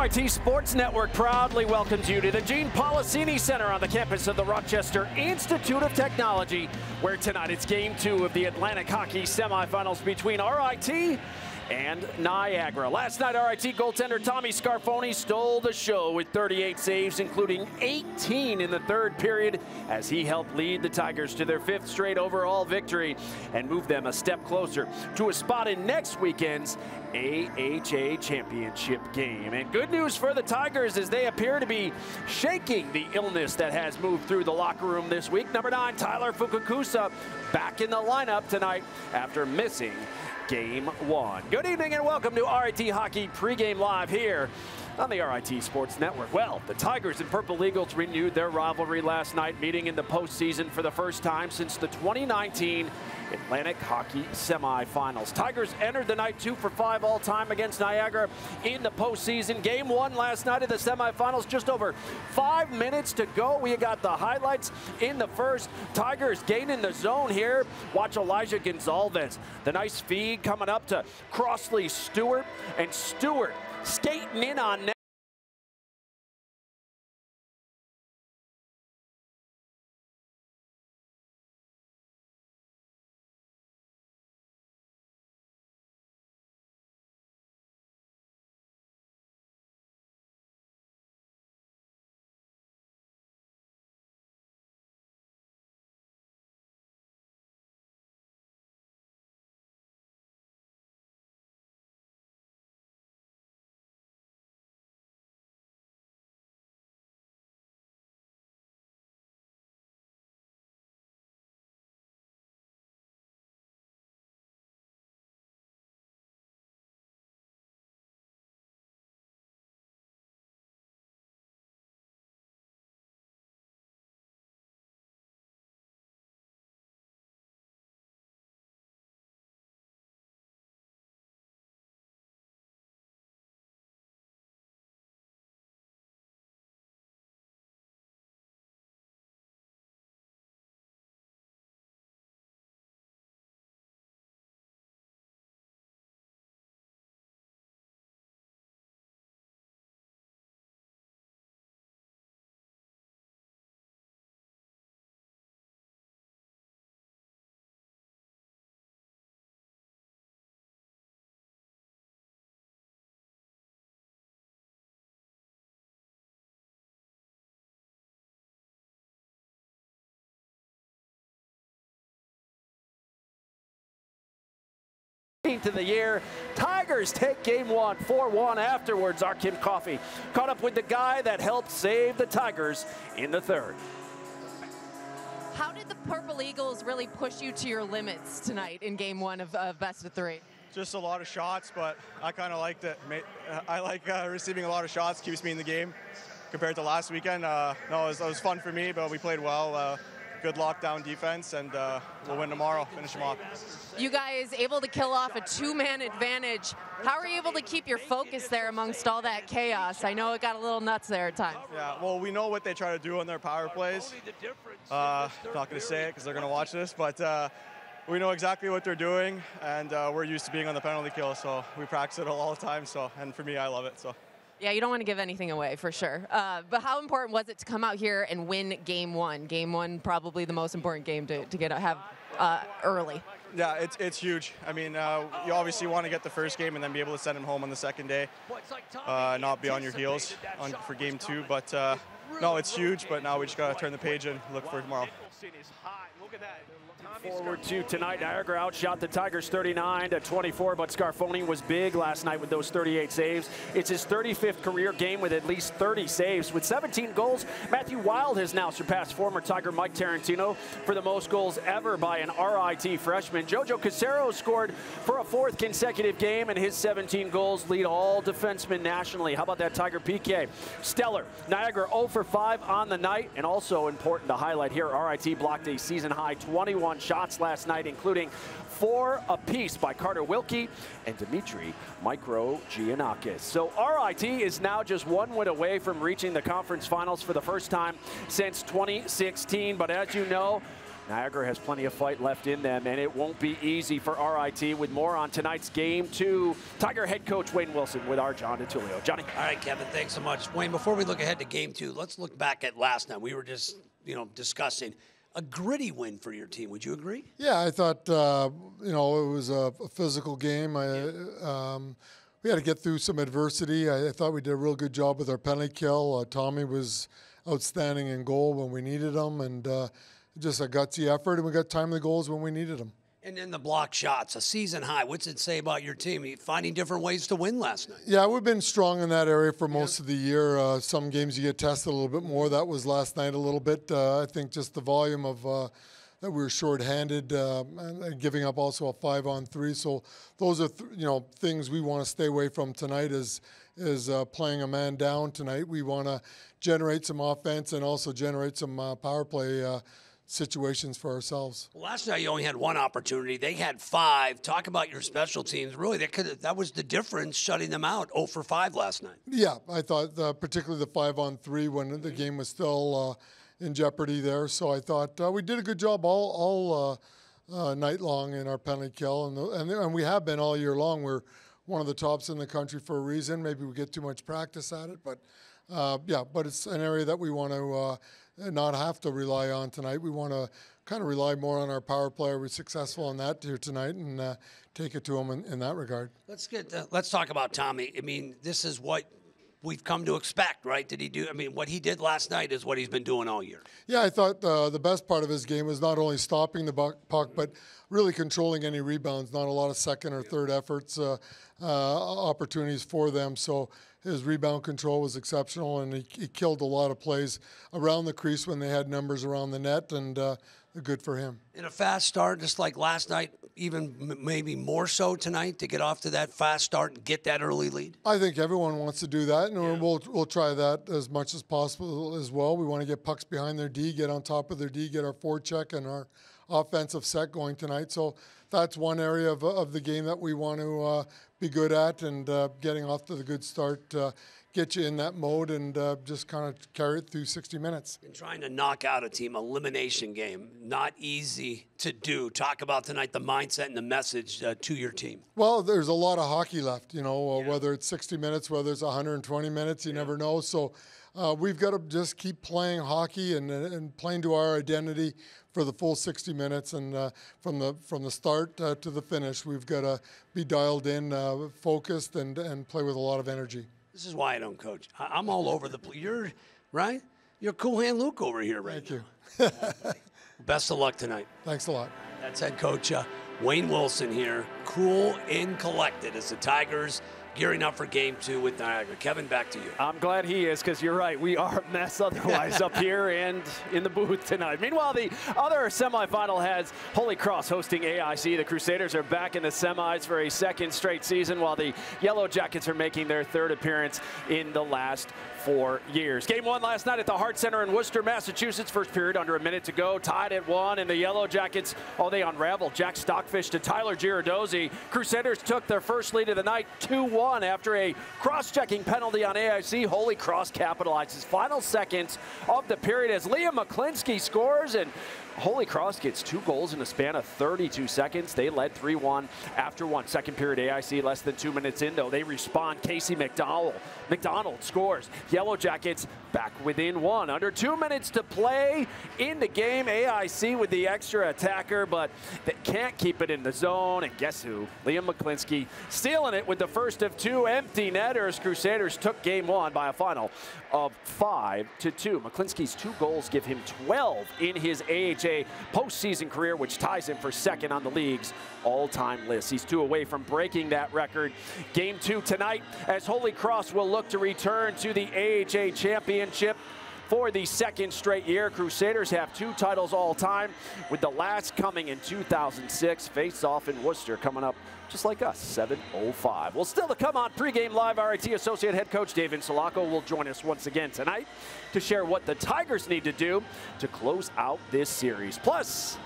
RIT Sports Network proudly welcomes you to the Gene Polisseni Center on the campus of the Rochester Institute of Technology, where tonight it's game two of the Atlantic Hockey semifinals between RIT and Niagara. Last night, RIT goaltender Tommy Scarfone stole the show with 38 saves, including 18 in the third period, as he helped lead the Tigers to their fifth straight overall victory and move them a step closer to a spot in next weekend's AHA championship game. And good news for the Tigers as they appear to be shaking the illness that has moved through the locker room this week. Number nine, Tyler Fukakusa back in the lineup tonight after missing game one. Good evening and welcome to RIT Hockey pregame live here on the RIT Sports Network. Well, the Tigers and Purple Eagles renewed their rivalry last night, meeting in the postseason for the first time since the 2019 Atlantic Hockey semifinals. Tigers entered the night two for five all time against Niagara in the postseason. Game one last night of the semifinals, just over five minutes to go. We got the highlights in the first. Tigers gaining the zone here. Watch Elijah Gonsalves. The nice feed coming up to Crossley Stewart, and Stewart skating in on net. of the year. Tigers take game one, 4-1 afterwards. Our Kim Coffey caught up with the guy that helped save the Tigers in the third. How did the Purple Eagles really push you to your limits tonight in game one of, of best of three? Just a lot of shots, but I kind of liked it. I like uh, receiving a lot of shots, keeps me in the game compared to last weekend. Uh, no, it was, it was, fun for me, but we played well. Uh, good lockdown defense, and uh, we'll win tomorrow, finish them off. You guys able to kill off a two-man advantage. How are you able to keep your focus there amongst all that chaos? I know it got a little nuts there at times. Yeah, well, we know what they try to do on their power plays. Uh, not going to say it because they're going to watch this, but uh, we know exactly what they're doing, and uh, we're used to being on the penalty kill, so we practice it all the time. So, and for me, I love it. So. Yeah, you don't want to give anything away for sure. Uh, but how important was it to come out here and win game one? Game one, probably the most important game to, to get have uh, early. Yeah, it's, it's huge. I mean, uh, you obviously want to get the first game and then be able to send him home on the second day, uh, not be on your heels on, for game two. But uh, no, it's huge. But now we just got to turn the page and look for tomorrow. Forward to tonight, Niagara outshot the Tigers 39 to 24, but Scarfone was big last night with those 38 saves. It's his 35th career game with at least 30 saves. With 17 goals, Matthew Wild has now surpassed former Tiger Mike Tarantino for the most goals ever by an RIT freshman. Jojo Cassaro scored for a fourth consecutive game, and his 17 goals lead all defensemen nationally. How about that Tiger PK? Stellar. Niagara 0 for 5 on the night, and also important to highlight here, RIT blocked a season high 21 shots last night, including four apiece by Carter Wilkie and Dimitri Micro Giannakis. So RIT is now just one win away from reaching the conference finals for the first time since 2016. But as you know, Niagara has plenty of fight left in them, and it won't be easy for RIT. With more on tonight's game two, Tiger head coach Wayne Wilson with our John DeTulio. Johnny. All right, Kevin, thanks so much. Wayne, before we look ahead to game two, let's look back at last night. We were just, you know, discussing a gritty win for your team. Would you agree? Yeah, I thought, uh, you know, it was a, a physical game. I, um, we had to get through some adversity. I, I, thought we did a real good job with our penalty kill. Uh, Tommy was outstanding in goal when we needed him, and uh, just a gutsy effort, and we got timely goals when we needed them. And then the block shots, a season high. What's it say about your team? You finding different ways to win last night? Yeah, we've been strong in that area for most yeah. of the year. Uh, some games you get tested a little bit more. That was last night a little bit. Uh, I think just the volume of uh, that we were shorthanded uh, and giving up also a five on three. So those are th- you know things we want to stay away from tonight. Is is uh, playing a man down tonight. We want to generate some offense and also generate some uh, power play situations for ourselves. Last night you only had one opportunity. They had five. Talk about your special teams. Really, that could that was the difference, shutting them out. 0 for five last night. Yeah, I thought uh, particularly the five on three when the game was still uh, in jeopardy there. So I thought uh, we did a good job all all uh, uh, night long in our penalty kill, and, the, and and we have been all year long. We're one of the tops in the country for a reason. Maybe we get too much practice at it, but uh, yeah, but it's an area that we want to not have to rely on tonight. We want to kind of rely more on our power play. Are We're successful in that here tonight and uh, take it to them in, in, that regard. Let's get uh, let's talk about Tommy. I mean, this is what we've come to expect, right? Did he do? I mean, what he did last night is what he's been doing all year. Yeah, I thought uh, the best part of his game was not only stopping the puck, but really controlling any rebounds. Not a lot of second or third efforts, uh, uh, opportunities for them. So his rebound control was exceptional, and he, he, killed a lot of plays around the crease when they had numbers around the net, and uh, good for him. In a fast start, just like last night, even m- maybe more so tonight, to get off to that fast start and get that early lead. I think everyone wants to do that, and yeah. we'll we'll try that as much as possible as well. We want to get pucks behind their D, get on top of their D, get our forecheck and our offensive set going tonight. So that's one area of, of the game that we want to uh, be good at and uh, getting off to the good start. Uh, get you in that mode and uh, just kind of carry it through 60 minutes. And trying to knock out a team, elimination game, not easy to do. Talk about tonight the mindset and the message uh, to your team. Well, there's a lot of hockey left, you know, uh, yeah. whether it's 60 minutes, whether it's 120 minutes, you yeah. never know. So uh, we've got to just keep playing hockey and, and playing to our identity for the full 60 minutes, and uh, from the from the start uh, to the finish, we've got to be dialed in, uh, focused, and and play with a lot of energy. This is why I don't coach. I, am all over the place. You're right. You're cool hand Luke over here right Thank now. you. Best of luck tonight. Thanks a lot. That's head coach uh, Wayne Wilson here, cool and collected as the Tigers gearing up for game two with Niagara. Kevin, back to you. I'm glad he is because you're right. We are a mess otherwise up here and in the booth tonight. Meanwhile, the other semifinal has Holy Cross hosting AIC. The Crusaders are back in the semis for a second straight season while the Yellow Jackets are making their third appearance in the last four years. Game one last night at the Hart Center in Worcester, Massachusetts. First period under a minute to go. Tied at one, and the Yellow Jackets, oh, they unraveled. Jack Stockfish to Tyler Giradozzi. Crusaders took their first lead of the night 2-1 after a cross-checking penalty on AIC. Holy Cross capitalizes. Final seconds of the period as Liam McLinskey scores, and Holy Cross gets two goals in a span of 32 seconds. They led 3-1 after one. Second period AIC less than two minutes in, though. They respond. Casey McDonald. McDonald scores. Yellow Jackets back within one. Under two minutes to play in the game. AIC with the extra attacker, but they can't keep it in the zone. And guess who? Liam McLinskey stealing it with the first of two empty netters. Crusaders took game one by a final of 5 to 2. McLinskey's two goals give him 12 in his AHA postseason career, which ties him for second on the league's all-time list. He's two away from breaking that record. Game two tonight as Holy Cross will look to return to the AHA championship for the second straight year. Crusaders have two titles all time, with the last coming in 2006. Face off in Worcester coming up just like us, 7.05. Well, still to come on pregame live, RIT Associate Head Coach David Salako will join us once again tonight to share what the Tigers need to do to close out this series. Plus,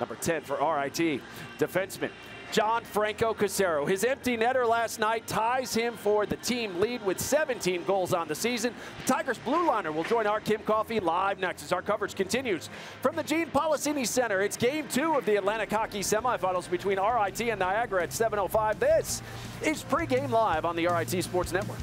number 10 for RIT, defenseman Gianfranco Cassaro. His empty netter last night ties him for the team lead with 17 goals on the season. The Tigers blue liner will join our Kim Coffey live next as our coverage continues. From the Gene Polisseni Center, it's game two of the Atlantic Hockey semifinals between RIT and Niagara at 7.05. This is pregame live on the RIT Sports Network.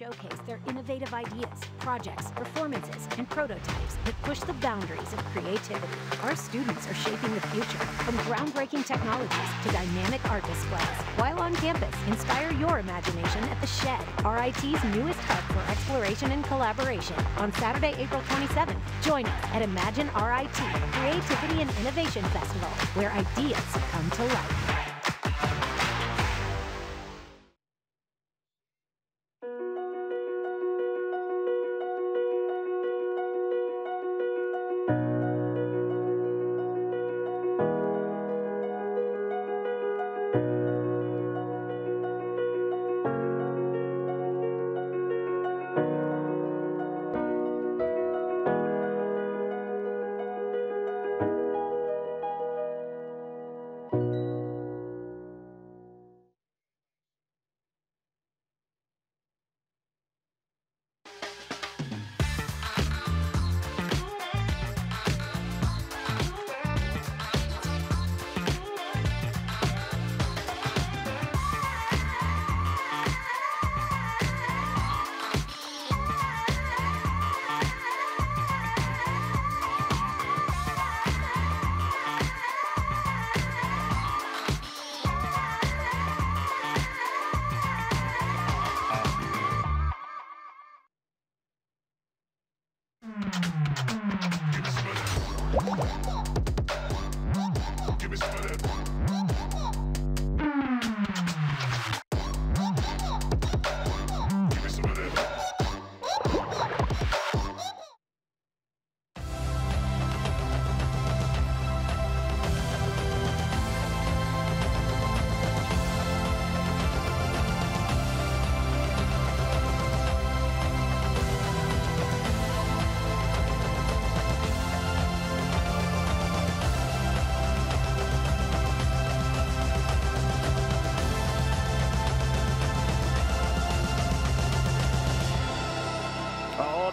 Showcase their innovative ideas, projects, performances, and prototypes that push the boundaries of creativity. Our students are shaping the future, from groundbreaking technologies to dynamic art displays. While on campus, inspire your imagination at The Shed, RIT's newest hub for exploration and collaboration. On Saturday, April 27th, join us at Imagine RIT, Creativity and Innovation Festival, where ideas come to life.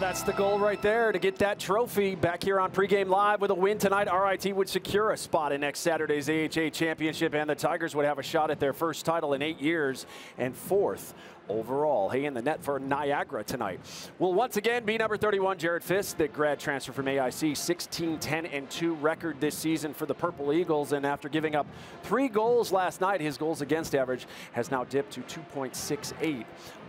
That's the goal right there to get that trophy back here on pregame live with a win tonight. RIT would secure a spot in next Saturday's AHA championship, and the Tigers would have a shot at their first title in eight years and fourth overall. Hey, in the net for Niagara tonight. Will once again be number 31, Jarrett Fiske, the grad transfer from AIC. 16, 10, and 2 record this season for the Purple Eagles. And after giving up three goals last night, his goals against average has now dipped to 2.68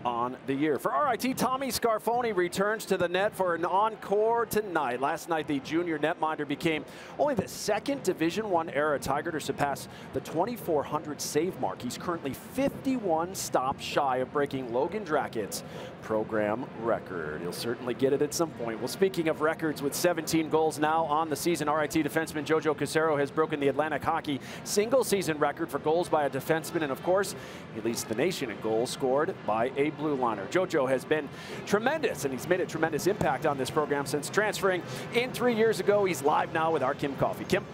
on the year. For RIT, Tommy Scarfone returns to the net for an encore tonight. Last night, the junior netminder became only the second Division One era Tiger to surpass the 2,400 save mark. He's currently 51 stops shy of breaking Logan Drackett's program record. He'll certainly get it at some point. Well, speaking of records, with 17 goals now on the season, RIT defenseman Jojo Cassaro has broken the Atlantic Hockey single season record for goals by a defenseman, and of course, he leads the nation in goals scored by a blue liner. Jojo has been tremendous, and he's made a tremendous impact on this program since transferring in three years ago. He's live now with our Kim Coffey. Kim?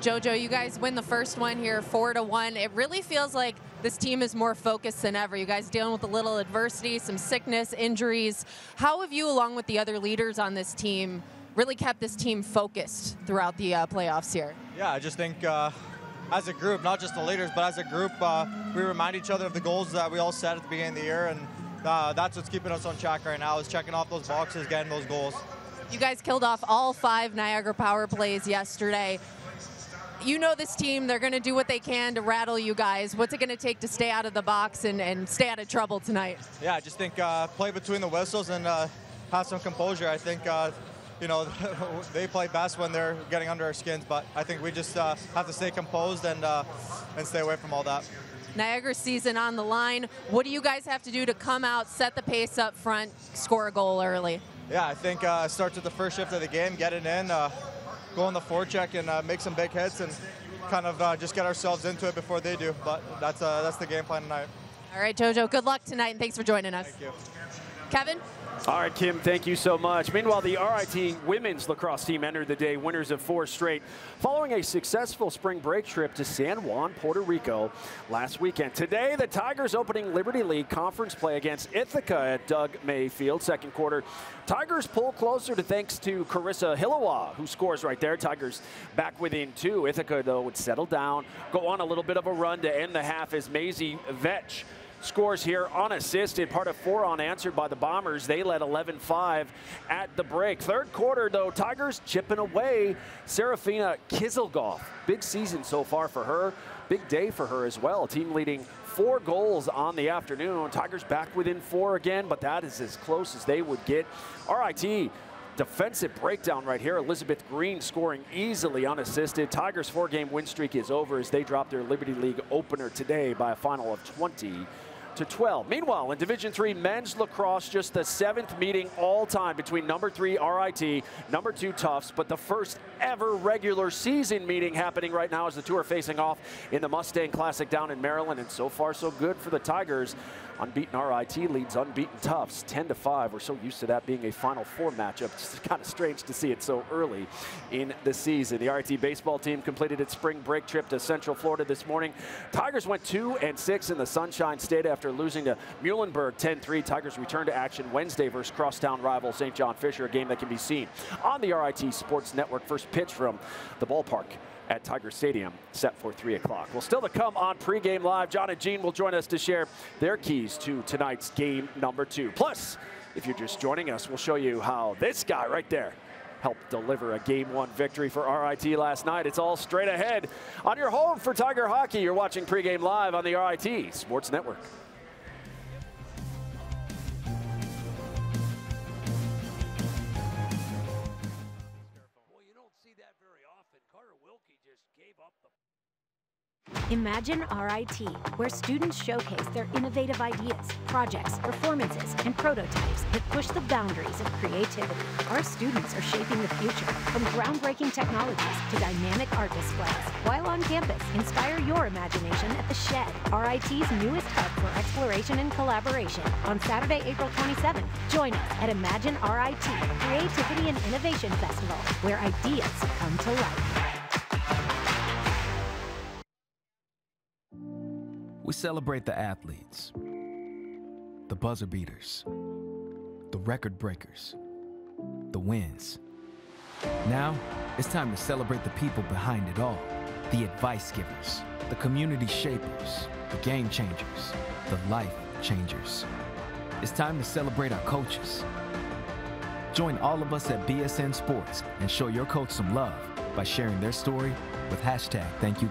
Jojo, you guys win the first one here, four to one. It really feels like this team is more focused than ever. You guys dealing with a little adversity, some sickness, injuries. How have you, along with the other leaders on this team, really kept this team focused throughout the uh, playoffs here? Yeah, I just think uh, as a group, not just the leaders, but as a group, uh, we remind each other of the goals that we all set at the beginning of the year, and uh, that's what's keeping us on track right now is checking off those boxes, getting those goals. You guys killed off all five Niagara power plays yesterday you know this team, they're going to do what they can to rattle you guys. What's it going to take to stay out of the box and, and stay out of trouble tonight? Yeah, I just think uh, play between the whistles and uh, have some composure. I think, uh, you know, they play best when they're getting under our skins, but I think we just uh, have to stay composed and, uh, and stay away from all that. Niagara season on the line. What do you guys have to do to come out, set the pace up front, score a goal early? Yeah, I think uh, starts with the first shift of the game, get it in, go on the forecheck and uh, make some big hits and kind of uh, just get ourselves into it before they do. But that's uh, that's the game plan tonight. All right, JoJo, good luck tonight, and thanks for joining us. Thank you. Kevin? All right, Kim, thank you so much. Meanwhile, the RIT women's lacrosse team entered the day winners of four straight following a successful spring break trip to San Juan, Puerto Rico last weekend. Today, the Tigers opening Liberty League conference play against Ithaca at Doug Mayfield. Second quarter, Tigers pull closer to thanks to Carissa Hillawa, who scores right there. Tigers back within two. Ithaca, though, would settle down, go on a little bit of a run to end the half as Maisie Vetch scores here unassisted. Part of four unanswered by the Bombers. They led 11-5 at the break. Third quarter, though, Tigers chipping away. Serafina Kizelgoff, big season so far for her. Big day for her as well. Team leading four goals on the afternoon. Tigers back within four again, but that is as close as they would get. RIT defensive breakdown right here. Elizabeth Green scoring easily unassisted. Tigers' four-game win streak is over as they drop their Liberty League opener today by a final of 20 to 12. Meanwhile, in Division 3 men's lacrosse, just the seventh meeting all time between number 3 RIT, number 2 Tufts, but the first ever regular season meeting happening right now as the two are facing off in the Mustang Classic down in Maryland, and so far so good for the Tigers. Unbeaten RIT leads unbeaten Tufts 10 to 5. We're so used to that being a Final Four matchup. It's kind of strange to see it so early in the season. The RIT baseball team completed its spring break trip to Central Florida this morning. Tigers went 2 and 6 in the Sunshine State after losing to Muhlenberg 10-3. Tigers return to action Wednesday versus crosstown rival St. John Fisher, a game that can be seen on the RIT Sports Network. First pitch from the ballpark at Tiger Stadium, set for 3 o'clock. Well, still to come on pregame live, John and Jean will join us to share their keys to tonight's game number two. Plus, if you're just joining us, we'll show you how this guy right there helped deliver a game one victory for RIT last night. It's all straight ahead on your home for Tiger Hockey. You're watching pregame live on the RIT Sports Network. Imagine RIT, where students showcase their innovative ideas, projects, performances, and prototypes that push the boundaries of creativity. Our students are shaping the future, from groundbreaking technologies to dynamic art displays. While on campus, inspire your imagination at The Shed, RIT's newest hub for exploration and collaboration. On Saturday, April 27th, join us at Imagine RIT, Creativity and Innovation Festival, where ideas come to life. We celebrate the athletes, the buzzer beaters, the record breakers, the wins. Now, it's time to celebrate the people behind it all the advice givers, the community shapers, the game changers, the life changers. It's time to celebrate our coaches. Join all of us at BSN Sports and show your coach some love by sharing their story with hashtag Thank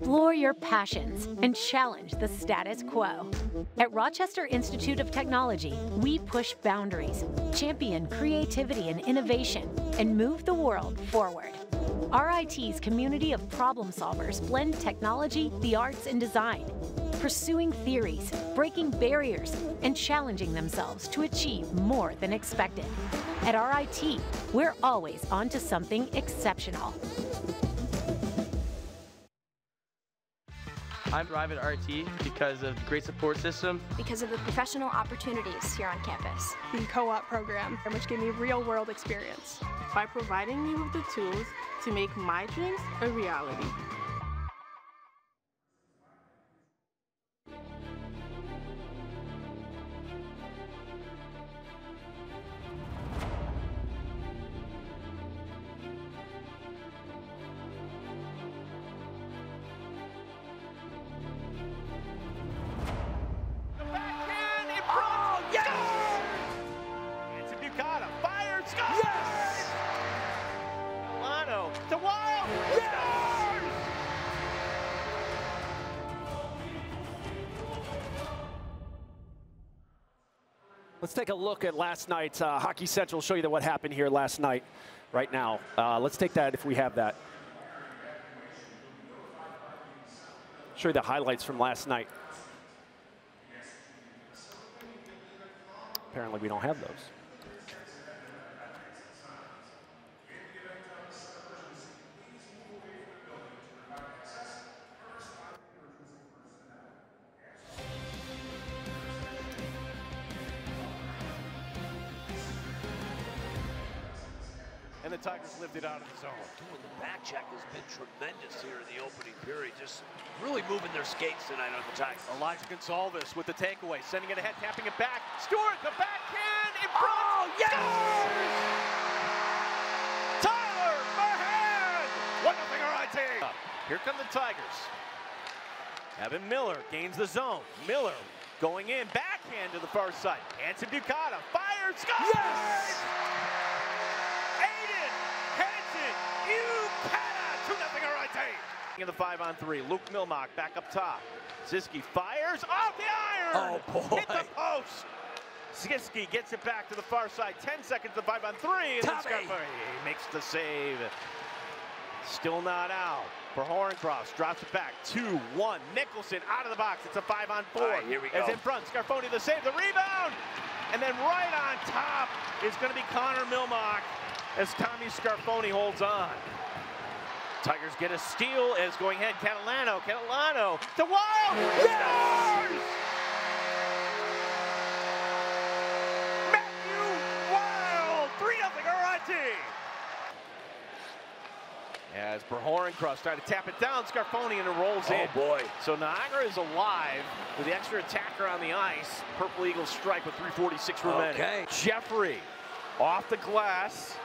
Explore your passions and challenge the status quo. At Rochester Institute of Technology, we push boundaries, champion creativity and innovation, and move the world forward. RIT's community of problem solvers blend technology, the arts, and design, pursuing theories, breaking barriers, and challenging themselves to achieve more than expected. At RIT, we're always on to something exceptional. I thrive at RT because of the great support system. Because of the professional opportunities here on campus. The co-op program, which gave me real-world experience. By providing me with the tools to make my dreams a reality. Let's take a look at last night's Uh, Hockey Central show you what happened here last night right now. Uh, let's take that if we have that. Show you the highlights from last night. Apparently we don't have those. Lifted out of the zone. Doing the back check has been tremendous here in the opening period. Just really moving their skates tonight on the Tigers. Elijah Gonsalves with the takeaway, sending it ahead, tapping it back. Stewart, the backhand in front. Oh, yes! Tyler Mahan! 1 0 RIT. Here come the Tigers. Evan Miller gains the zone. Miller going in, backhand to the far side. Hansen-Bukata fires, scores! Yes! Aiden Hanson Ducata, 2 0 RIT. In the 5 on 3, Luke Mylymok back up top. Siski fires off the iron! Oh, boy. Hit the post! Siski gets it back to the far side. 10 seconds to 5 on 3. And then Tommy. Scarpa makes the save. Still not out. For Horncross, drops it back. 2 1. Nicholson out of the box. It's a 5 on 4. All right, here we As go. in front. Scarfone the save, the rebound. And then right on top is going to be Connor Mylymok as Tommy Scarfone holds on. Tigers get a steal as going ahead. Catalano, Catalano to Wild. Yes! Matthew Wild, 3 0 RIT. As Berhorencross trying to tap it down, Scarfone and it rolls Oh, in. boy. So Niagara is alive with the extra attacker on the ice. Purple Eagles strike with 346 remaining. Okay. Jeffrey off the glass,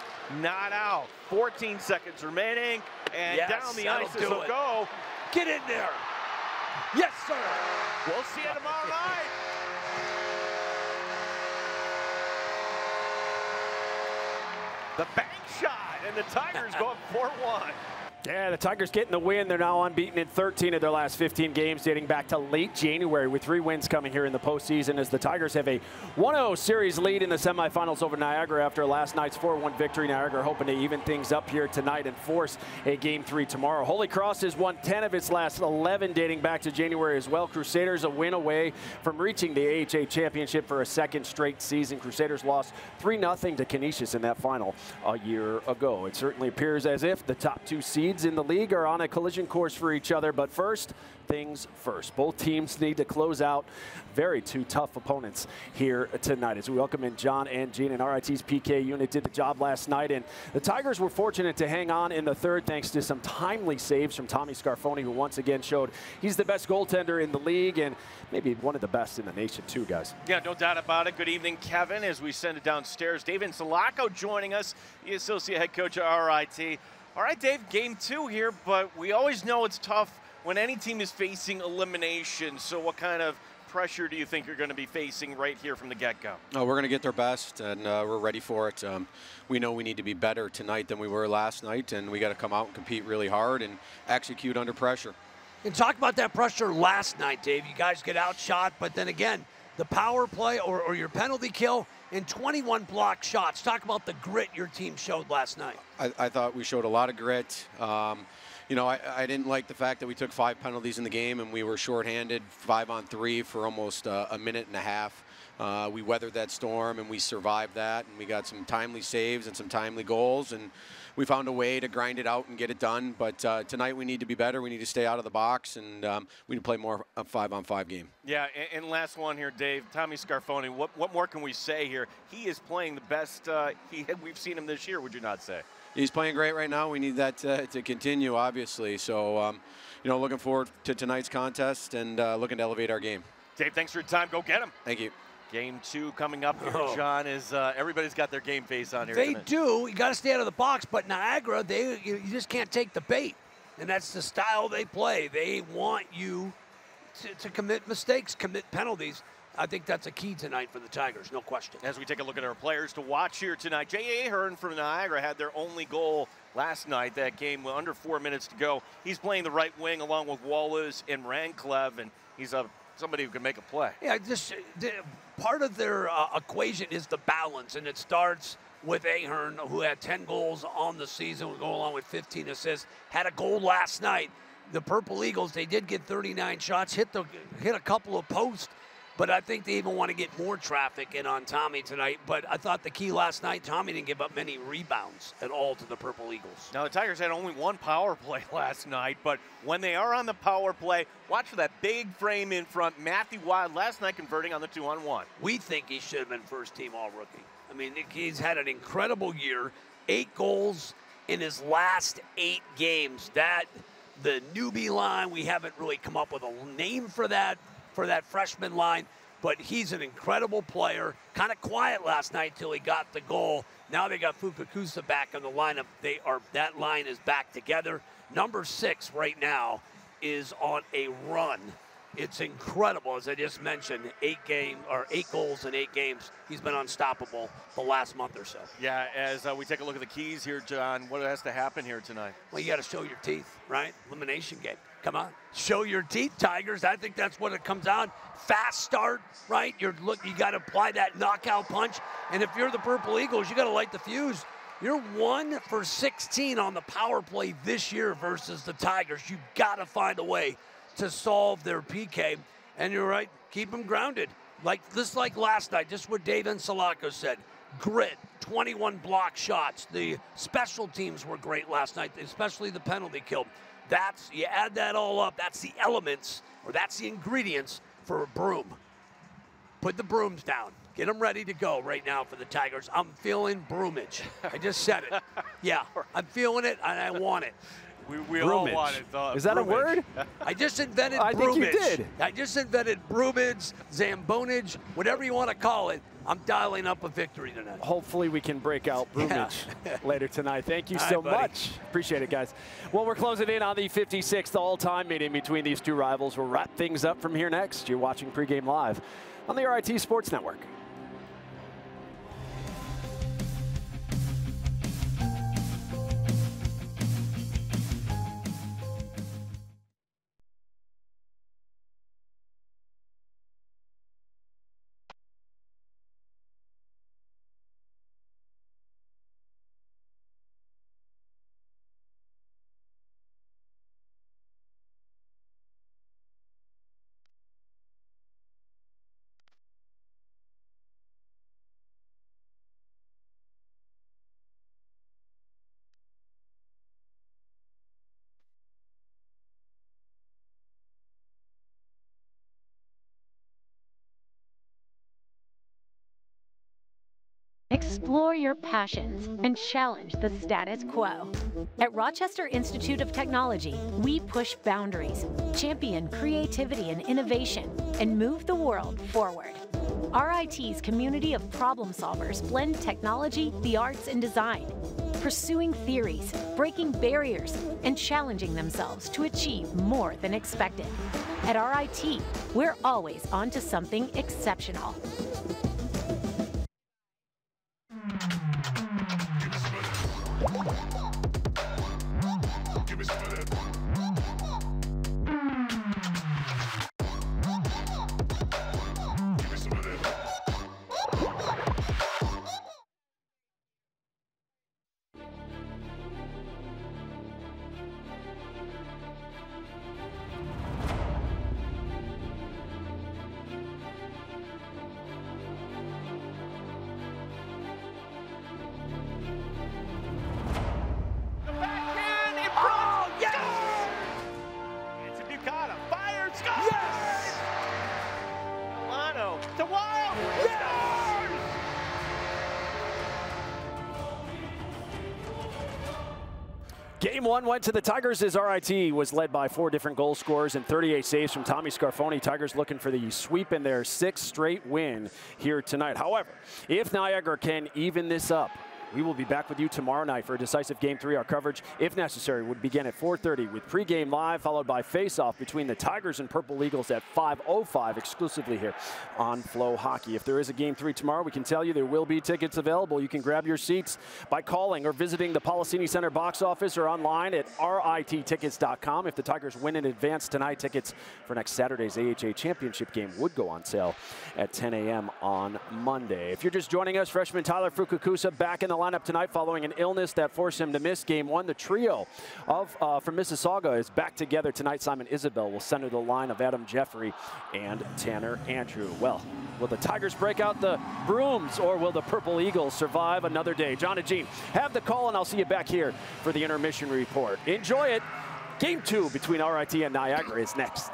not out. 14 seconds remaining, and Yes, down the ice will it. go. Get in there. Yes, sir. We'll see you tomorrow night. The bank shot, and the Tigers go up 4-1. Yeah, the Tigers getting the win. They're now unbeaten in 13 of their last 15 games, dating back to late January, with three wins coming here in the postseason. As the Tigers have a 1-0 series lead in the semifinals over Niagara after last night's 4-1 victory. Niagara hoping to even things up here tonight and force a game three tomorrow. Holy Cross has won 10 of its last 11, dating back to January as well. Crusaders a win away from reaching the AHA championship for a second straight season. Crusaders lost 3-0 to Canisius in that final a year ago. It certainly appears as if the top two seeds in the league are on a collision course for each other. But first, things first. Both teams need to close out very two tough opponents here tonight. As we welcome in John and Gene and RIT's PK unit did the job last night. And the Tigers were fortunate to hang on in the third thanks to some timely saves from Tommy Scarfone, who once again showed he's the best goaltender in the league and maybe one of the best in the nation too, guys. Yeah, no doubt about it. Good evening, Kevin, as we send it downstairs. Dave Insalaco joining us, the associate head coach of RIT. All right, Dave, game two here, but we always know it's tough when any team is facing elimination. So, what kind of pressure do you think you're going to be facing right here from the get go? Oh, we're going to get their best, and uh, we're ready for it. Um, we know we need to be better tonight than we were last night, and we got to come out and compete really hard and execute under pressure. And talk about that pressure last night, Dave. You guys get outshot, but then again, the power play or, or your penalty kill and 21 block shots. Talk about the grit your team showed last night. I, I thought we showed a lot of grit. Um, you know, I, I didn't like the fact that we took five penalties in the game and we were shorthanded, five on three for almost uh, a minute and a half. Uh, we weathered that storm and we survived that, and we got some timely saves and some timely goals, and we found a way to grind it out and get it done. But uh, tonight we need to be better. We need to stay out of the box, and um, we need to play more a five-on-five game. Yeah, and, and last one here, Dave. Tommy Scarfone. What, what more can we say here? He is playing the best uh, he, we've seen him this year. Would you not say? He's playing great right now. We need that uh, to continue, obviously. So, um, you know, looking forward to tonight's contest and uh, looking to elevate our game. Dave, thanks for your time. Go get him. Thank you. Game two coming up here, Oh. John. Is uh, everybody's got their game face on here? They do. You got to stay out of the box, but Niagara, they you, you just can't take the bait, and that's the style they play. They want you to, to commit mistakes, commit penalties. I think that's a key tonight for the Tigers, no question. As we take a look at our players to watch here tonight, J.A. Hearn from Niagara had their only goal last night. That game with under four minutes to go. He's playing the right wing along with Wallace and Rancliffe, and he's a somebody who can make a play. Yeah, just the, part of their uh, equation is the balance, and it starts with Ahern, who had 10 goals on the season, will go along with 15 assists. Had a goal last night. The Purple Eagles, they did get 39 shots, hit the hit a couple of posts, but I think they even want to get more traffic in on Tommy tonight. But I thought the key last night, Tommy didn't give up many rebounds at all to the Purple Eagles. Now the Tigers had only one power play last night, but when they are on the power play, watch for that big frame in front. Matthew Wild last night converting on the two-on-one. We think he should have been first team All Rookie. I mean, he's had an incredible year. eight goals in his last eight games. That the newbie line, we haven't really come up with a name for that for that freshman line, but he's an incredible player. Kind of quiet last night till he got the goal. Now they got Fukakusa back in the lineup. They are that line is back together. Number six right now is on a run. It's incredible, as I just mentioned. Eight game or eight goals in eight games. He's been unstoppable the last month or so. Yeah, as uh, we take a look at the keys here, John, what has to happen here tonight? Well, you got to show your teeth, right? Elimination game. Come on, show your teeth, Tigers. I think that's what it comes out. Fast start, right? You're look. You got to apply that knockout punch. And if you're the Purple Eagles, you got to light the fuse. You're one for 16 on the power play this year versus the Tigers. You got to find a way to solve their PK. And you're right, keep them grounded. Like this, like last night, just what Dave Insalaco said. Grit, 21 block shots. The special teams were great last night, especially the penalty kill. That's you add that all up. That's the elements, or that's the ingredients for a broom. Put the brooms down. Get them ready to go right now for the Tigers. I'm feeling broomage. I just said it. Yeah, I'm feeling it and I want it. We, we all want it. Is that a word? I just invented I think you broomage. did. I just invented broomage, zambonage, whatever you want to call it. I'm dialing up a victory tonight. Hopefully, we can break out Broomage later tonight. Thank you All so right, much. Appreciate it, guys. Well, we're closing in on the 56th all-time meeting between these two rivals. We'll wrap things up from here next. You're watching pregame live on the RIT Sports Network. Explore your passions and challenge the status quo. At Rochester Institute of Technology, we push boundaries, champion creativity and innovation, and move the world forward. RIT's community of problem solvers blend technology, the arts, and design, pursuing theories, breaking barriers, and challenging themselves to achieve more than expected. At RIT, we're always on to something exceptional. One went to the Tigers as RIT was led by four different goal scorers and 38 saves from Tommy Scarfone. Tigers looking for the sweep in their sixth straight win here tonight. However, if Niagara can even this up, we will be back with you tomorrow night for a decisive Game 3. Our coverage, if necessary, would begin at 4.30 with pregame live, followed by face-off between the Tigers and Purple Eagles at 5.05 exclusively here on FloHockey. If there is a Game 3 tomorrow, we can tell you there will be tickets available. You can grab your seats by calling or visiting the Polisseni Center box office or online at rittickets.com. If the Tigers win in advance tonight, tickets for next Saturday's AHA Championship game would go on sale at 10 a.m. on Monday. If you're just joining us, freshman Tyler Fukakusa back in the lineup tonight following an illness that forced him to miss game one. The trio of uh, from Mississauga is back together tonight. Simon Isabel will center the line of Adam Jeffrey and Tanner Andrew. Well, will the Tigers break out the brooms or will the Purple Eagles survive another day? John and Gene, have the call and I'll see you back here for the intermission report. Enjoy it. Game two between RIT and Niagara is next.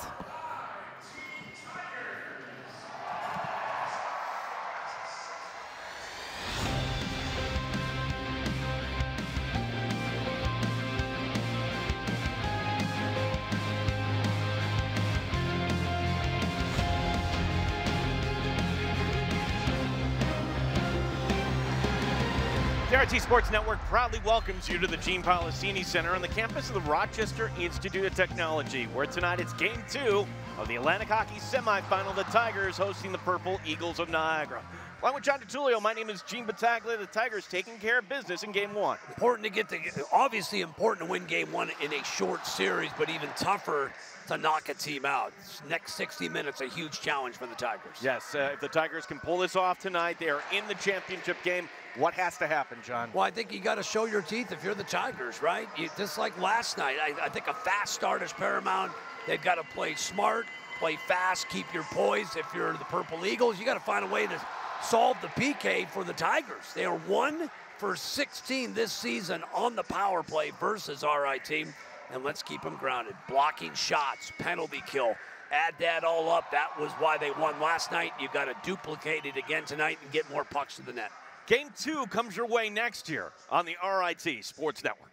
RT Sports Network proudly welcomes you to the Gene Polisseni Center on the campus of the Rochester Institute of Technology, where tonight it's game two of the Atlantic Hockey semifinal. The Tigers hosting the Purple Eagles of Niagara. Along with John DeTulio, my name is Gene Battaglia. The Tigers taking care of business in game one. Important to get the, obviously important to win game one in a short series, but even tougher to knock a team out. Next 60 minutes, a huge challenge for the Tigers. Yes, uh, if the Tigers can pull this off tonight, they are in the championship game. What has to happen, John? Well, I think you got to show your teeth if you're the Tigers, right? You, just like last night, I, I think a fast start is paramount. They've got to play smart, play fast, keep your poise. If you're the Purple Eagles, you got to find a way to solve the PK for the Tigers. They are one for 16 this season on the power play versus RIT and let's keep them grounded. Blocking shots, penalty kill. Add that all up. That was why they won last night. You've got to duplicate it again tonight and get more pucks to the net. Game two comes your way next year on the RIT Sports Network.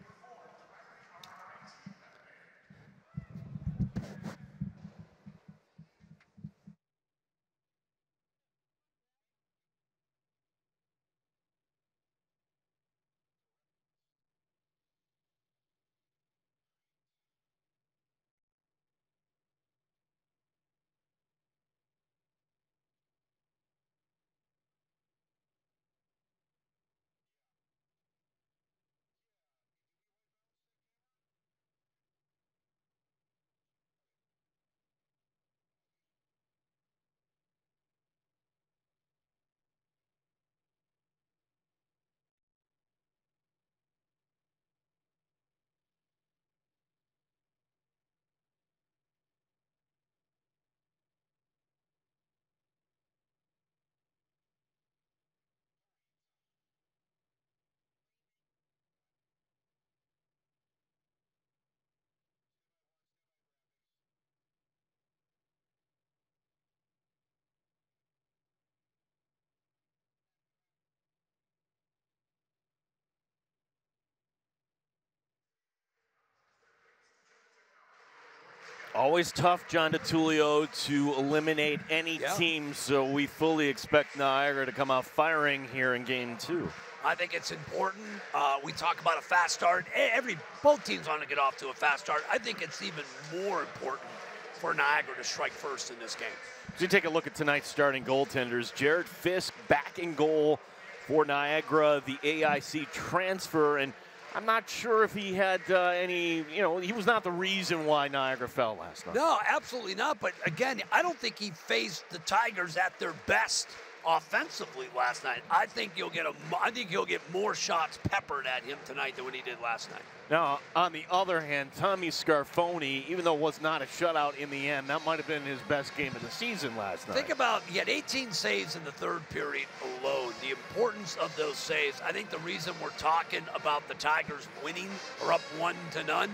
Always tough, John DeTulio, to eliminate any yeah. team, so we fully expect Niagara to come out firing here in game two. I think it's important. Uh, we talk about a fast start. Every both teams want to get off to a fast start. I think it's even more important for Niagara to strike first in this game. As you take a look at tonight's starting goaltenders, Jarrett Fiske back in goal for Niagara, the AIC transfer, and – I'm not sure if he had uh, any, you know, he was not the reason why Niagara fell last night. No, absolutely not. But again, I don't think he faced the Tigers at their best offensively last night. I think you'll get a, I think you'll get more shots peppered at him tonight than what he did last night. Now, on the other hand, Tommy Scarfone, even though it was not a shutout in the end, that might have been his best game of the season last night. Think about he had 18 saves in the third period alone. The importance of those saves. I think the reason we're talking about the Tigers winning or up one to none.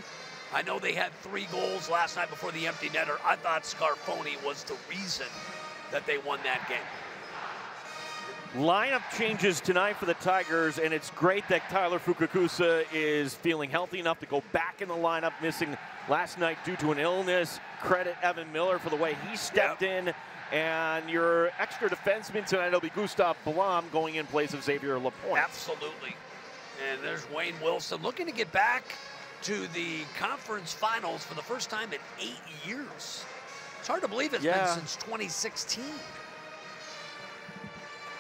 I know they had three goals last night before the empty netter. I thought Scarfone was the reason that they won that game. Lineup changes tonight for the Tigers, and it's great that Tyler Fukakusa is feeling healthy enough to go back in the lineup, missing last night due to an illness. Credit Evan Miller for the way he stepped yep. in. And your extra defenseman tonight will be Gustav Blom going in place of Xavier Lapointe. Absolutely. And there's Wayne Wilson looking to get back to the conference finals for the first time in eight years. It's hard to believe it's yeah. been since 2016.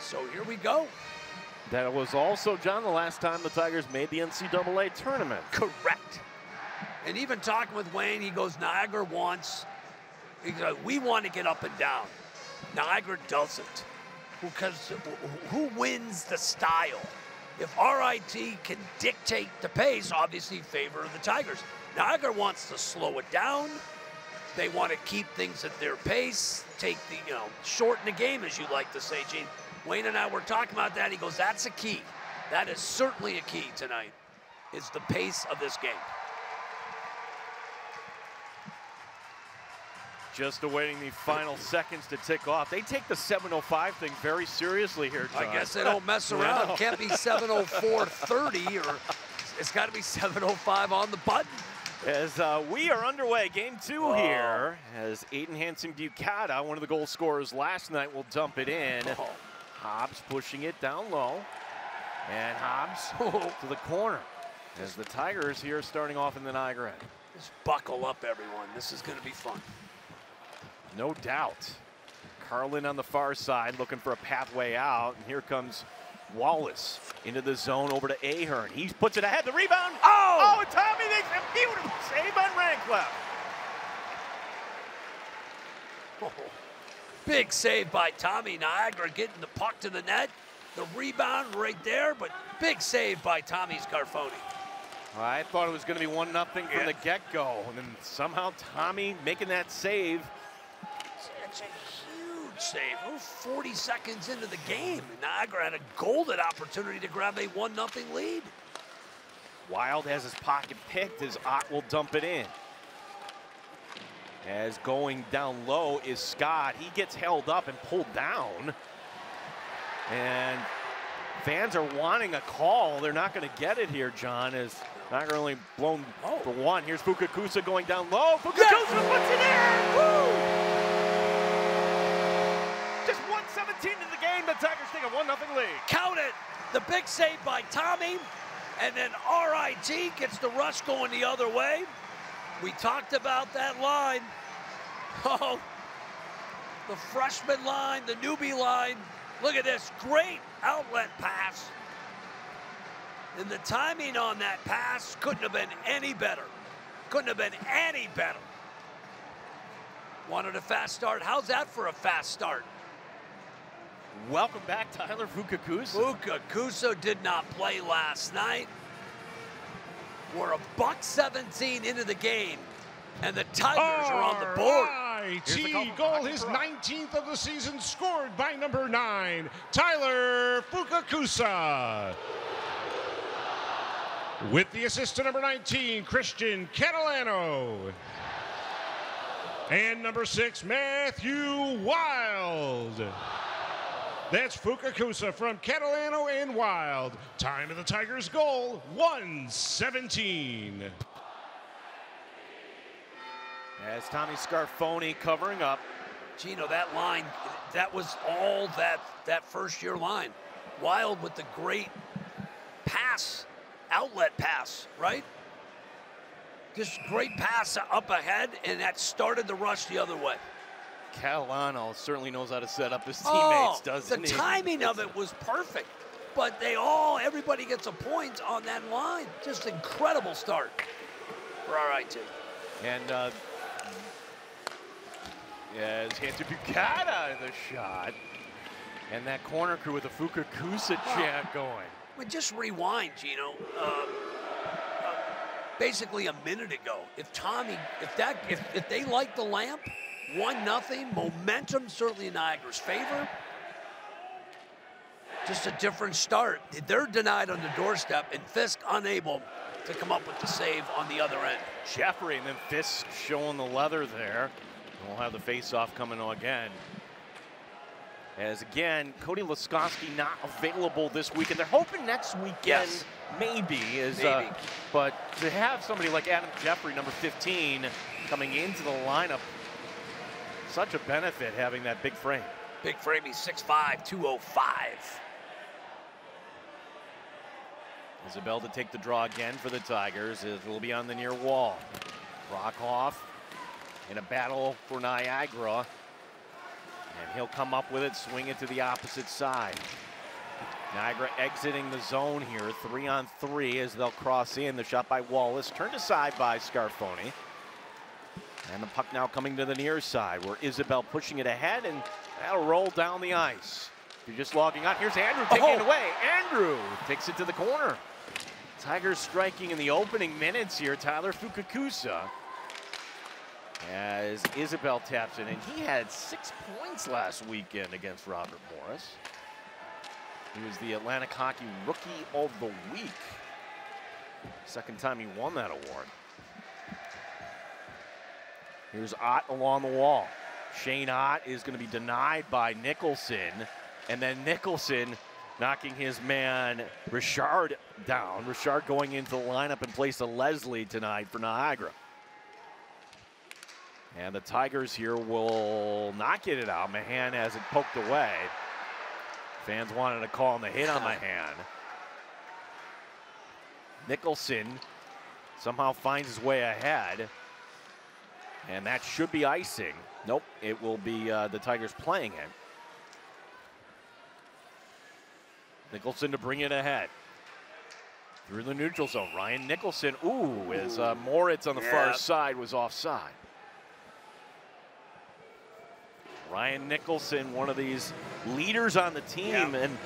So here we go. That was also, John, the last time the Tigers made the NCAA tournament. Correct. And even talking with Wayne, he goes, Niagara wants, he goes, we want to get up and down. Niagara doesn't. Because who wins the style? If RIT can dictate the pace, obviously favor of the Tigers. Niagara wants to slow it down. They want to keep things at their pace, take the, you know, shorten the game, as you like to say, Gene. Wayne and I were talking about that. He goes, that's a key. That is certainly a key tonight, is the pace of this game. Just awaiting the final seconds to tick off. They take the 705 thing very seriously here, John. I guess they don't mess around. No. Can't be 704.30 or it's got to be 705 on the button. As uh, we are underway, game two oh. here, as Aiden Hansen-Bukata, one of the goal scorers last night, will dump it in. Oh. Hobbs pushing it down low. And Hobbs to the corner as the Tigers here starting off in the Niagara. Just buckle up, everyone. This is going to be fun. No doubt. Carlin on the far side looking for a pathway out. And here comes Wallace into the zone over to Ahern. He puts it ahead. The rebound. Oh! Oh, and Tommy makes a beautiful save on Rancliffe. Oh, big save by Tommy Niagara getting the puck to the net. The rebound right there, but big save by Tommy Scarfone. I thought it was going to be 1 nothing from Yeah. the get go. And then somehow Tommy making that save. It's a huge save. We're 40 seconds into the game. Niagara had a golden opportunity to grab a 1 0 lead. Wild has his pocket picked as Ott will dump it in. As going down low is Scott. He gets held up and pulled down. And fans are wanting a call. They're not going to get it here, John, as not only blown oh. for one. Here's Fukakusa going down low. Fukakusa puts it in! Woo! Just 117 in the game. The Tigers take a 1 0 lead. Count it. The big save by Tommy. And then RIT gets the rush going the other way. We talked about that line. Oh, the freshman line, the newbie line. Look at this great outlet pass. And the timing on that pass couldn't have been any better. Couldn't have been any better. Wanted a fast start. How's that for a fast start? Welcome back, Tyler Fukakusa. Fukakusa did not play last night. We're a buck 17 into the game, and the Tigers are on the board. RIT goal, his 19th of the season, scored by number nine, Tyler Fukakusa. With the assist to number 19, Christian Catalano. And number six, Matthew Wild. That's Fukakusa from Catalano and Wild. Time of the Tigers' goal, 117. As Tommy Scarfone covering up. Gino, that line, that was all that, that first year line. Wild with the great pass, outlet pass, right? Just great pass up ahead, and that started the rush the other way. Catalano certainly knows how to set up his Oh, teammates, doesn't the he? The timing of it was perfect. But they all, everybody gets a point on that line. Just incredible start for RIT. And uh, as Hunter Bucata in the shot. And that corner crew with the Fukakusa chant going. We just rewind, Gino. Um, uh, basically a minute ago, if Tommy, if that, if, if they like the lamp, one nothing, momentum certainly in Niagara's favor. Just a different start. They're denied on the doorstep, and Fiske unable to come up with the save on the other end. Jeffrey and then Fiske showing the leather there. And we'll have the face-off coming on again. As again, Cody Laskowski not available this weekend. They're hoping next weekend, Yes. maybe is. Maybe. Uh, but to have somebody like Adam Jeffrey, number 15, coming into the lineup, such a benefit having that big frame. Big frame, he's 6'5", 205. Isabel to take the draw again for the Tigers. It will be on the near wall. Rockoff in a battle for Niagara. And he'll come up with it, swing it to the opposite side. Niagara exiting the zone here, three on three as they'll cross in. The shot by Wallace, turned aside by Scarfone. And the puck now coming to the near side where Isabel pushing it ahead and that'll roll down the ice. You're just logging on, here's Andrew taking it Oh. away. Andrew takes it to the corner. Tigers striking in the opening minutes here, Tyler Fukakusa. As Isabel taps it in. He had six points last weekend against Robert Morris. He was the Atlantic Hockey Rookie of the Week. Second time he won that award. Here's Ott along the wall. Shane Ott is going to be denied by Nicholson. And then Nicholson knocking his man Richard down. Richard going into the lineup in place of Leslie tonight for Niagara. And the Tigers here will not get it out. Mahan has it poked away. Fans wanted a call on the hit on Mahan. Nicholson somehow finds his way ahead. And that should be icing. Nope, it will be uh, the Tigers playing it. Nicholson to bring it ahead. Through the neutral zone. Ryan Nicholson, ooh, as uh, Moritz on the Yeah. far side was offside. Ryan Nicholson, one of these leaders on the team. And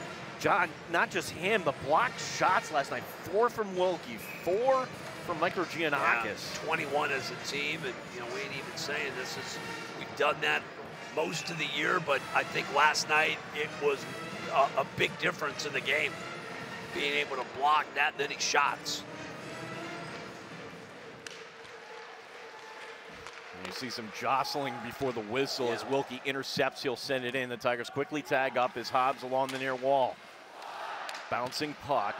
John, not just him, the blocked shots last night. Four from Wilkie, four from Mikrogiannakis. 21 as a team, and you know we ain't even saying this is we've done that most of the year, but I think last night it was a, a big difference in the game, being able to block that many shots. And you see some jostling before the whistle as Wilkie intercepts. He'll send it in. The Tigers quickly tag up as Hobbs along the near wall. Bouncing puck.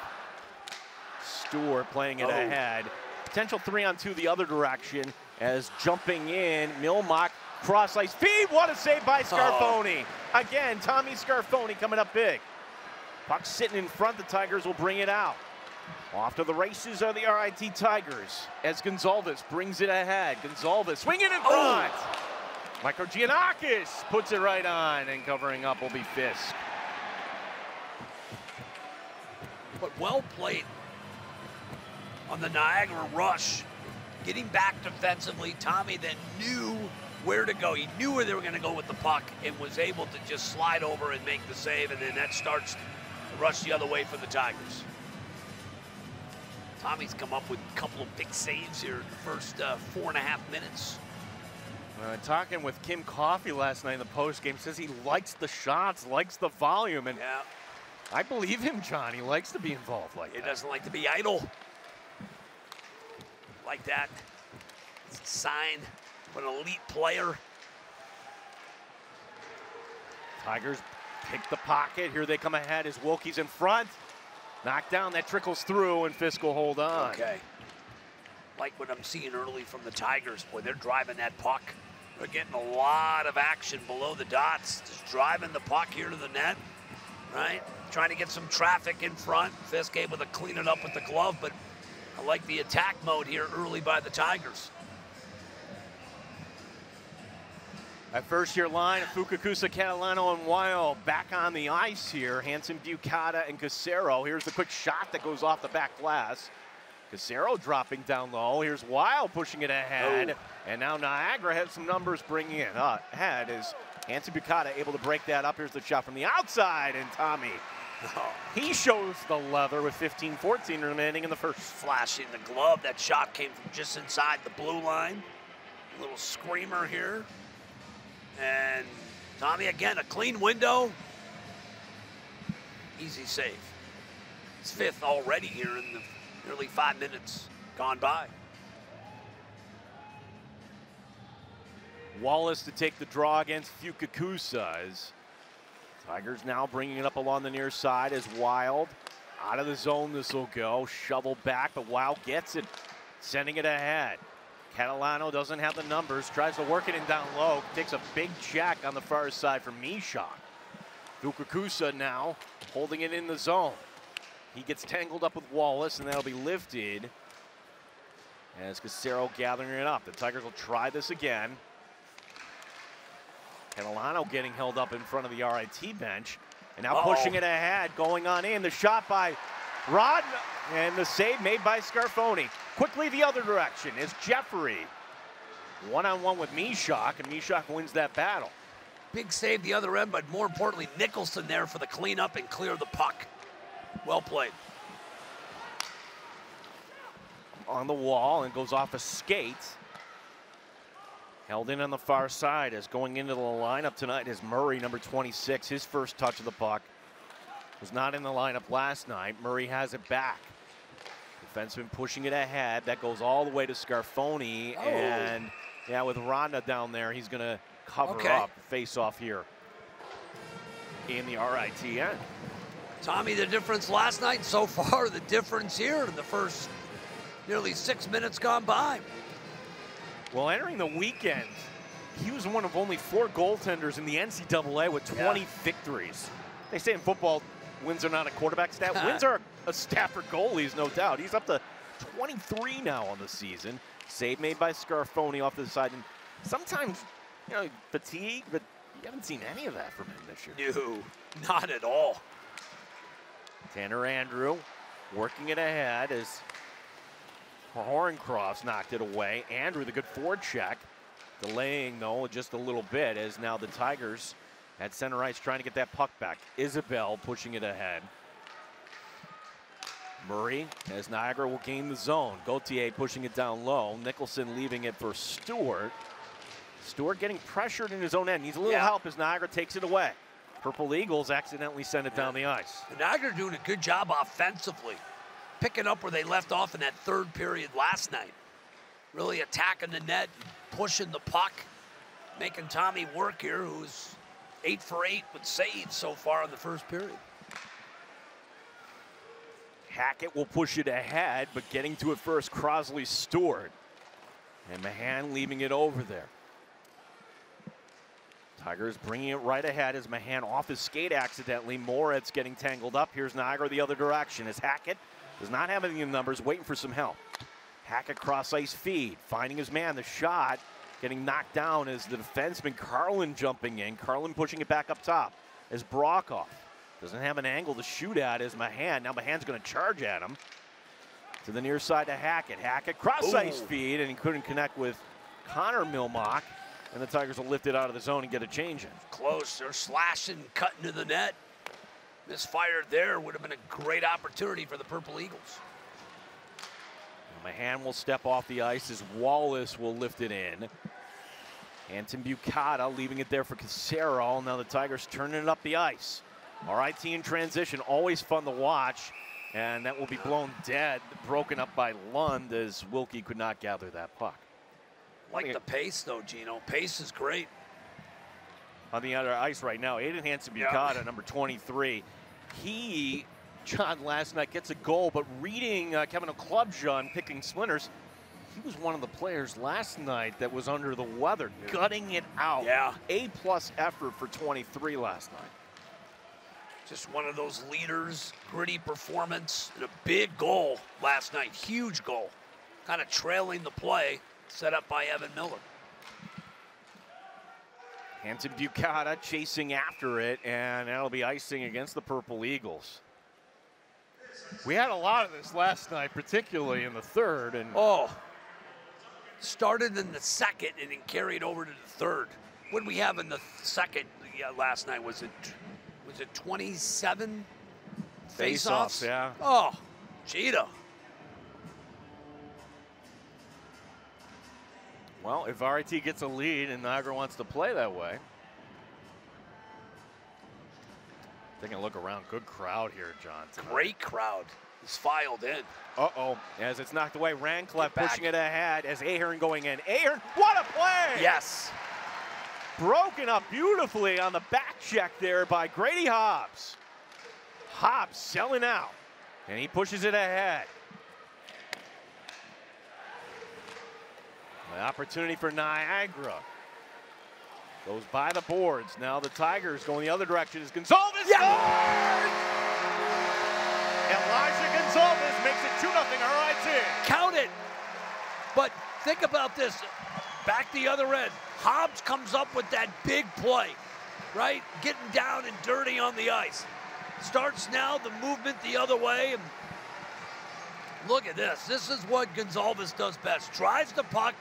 Stewart playing it Oh. ahead. Potential three on two the other direction as jumping in. Mylymok cross ice feed. What a save by oh. Scarfone. Again, Tommy Scarfone coming up big. Puck sitting in front. The Tigers will bring it out. Off to the races are the RIT Tigers as Gonsalves brings it ahead. Gonsalves swinging in oh. front. Mikrogiannakis puts it right on, and covering up will be Fiske. But well played on the Niagara rush. Getting back defensively, Tommy then knew where to go. He knew where they were going to go with the puck and was able to just slide over and make the save, and then that starts the rush the other way for the Tigers. Tommy's come up with a couple of big saves here in the first uh, four and a half minutes. Uh, talking with Kim Coffey last night in the postgame, he says he likes the shots, likes the volume, and I believe him, John. He likes to be involved like He that. He doesn't like to be idle. Like that. It's a sign of an elite player. Tigers pick the pocket. Here they come ahead as Wilkie's in front. Knocked down, that trickles through, and Fiske will hold on. Okay. Like what I'm seeing early from the Tigers. Boy, they're driving that puck. They're getting a lot of action below the dots. Just driving the puck here to the net, right? Trying to get some traffic in front. Fiske able to clean it up with the glove, but I like the attack mode here early by the Tigers. At first year line of Fukakusa, Catalano, and Wild back on the ice here. Hansen-Bukata, and Cassaro. Here's the quick shot that goes off the back glass. Cassaro dropping down low. Here's Wild pushing it ahead. And now Niagara has some numbers bringing in. Uh, ahead is Hansen-Bukata able to break that up. Here's the shot from the outside, and Tommy. He shows the leather with 15-14 remaining in the first. Flashing the glove. That shot came from just inside the blue line. little screamer here. And Tommy again, a clean window. Easy save. It's fifth already here in the nearly five minutes gone by. Wallace to take the draw against Fukakusa Tigers now bringing it up along the near side as Wild. Out of the zone this will go. Shovel back, but Wild gets it, sending it ahead. Catalano doesn't have the numbers, tries to work it in down low, takes a big check on the far side from Mishak. Fukakusa now holding it in the zone. He gets tangled up with Wallace, and that'll be lifted as Cassaro gathering it up. The Tigers will try this again. Catalano getting held up in front of the RIT bench. And now Uh-oh. pushing it ahead, going on in. The shot by Rod, and the save made by Scarfone. Quickly the other direction is Jeffrey. One-on-one with Mishak, and Mishak wins that battle. Big save the other end, but more importantly, Nicholson there for the cleanup and clear the puck. Well played. on the wall and goes off a skate. Held in on the far side as going into the lineup tonight is Murray, number 26. His first touch of the puck was not in the lineup last night. Murray has it back. Defenseman pushing it ahead. That goes all the way to Scarfone. Oh. And yeah, with Ronda down there, he's going to cover Okay. up face off here in the RITN. Tommy, the difference last night, so far, the difference here in the first nearly six minutes gone by. Well, entering the weekend, he was one of only four goaltenders in the NCAA with 20 victories. They say in football, wins are not a quarterback stat. wins are a stat for goalies, no doubt. He's up to 23 now on the season. Save made by Scarfone off the side. And sometimes, you know, fatigue, but you haven't seen any of that from him this year. No, not at all. Tanner Andrew working it ahead as Horncroft's knocked it away. Andrew, the good forward check. Delaying, though, just a little bit as now the Tigers at center ice trying to get that puck back. Isabel pushing it ahead. Murray as Niagara will gain the zone. Gauthier pushing it down low. Nicholson leaving it for Stewart. Stewart getting pressured in his own end. Needs a little Yeah. help as Niagara takes it away. Purple Eagles accidentally send it down the ice. The Niagara doing a good job offensively, picking up where they left off in that third period last night. Really attacking the net, pushing the puck, making Tommy work here, who's eight for eight with saves so far in the first period. Hackett will push it ahead, but getting to it first, Crosley Stewart. And Mahan leaving it over there. Tigers bringing it right ahead as Mahan off his skate accidentally. Moritz getting tangled up. Here's Niagara the other direction as Hackett does not have any numbers, waiting for some help. Hackett cross ice feed, finding his man. The shot getting knocked down as the defenseman Carlin jumping in. Carlin pushing it back up top as Brokoff doesn't have an angle to shoot at as Mahan. Now Mahan's going to charge at him. To the near side to Hackett. Hackett cross ice feed, and he couldn't connect with Connor Mylymok. And the Tigers will lift it out of the zone and get a change in. Close, they're slashing, cutting to the net. Misfired there would have been a great opportunity for the Purple Eagles. Mahan will step off the ice as Wallace will lift it in. Anton Bucata leaving it there for Cassaro. Now the Tigers turning it up the ice. RIT in transition, always fun to watch. And that will be blown dead, broken up by Lund as Wilkie could not gather that puck. Like the pace, though, Gino. Pace is great. on the other ice right now. Aiden Hansen-Bukata, number 23. He, John, last night gets a goal, but reading uh, Kevin O'Clubja and picking splinters, he was one of the players last night that was under the weather, gutting it out. Yeah. A plus effort for 23 last night. Just one of those leaders, gritty performance, and a big goal last night. Huge goal. Kind of trailing the play set up by Evan Miller. Hansen-Bukata chasing after it, and that'll be icing against the Purple Eagles. We had a lot of this last night, particularly in the third, and Oh, started in the second and then carried over to the third. What did we have in the second yeah, last night? Was it was it 27 Face-offs, face-offs? yeah. Oh, Cheetah. Well, if RIT gets a lead and Niagara wants to play that way. Taking a look around, good crowd here, John. tonight. Great crowd. Is filed in. Uh-oh, as it's knocked away, Rancliffe Get pushing it ahead as Ahern going in. Ahern, what a play! Yes. Broken up beautifully on the back check there by Grady Hobbs. Hobbs selling out, and he pushes it ahead. An opportunity for Niagara. Goes by the boards. Now the Tigers going the other direction as Gonsalves scores! Elijah Gonsalves makes it 2 0 RIT. Count it. But think about this. Back the other end. Hobbs comes up with that big play, right? Getting down and dirty on the ice. Starts now the movement the other way. And look at this. This is what Gonsalves does best. Drives the puck.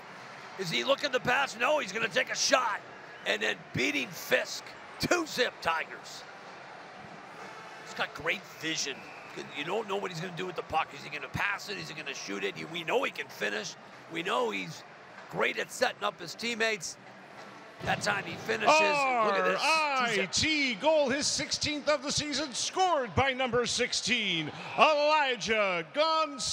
Is he looking to pass? No, he's going to take a shot. And then beating Fiske. Two zip Tigers. He's got great vision. You don't know what he's going to do with the puck. Is he going to pass it? Is he going to shoot it? We know he can finish. We know he's great at setting up his teammates. That time he finishes. Look at this. RIT goal, his 16th of the season, scored by number 16, Elijah Gonsalves.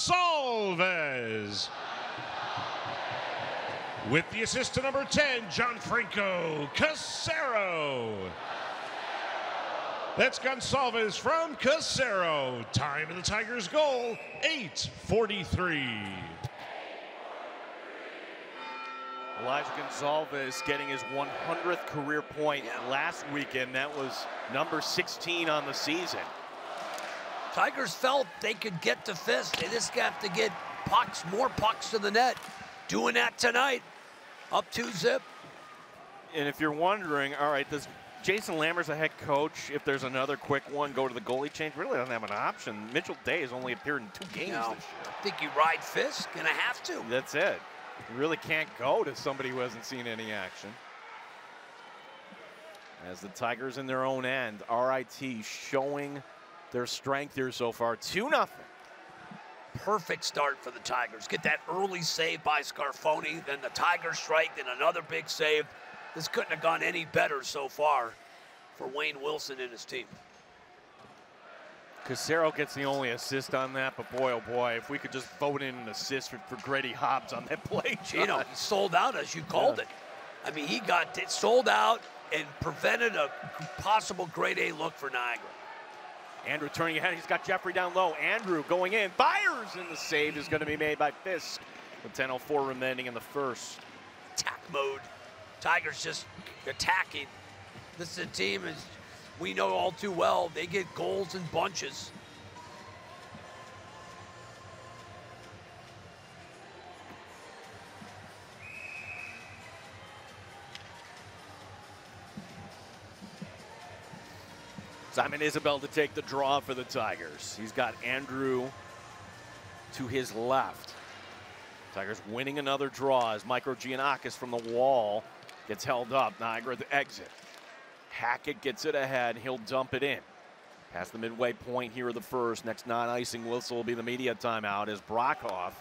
With the assist to number 10, John Franco Casero. That's Gonsalves from Cassaro. Time of the Tigers' goal, 8.43. Elijah Gonsalves getting his 100th career point last weekend. That was number 16 on the season. Tigers felt they could get to Fiske. They just have to get pucks, more pucks to the net. Doing that tonight. Up two zip. And if you're wondering, all right, does Jason Lammers, a head coach, if there's another quick one, go to the goalie change? Really doesn't have an option. Mitchell Day has only appeared in two games No. this year. I think you ride Fiske, gonna have to. That's it. You really can't go to somebody who hasn't seen any action. As the Tigers in their own end, RIT showing their strength here so far. 2 nothing. Perfect start for the Tigers. Get that early save by Scarfone, then the Tigers strike, then another big save. This couldn't have gone any better so far for Wayne Wilson and his team. Cassaro gets the only assist on that, but boy, oh boy, if we could just vote in an assist for, for Grady Hobbs on that play. You know, he sold out as you called Yeah. it. I mean, he got sold out and prevented a possible grade A look for Niagara. Andrew turning ahead. He's got Jeffrey down low. Andrew going in. Fires, in the save is going to be made by Fiske with 10.04 remaining in the first. Attack mode. Tigers just attacking. This is a team as we know all too well. They get goals in bunches. Simon Isabel to take the draw for the Tigers. He's got Andrew to his left. Tigers winning another draw as Mikrogiannakis from the wall gets held up. Niagara at the exit. Hackett gets it ahead. He'll dump it in. Past the midway point here of the first. Next non-icing whistle will be the media timeout as Brockhoff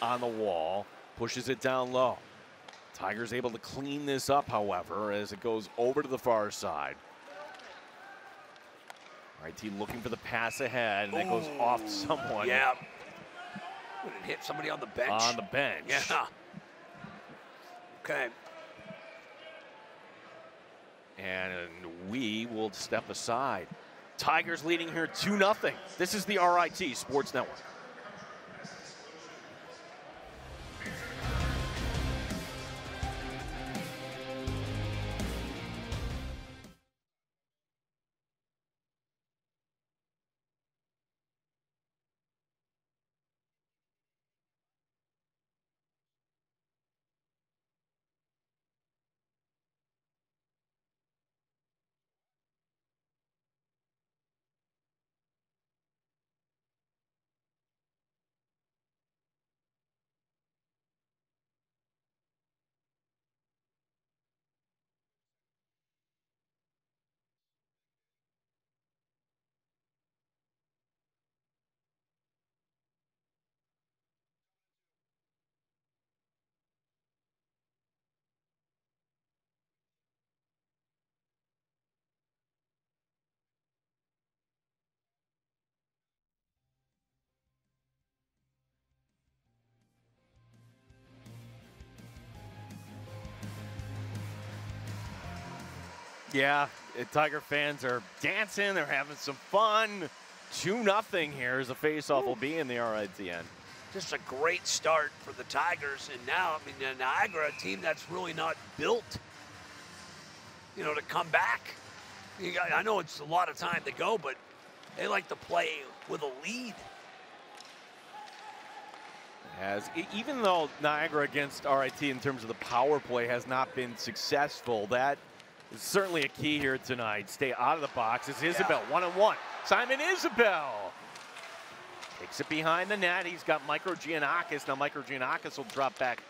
on the wall pushes it down low. Tigers able to clean this up, however, as it goes over to the far side. RIT looking for the pass ahead, and it goes off someone Yeah. Would it hit somebody on the bench? on the bench. Yeah. Okay. And we will step aside. Tigers leading here 2 0. This is the RIT Sports Network. Yeah, uh, Tiger fans are dancing. They're having some fun. 2 nothing here as the faceoff will be in the RIT end. Just a great start for the Tigers. And now, I mean, the Niagara, a team that's really not built, you know, to come back. You got, I know it's a lot of time to go, but they like to play with a lead. Has even though Niagara against RIT in terms of the power play has not been successful, that is certainly a key here tonight. Stay out of the box. It's Isabel one on one. Simon Isabel takes it behind the net. He's got Mikrogiannakis. Now Mikrogiannakis will drop back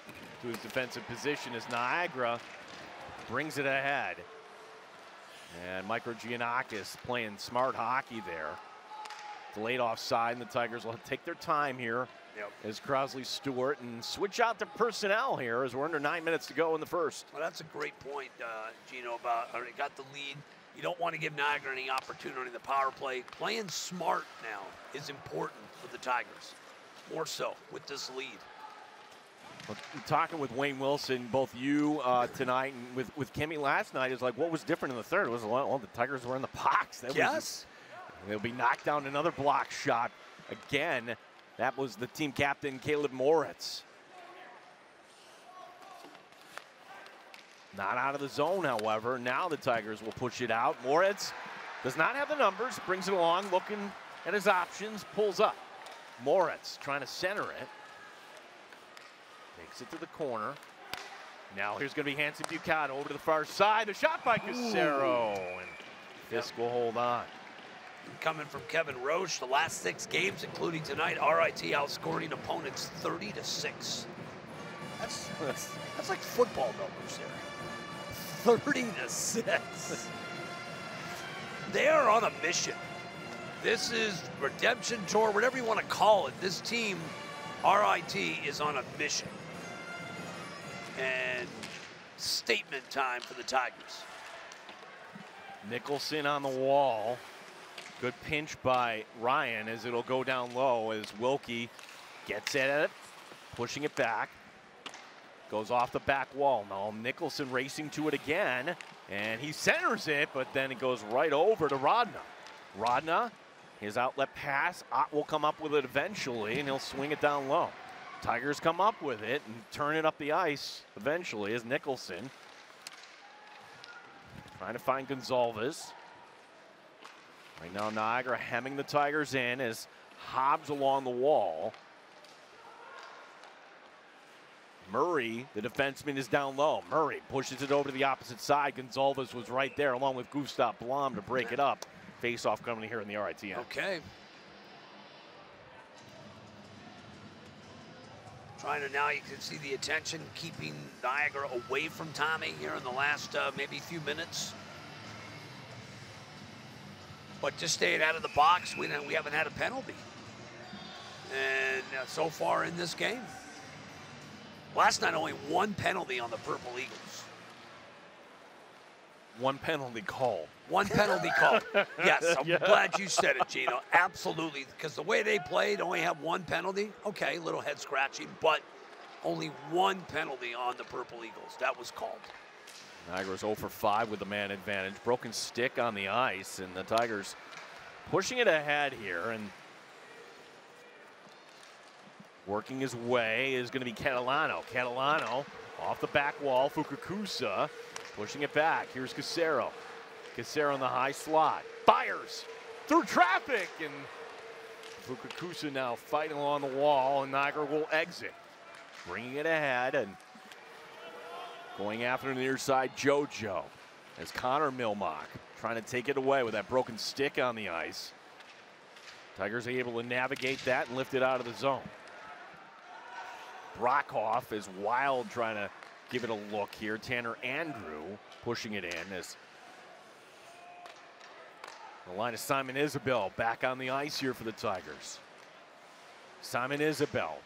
to his defensive position as Niagara brings it ahead. And Mikrogiannakis playing smart hockey there. Delayed offside, and the Tigers will take their time here Yep. as Crosley Stewart and switch out the personnel here as we're under nine minutes to go in the first. Well, that's a great point, uh, Gino, about already got the lead. You don't want to give Niagara any opportunity in the power play. Playing smart now is important for the Tigers, more so with this lead. Well, Talking with Wayne Wilson, both you uh, tonight and with, with Kimmy last night, is like what was different in the third? It was well, the Tigers were in the box. That was- Yes. they'll be knocked down another block shot again. That was the team captain Caleb Moritz. Not out of the zone, however. Now the Tigers will push it out. Moritz does not have the numbers, brings it along, looking at his options, pulls up. Moritz trying to center it. Takes it to the corner. Now here's going to be Hansen-Bukata over to the far side. The shot by Cassaro. And Fiske will hold on. Coming from Kevin Roche, the last six games, including tonight, RIT outscoring opponents 30 to 6. That's, that's, that's like football numbers there. 30 to 6. They are on a mission. This is redemption tour, whatever you want to call it. This team, RIT, is on a mission. And statement time for the Tigers. Nicholson on the wall. Good pinch by Ryan as it'll go down low as Wilkie gets at it, pushing it back. Goes off the back wall. Now Nicholson racing to it again, and he centers it, but then it goes right over to Rodna. Rodna, his outlet pass, Ott will come up with it eventually, and he'll swing it down low. Tigers come up with it and turn it up the ice eventually as Nicholson trying to find Gonsalves. Right now, Niagara hemming the Tigers in as Hobbs along the wall. Murray, the defenseman, is down low. Murray pushes it over to the opposite side. Gonsalves was right there, along with Gustav Blom to break it up. Face off coming here in the RITN. Okay. Trying to now, you can see the attention, keeping Niagara away from Tommy here in the last uh, maybe few minutes. But just staying out of the box, we, we haven't had a penalty. And uh, so far in this game. Last night, only one penalty on the Purple Eagles. One penalty call. One penalty call. yes, I'm Yeah. glad you said it, Gino. Absolutely. Because the way they played, only have one penalty. Okay, a little head scratching, but only one penalty on the Purple Eagles. That was called. Niagara's 0 for 5 with the man advantage. Broken stick on the ice, and the Tigers pushing it ahead here. And working his way is going to be Catalano. Catalano off the back wall. Fukakusa pushing it back. Here's Cassaro. Cassaro on the high slot. Fires through traffic. And Fukakusa now fighting along the wall, and Niagara will exit. Bringing it ahead and Going after the near side, JoJo. As Connor Mylymok trying to take it away with that broken stick on the ice. Tigers able to navigate that and lift it out of the zone. Brockhoff is wild trying to give it a look here. Tanner Andrew pushing it in as the line of Simon Isabel back on the ice here for the Tigers. Simon Isabel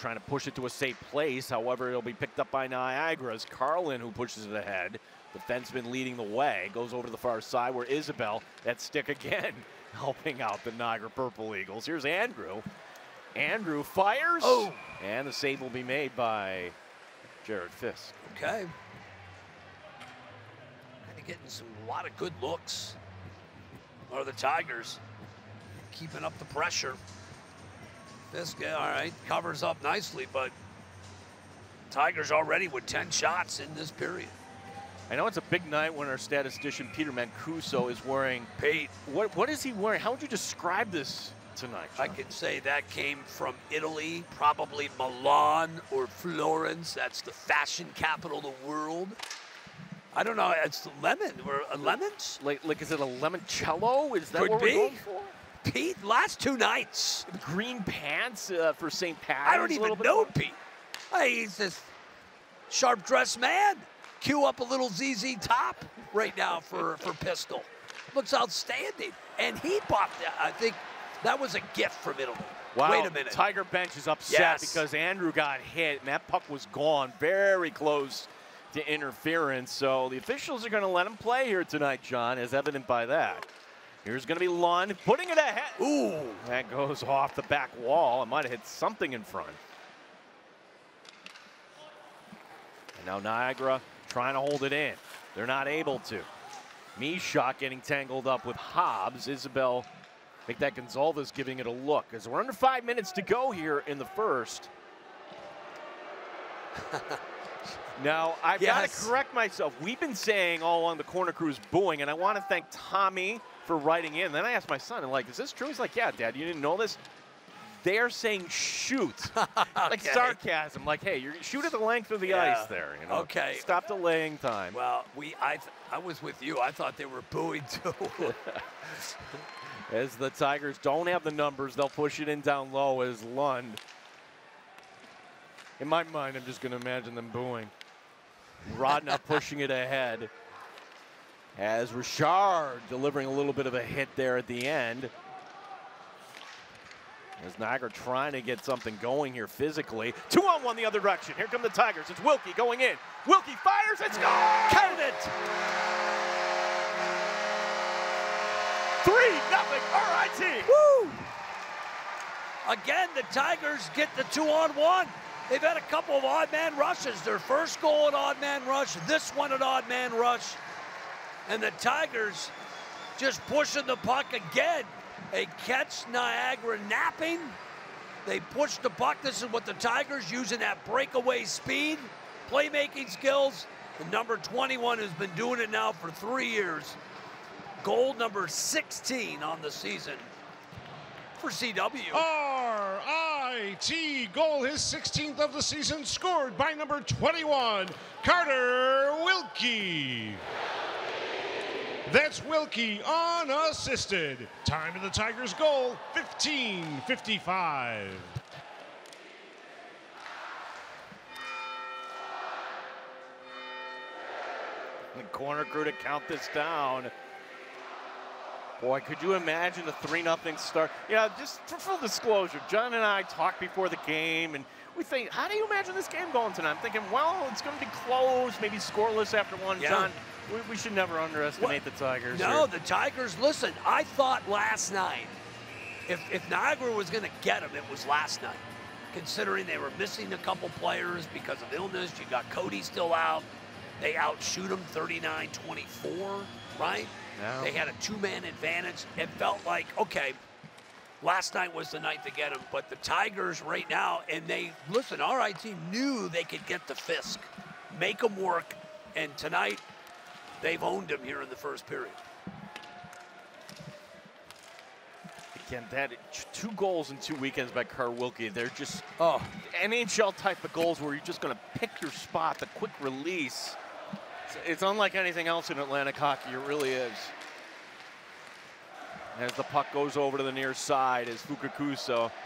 trying to push it to a safe place. However, it'll be picked up by Niagara's Carlin, who pushes it ahead. Defenseman leading the way, goes over to the far side where Isabel, that stick again, helping out the Niagara Purple Eagles. Here's Andrew. Andrew fires. Oh. And the save will be made by Jarrett Fiske. Okay. Kind of getting some a lot of good looks. Are the Tigers keeping up the pressure? Fiske, guy, all right, covers up nicely, but Tigers already with 10 shots in this period. I know it's a big night when our statistician Peter Mancuso is wearing. Pete. What, what is he wearing? How would you describe this tonight? I can say that came from Italy, probably Milan or Florence. That's the fashion capital of the world. I don't know. It's the lemon or uh, lemons. Like, like is it a limoncello? Is that Could what be. we're going for? Pete, last two nights. Green pants uh, for St. Patty's. I don't even bit know? Pete. Hey, he's this sharp dressed man. Cue up a little ZZ top right now for, for Pistol. Looks outstanding. And he bought that. I think that was a gift from Italy. Wow, Wait a minute. Tiger bench is upset Yes. because Andrew got hit and that puck was gone very close to interference. So the officials are going to let him play here tonight, John, as evident by that. Here's going to be Lund putting it ahead. Ooh. That goes off the back wall. It might have hit something in front. And now Niagara trying to hold it in. They're not able to. Mishak getting tangled up with Hobbs. Isabel make that Gonsalves giving it a look. As we're under five minutes to go here in the first. now, I've got to correct myself. We've been saying all along the corner crew is booing, and I want to thank Tommy for writing in. Then I asked my son, I'm like, is this true? He's like, yeah, Dad, you didn't know this? They're saying shoot, like Okay. sarcasm, like hey, you're shoot at the length of the Yeah. ice there. You know, Okay. stop delaying time. Well, we I th- I was with you. I thought they were booing too. As the Tigers don't have the numbers, they'll push it in down low as Lund. In my mind, I'm just going to imagine them booing. Rodna pushing it ahead. As Richard delivering a little bit of a hit there at the end. As Niagara trying to get something going here physically. Two on one the other direction. Here come the Tigers. It's Wilkie going in. Wilkie fires. It's gone. Count it. Three nothing RIT. Woo! Again, the Tigers get the two on one. They've had a couple of odd man rushes. Their first goal an odd man rush, this one an odd man rush. And the Tigers just pushing the puck again. They catch Niagara napping. They push the puck. This is what the Tigers using that breakaway speed, playmaking skills. The number 21 has been doing it now for three years. Goal number 16 on the season for CW. RIT goal, his 16th of the season, scored by number 21, Carter Wilkie. That's Wilkie unassisted. Time of the Tigers' goal, 15.55. The corner crew to count this down. Boy, could you imagine a 3 0 start? Yeah, just for full disclosure, John and I talked before the game, and we think, how do you imagine this game going tonight? I'm thinking, well, it's going to be close, maybe scoreless after one. Yeah. John, we, we should never underestimate the Tigers. No, here. the Tigers, listen, I thought last night, if, if Niagara was going to get them, it was last night. Considering they were missing a couple players because of illness, you got Cody still out. They outshoot them 39 24, right? Yeah. They had a two man advantage. It felt like, okay, last night was the night to get them, but the Tigers right now, and they, listen, our RIT knew they could get the Fiske, make them work, and tonight they've owned them here in the first period. Again, that two goals in two weekends by Carter Wilkie. They're just oh NHL type of goals where you're just going to pick your spot, the quick release. It's, it's unlike anything else in Atlantic hockey. It really is. As the puck goes over to the near side is Fukakusa.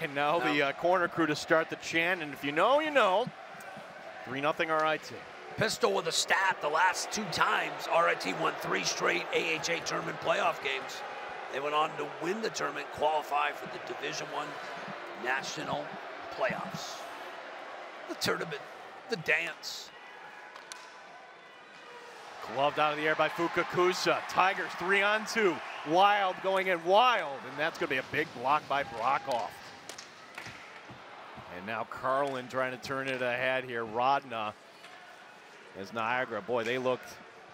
And now the uh, corner crew to start the chant. And if you know, you know. 3 0 RIT. Pistol with a stat the last two times RIT won three straight AHA tournament playoff games. They went on to win the tournament, qualify for the Division One national playoffs. The tournament, the dance. Gloved out of the air by Fukakusa. Tigers three on two. Wild going in wild. And that's going to be a big block by Brockhoff. And now Carlin trying to turn it ahead here. Rodna as Niagara. Boy, they looked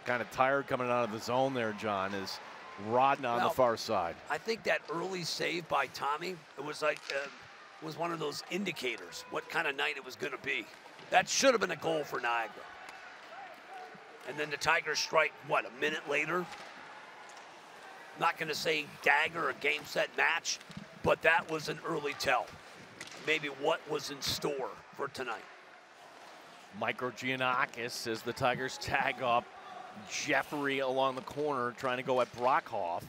kind of tired coming out of the zone there, John, as Rodna on Well, the far side. I think that early save by Tommy, it was like, uh, was one of those indicators what kind of night it was going to be. That should have been a goal for Niagara. And then the Tigers strike, what, a minute later? Not going to say dagger or game set match, but that was an early tell. Maybe what was in store for tonight. Mikrogiannakis as the Tigers tag up. Jeffrey along the corner trying to go at Brockhoff.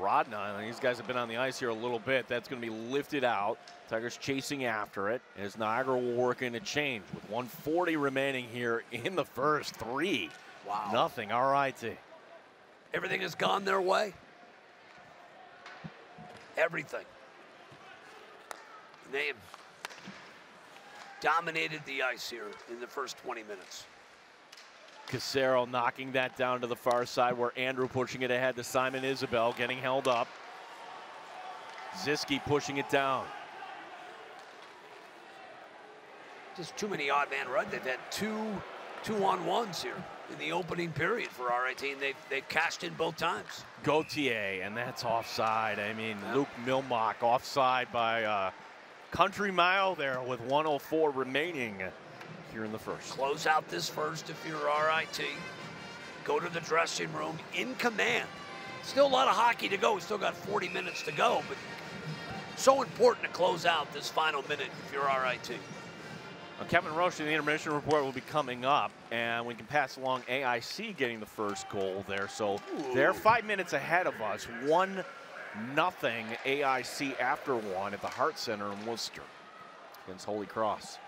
Rodna, these guys have been on the ice here a little bit. That's going to be lifted out. Tigers chasing after it as Niagara will work in a change with 140 remaining here in the first three. Wow. Nothing. RIT. Everything has gone their way. Everything. Have dominated the ice here in the first 20 minutes. Cassaro knocking that down to the far side where Andrew pushing it ahead to Simon Isabel, getting held up. Ziski pushing it down. Just too many odd man runs. They've had two two on ones here in the opening period for RIT, and they've, they've cashed in both times. Gauthier, and that's offside. I mean, Luke Mylymok offside by uh, country mile there with 104 remaining here in the first. Close out this first if you're RIT. Go to the dressing room in command. Still a lot of hockey to go. We still got 40 minutes to go, but so important to close out this final minute if you're RIT. Well, Kevin Roche in the intermission report will be coming up, and we can pass along AIC getting the first goal there. So Ooh. they're five minutes ahead of us. One nothing AIC after one at the Hart Center in Worcester against Holy Cross.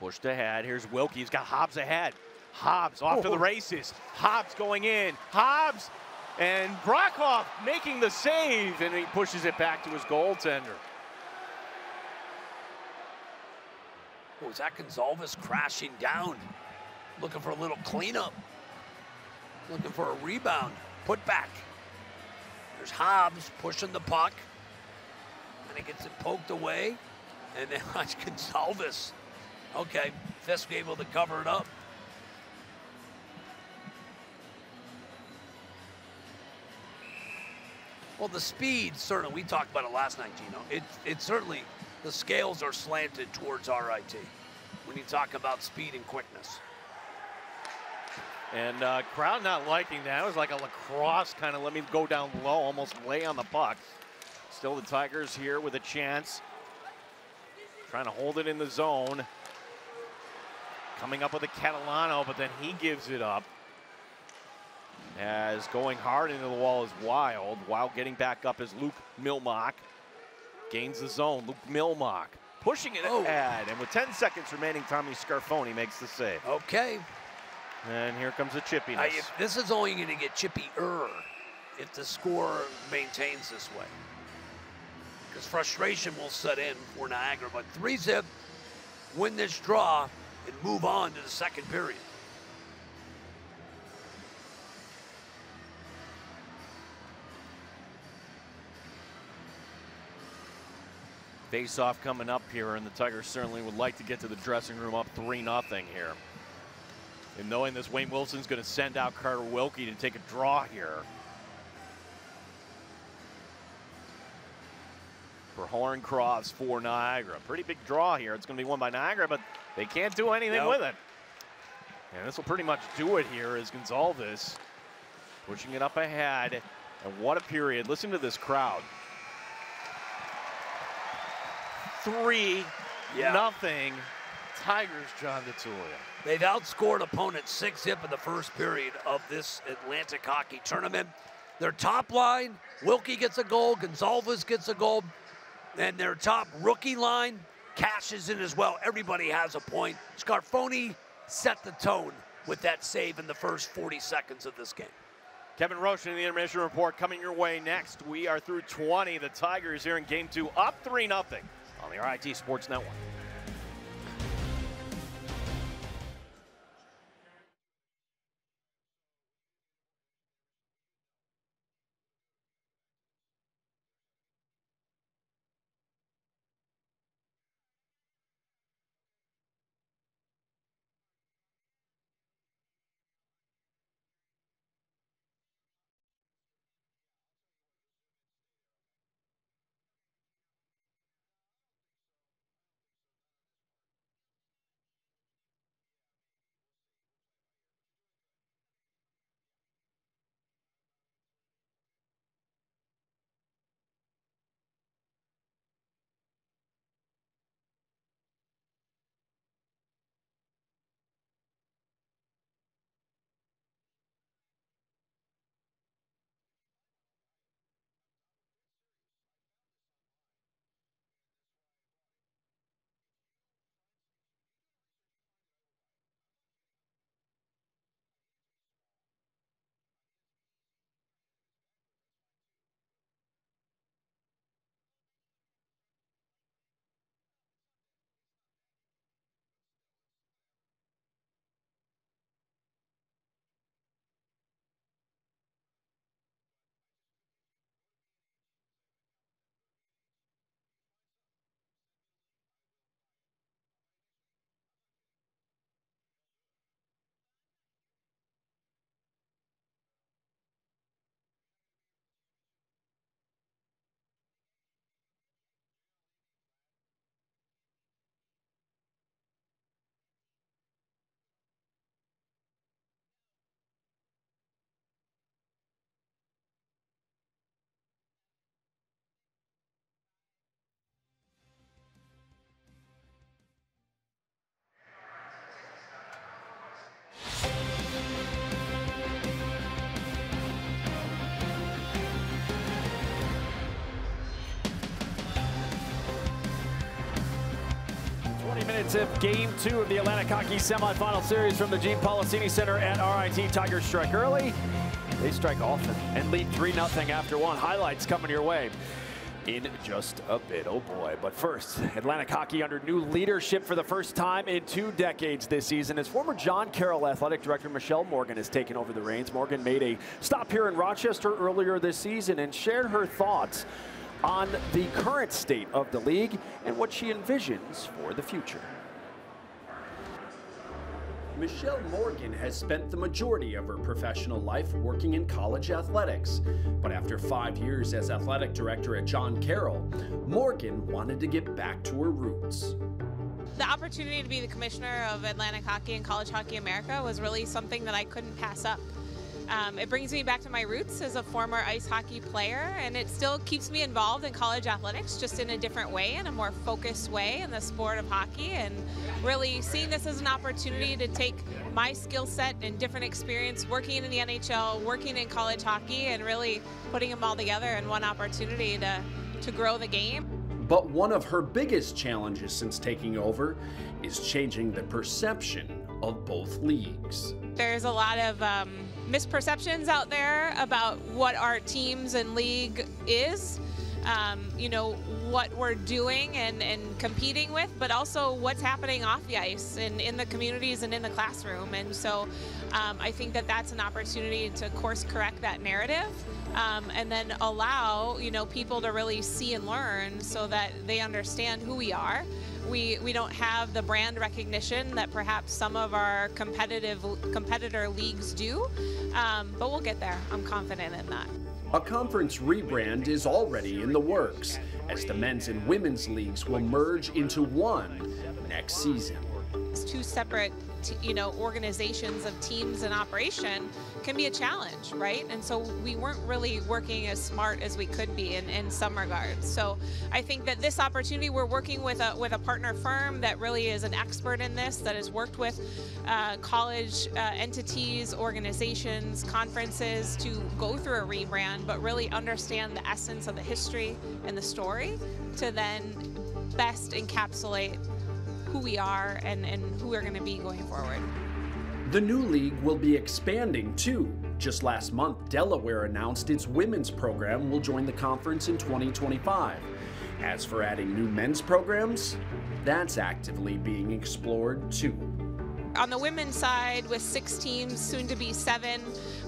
Pushed ahead. Here's Wilkie. He's got Hobbs ahead. Hobbs off to the oh. races. Hobbs going in. Hobbs and Brockhoff making the save, and he pushes it back to his goaltender. Oh, is that Gonsalves crashing down? Looking for a little cleanup. Looking for a rebound. Put back. There's Hobbs pushing the puck. And he gets it poked away. And then watch Gonsalves. Okay, Fiske able to cover it up. Well, the speed, certainly, we talked about it last night, Gino. It, it certainly, the scales are slanted towards RIT when you talk about speed and quickness. And uh, crowd not liking that. It was like a lacrosse kind of let me go down low, almost lay on the puck. Still the Tigers here with a chance. Trying to hold it in the zone. Coming up with a Catalano, but then he gives it up. As going hard into the wall is Wild. Wild getting back up is Luke Mylymok. Gains the zone. Luke Mylymok pushing it Oh. ahead. And with 10 seconds remaining, Tommy Scarfone makes the save. Okay. And here comes the chippiness. If this is only going to get chippy-er if the score maintains this way. Because frustration will set in for Niagara. But three zip, win this draw, and move on to the second period. Face off coming up here, and the Tigers certainly would like to get to the dressing room up 3 0 here. And knowing this, Wayne Wilson's going to send out Carter Wilkie to take a draw here. For Horn Cross for Niagara. Pretty big draw here. It's going to be won by Niagara, but they can't do anything Nope. with it. And this will pretty much do it here as Gonsalves pushing it up ahead. And what a period. Listen to this crowd. Three, Yeah. nothing. Tigers, John DeTulia. They've outscored opponents 6 zip in the first period of this Atlantic hockey tournament. Their top line, Wilkie gets a goal, Gonsalves gets a goal, and their top rookie line cashes in as well. Everybody has a point. Scarfone set the tone with that save in the first 40 seconds of this game. Kevin Roche in the intermission report coming your way next. We are through 20. The Tigers here in game two, up 3 0 on the RIT Sports Network. 20 minutes of game two of the Atlantic Hockey semifinal series from the Gene Polisseni Center at RIT. Tigers strike early. They strike often and lead 3-0 after one. Highlights coming your way in just a bit. Oh boy. But first, Atlantic Hockey under new leadership for the first time in two decades this season as former John Carroll Athletic Director Michelle Morgan has taken over the reins. Morgan made a stop here in Rochester earlier this season and shared her thoughts on the current state of the league and what she envisions for the future. Michelle Morgan has spent the majority of her professional life working in college athletics. But after five years as athletic director at John Carroll, Morgan wanted to get back to her roots. The opportunity to be the commissioner of Atlantic Hockey and College Hockey America was really something that I couldn't pass up. Um, it brings me back to my roots as a former ice hockey player, and it still keeps me involved in college athletics, just in a different way, in a more focused way in the sport of hockey, and really seeing this as an opportunity to take my skill set and different experience working in the NHL, working in college hockey, and really putting them all together in one opportunity to, to grow the game. But one of her biggest challenges since taking over is changing the perception of both leagues. There's a lot of um, misperceptions out there about what our teams and league is. Um, you know, what we're doing and, and competing with, but also what's happening off the ice and in the communities and in the classroom. And so um, I think that that's an opportunity to course correct that narrative um, and then allow, you know, people to really see and learn so that they understand who we are. We, we don't have the brand recognition that perhaps some of our competitive competitor leagues do, um, but we'll get there. I'm confident in that. A conference rebrand is already in the works, as the men's and women's leagues will merge into one next season. Two separate you know organizations of teams and operation can be a challenge right? And so we weren't really working as smart as we could be in, in some regards. So i think that this opportunity we're working with a with a partner firm that really is an expert in this that has worked with uh, college uh, entities organizations conferences to go through a rebrand but really understand the essence of the history and the story to then best encapsulate who we are and, and who we're going to be going forward. The new league will be expanding too. Just last month, Delaware announced its women's program will join the conference in 2025. As for adding new men's programs, that's actively being explored too. On the women's side, with six teams, soon to be seven,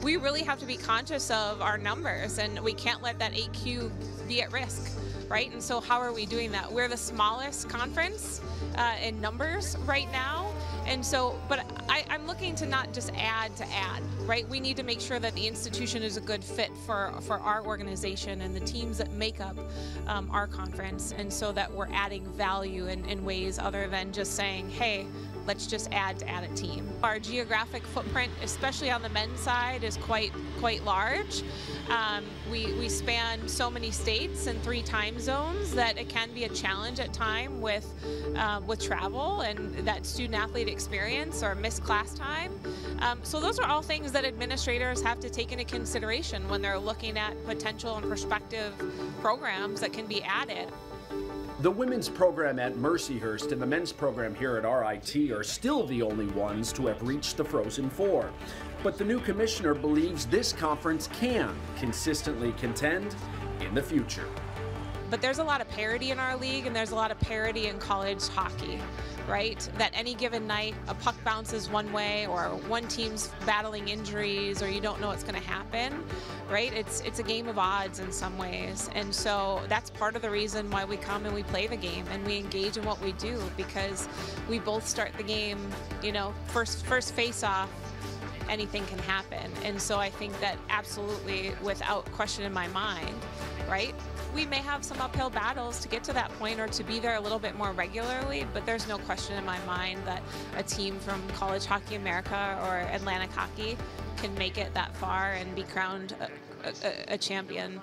we really have to be conscious of our numbers and we can't let that AQ be at risk right? And so how are we doing that? We're the smallest conference uh, in numbers right now. And so, but I, am looking to not just add to add, right? We need to make sure that the institution is a good fit for, for our organization and the teams that make up um, our conference. And so that we're adding value in, in ways other than just saying, hey, let's just add to add a team. Our geographic footprint, especially on the men's side, is quite quite large. Um, we, we span so many states and three time zones that it can be a challenge at time with uh, with travel and that student athlete experience or missed class time. Um, so those are all things that administrators have to take into consideration when they're looking at potential and prospective programs that can be added. The women's program at Mercyhurst and the men's program here at RIT are still the only ones to have reached the Frozen Four. But the new commissioner believes this conference can consistently contend in the future. But there's a lot of parity in our league, and there's a lot of parity in college hockey, right? That any given night a puck bounces one way, or one team's battling injuries, or you don't know what's going to happen, right? It's it's a game of odds in some ways, and so that's part of the reason why we come and we play the game and we engage in what we do because we both start the game, you know, first first face off anything can happen. And so I think that absolutely, without question in my mind, right? We may have some uphill battles to get to that point or to be there a little bit more regularly, but there's no question in my mind that a team from College Hockey America or Atlantic Hockey can make it that far and be crowned a, a, a champion.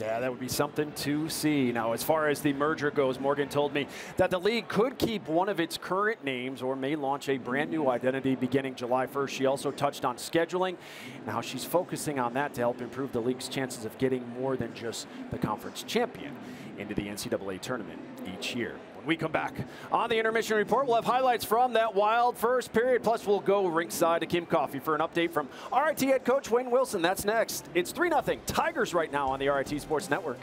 Yeah, that would be something to see. Now, as far as the merger goes, Morgan told me that the league could keep one of its current names or may launch a brand new identity beginning July 1st. She also touched on scheduling and how she's focusing on that to help improve the league's chances of getting more than just the conference champion into the NCAA tournament each year. We come back. On the intermission report, we'll have highlights from that wild first period. Plus, we'll go ringside to Kim Coffey for an update from RIT head coach Wayne Wilson. That's next. It's 3 0 Tigers right now on the RIT Sports Network.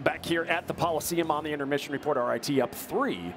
Back here at the Coliseum on the intermission report, RIT up three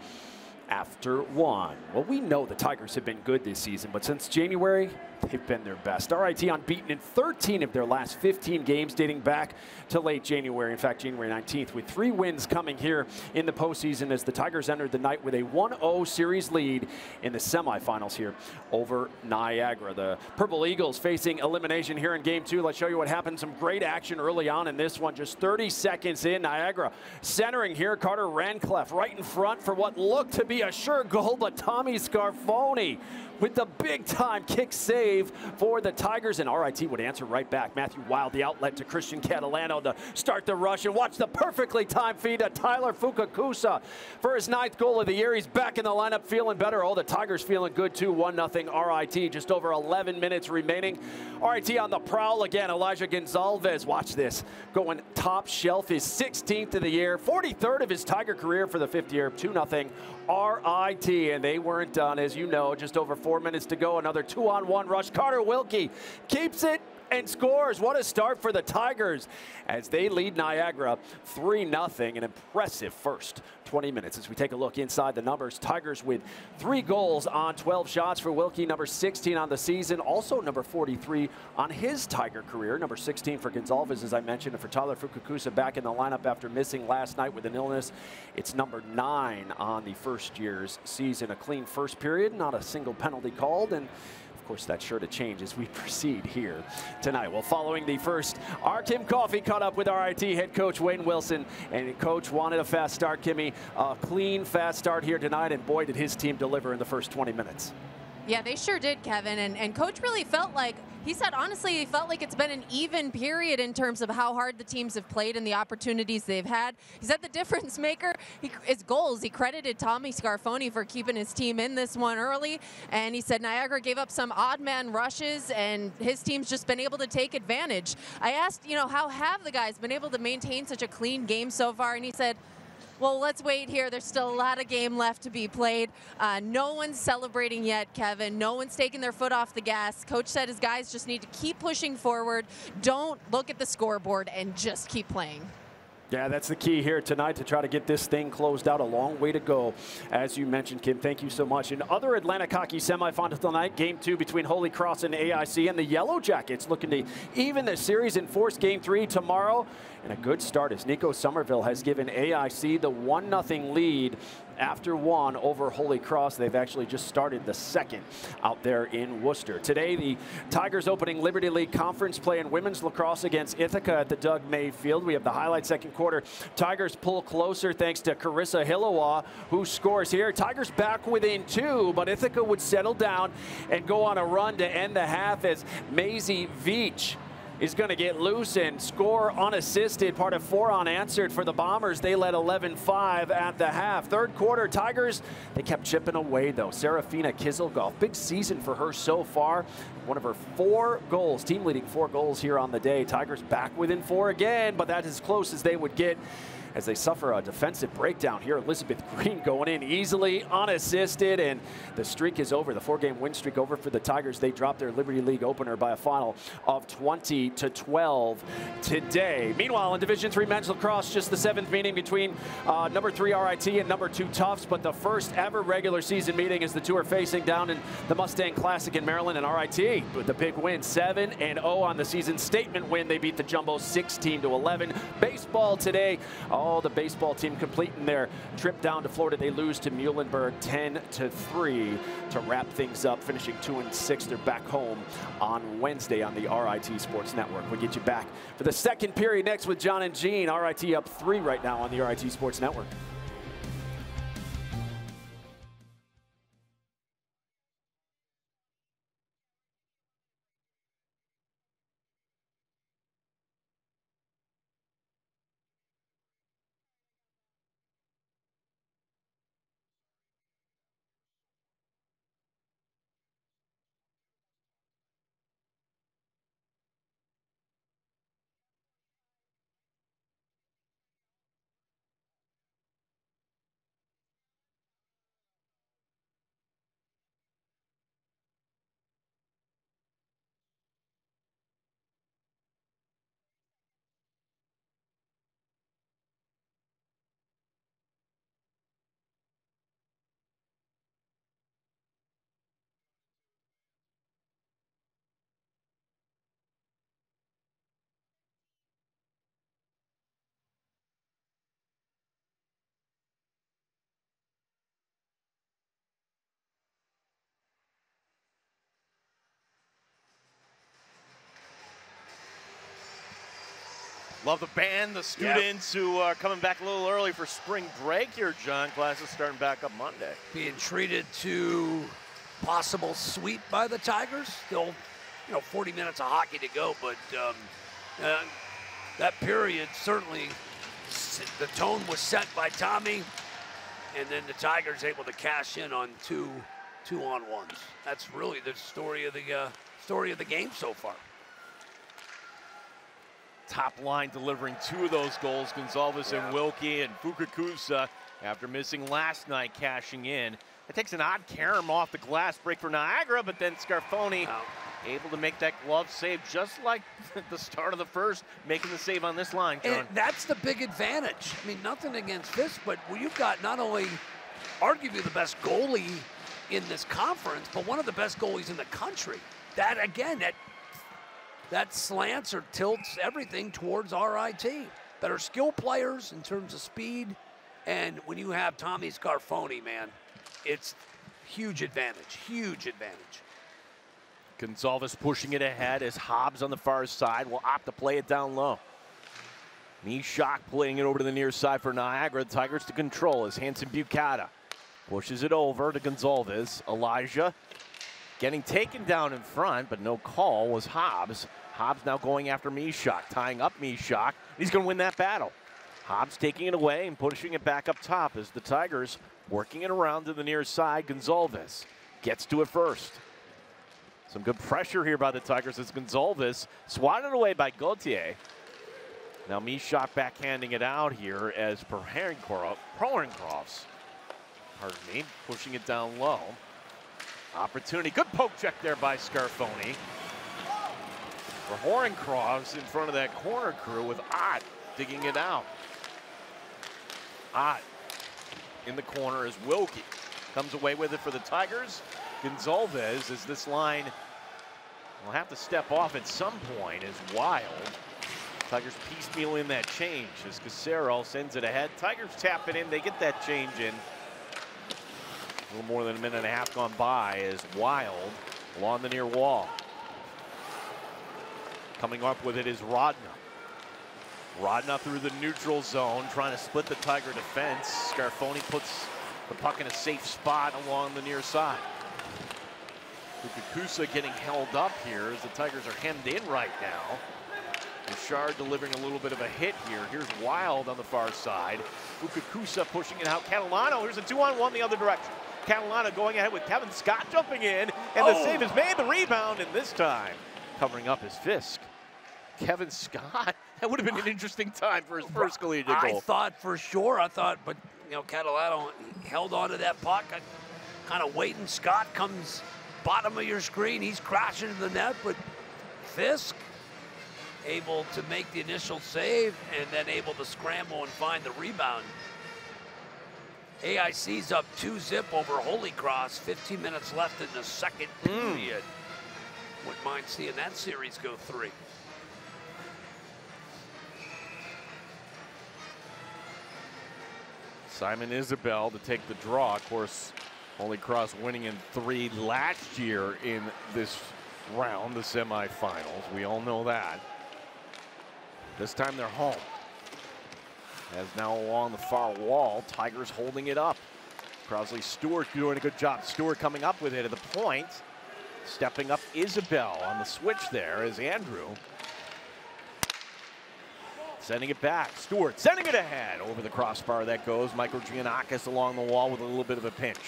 after one. Well, we know the Tigers have been good this season, but since January, they've been their best. RIT unbeaten in 13 of their last 15 games dating back to late January. In fact, January 19th, with three wins coming here in the postseason as the Tigers entered the night with a 1-0 series lead in the semifinals here over Niagara. The Purple Eagles facing elimination here in game two. Let's show you what happened. Some great action early on in this one. Just 30 seconds in, Niagara centering here. Carter Rancliffe right in front for what looked to be a sure goal, but Tommy Scarfone with the big time kick save for the Tigers. And RIT would answer right back. Matthew Wild, the outlet to Christian Catalano to start the rush. And watch the perfectly timed feed to Tyler Fukakusa for his ninth goal of the year. He's back in the lineup feeling better. Oh, the Tigers feeling good too. 1 0 RIT. Just over 11 minutes remaining. RIT on the prowl again. Elijah Gonsalves. Watch this. Going top shelf. His 16th of the year. 43rd of his Tiger career for the fifth year. 2 0 RIT. And they weren't done, as you know, just over four minutes to go. Another two on one rush. Carter Wilkie keeps it and scores. What a start for the Tigers as they lead Niagara 3 0. An impressive first 20 minutes. As we take a look inside the numbers, Tigers with three goals on 12 shots for Wilkie, number 16 on the season, also number 43 on his Tiger career, number 16 for Gonsalves, as I mentioned, and for Tyler Fukakusa back in the lineup after missing last night with an illness. It's number nine on the first year's season. A clean first period, not a single penalty called, and course, that's sure to change as we proceed here tonight. Well, following the first, our Tim Coffey caught up with RIT head coach Wayne Wilson, and coach wanted a fast start, Kimmy. A clean, fast start here tonight, and boy, did his team deliver in the first 20 minutes. Yeah, they sure did, Kevin. And, and coach really felt like, he said, honestly, he felt like it's been an even period in terms of how hard the teams have played and the opportunities they've had. He said the difference maker he, is goals. He credited Tommy Scarfone for keeping his team in this one early. And he said Niagara gave up some odd man rushes, and his team's just been able to take advantage. I asked, you know, how have the guys been able to maintain such a clean game so far? And he said, well, let's wait here. There's still a lot of game left to be played. Uh, no one's celebrating yet, Kevin. No one's taking their foot off the gas. Coach said his guys just need to keep pushing forward. Don't look at the scoreboard and just keep playing. Yeah, that's the key here tonight to try to get this thing closed out. A long way to go, as you mentioned, Kim. Thank you so much. In other Atlantic hockey semifinals tonight, game two between Holy Cross and AIC, and the Yellow Jackets looking to even the series and force game three tomorrow. And a good start as Nico Somerville has given AIC the 1 0 lead after one over Holy Cross. They've actually just started the second out there in Worcester. Today, the Tigers opening Liberty League conference play in women's lacrosse against Ithaca at the Doug May Field. We have the highlight second quarter. Tigers pull closer thanks to Carissa Hillawa, who scores here. Tigers back within two, but Ithaca would settle down and go on a run to end the half as Maisie Veach is going to get loose and score unassisted. Part of four unanswered for the Bombers. They led 11-5 at the half. Third quarter, Tigers, they kept chipping away, though. Serafina Kizelgolf, big season for her so far. One of her four goals, team leading four goals here on the day. Tigers back within four again, but that's as close as they would get as they suffer a defensive breakdown here. Elizabeth Green going in easily, unassisted, and the streak is over. The four-game win streak over for the Tigers. They dropped their Liberty League opener by a final of 20 to 12 today. Meanwhile, in Division Three men's lacrosse, just the seventh meeting between uh, number three RIT and number two Tufts, but the first ever regular season meeting as the two are facing down in the Mustang Classic in Maryland and RIT with the big win, 7 and 0 on the season statement win. They beat the Jumbo 16 to 11. Baseball today. Oh, the baseball team completing their trip down to Florida. They lose to Muhlenberg 10 to 3 to wrap things up, finishing 2 and 6. They're back home on Wednesday on the RIT Sports Network. We'll get you back for the second period next with John and Gene. RIT up 3 right now on the RIT Sports Network. Love the band, the students yep. who are coming back a little early for spring break here, John. Classes starting back up Monday. Being treated to possible sweep by the Tigers. Still, you know, 40 minutes of hockey to go, but um, uh, that period certainly the tone was set by Tommy, and then the Tigers able to cash in on two two on ones. That's really the story of the uh, story of the game so far top line delivering two of those goals. Gonsalves yeah. and Wilkie and Fukakusa, after missing last night, cashing in. It takes an odd carom off the glass break for Niagara, but then Scarfone able to make that glove save just like the start of the first, making the save on this line, John. And that's the big advantage. I mean, nothing against this, but you've got not only arguably the best goalie in this conference, but one of the best goalies in the country. That, again, that that slants or tilts everything towards RIT. Better skill players in terms of speed. And when you have Tommy Scarfone, man, it's huge advantage, huge advantage. Gonsalves pushing it ahead as Hobbs on the far side will opt to play it down low. Mishak playing it over to the near side for Niagara. The Tigers to control as Hansen-Bukata pushes it over to Gonsalves. Elijah getting taken down in front, but no call was Hobbs. Hobbs now going after Mishak, tying up Mishak. He's going to win that battle. Hobbs taking it away and pushing it back up top as the Tigers working it around to the near side. Gonsalves gets to it first. Some good pressure here by the Tigers as Gonsalves swatted away by Gauthier. Now Mishak backhanding it out here as Prohorncroft's, pardon me, pushing it down low. Opportunity, good poke check there by Scarfone for in front of that corner crew with Ott digging it out. Hot in the corner is Wilkie. Comes away with it for the Tigers. Gonzalez as this line will have to step off at some point is Wild. Tigers piecemeal in that change as Cassaro sends it ahead. Tigers tap it in. They get that change in. A little more than a minute and a half gone by as Wild along the near wall. Coming up with it is Rodna. Rodna through the neutral zone, trying to split the Tiger defense. Scarfone puts the puck in a safe spot along the near side. Fukakusa getting held up here as the Tigers are hemmed in right now. Bouchard delivering a little bit of a hit here. Here's Wild on the far side. Fukakusa pushing it out. Catalano, here's a two-on-one the other direction. Catalano going ahead with Kevin Scott jumping in, and the Oh. save is made. The rebound, and this time covering up his Fiske. Kevin Scott. That would have been an interesting time for his first collegiate goal. I thought for sure. I thought, but you know, Catalano held on to that puck. Kind of waiting. Scott comes bottom of your screen. He's crashing into the net, but Fiske able to make the initial save and then able to scramble and find the rebound. AIC's up two zip over Holy Cross. 15 minutes left in the second hmm. period. Wouldn't mind seeing that series go three. Simon Isabel to take the draw. Of course, Holy Cross winning in three last year in this round, the semifinals. We all know that. This time they're home. As now along the far wall, Tigers holding it up. Crosley Stewart doing a good job. Stewart coming up with it at the point. Stepping up Isabel on the switch there is Andrew. Sending it back. Stewart sending it ahead. Over the crossbar that goes. Mikrogiannakis along the wall with a little bit of a pinch.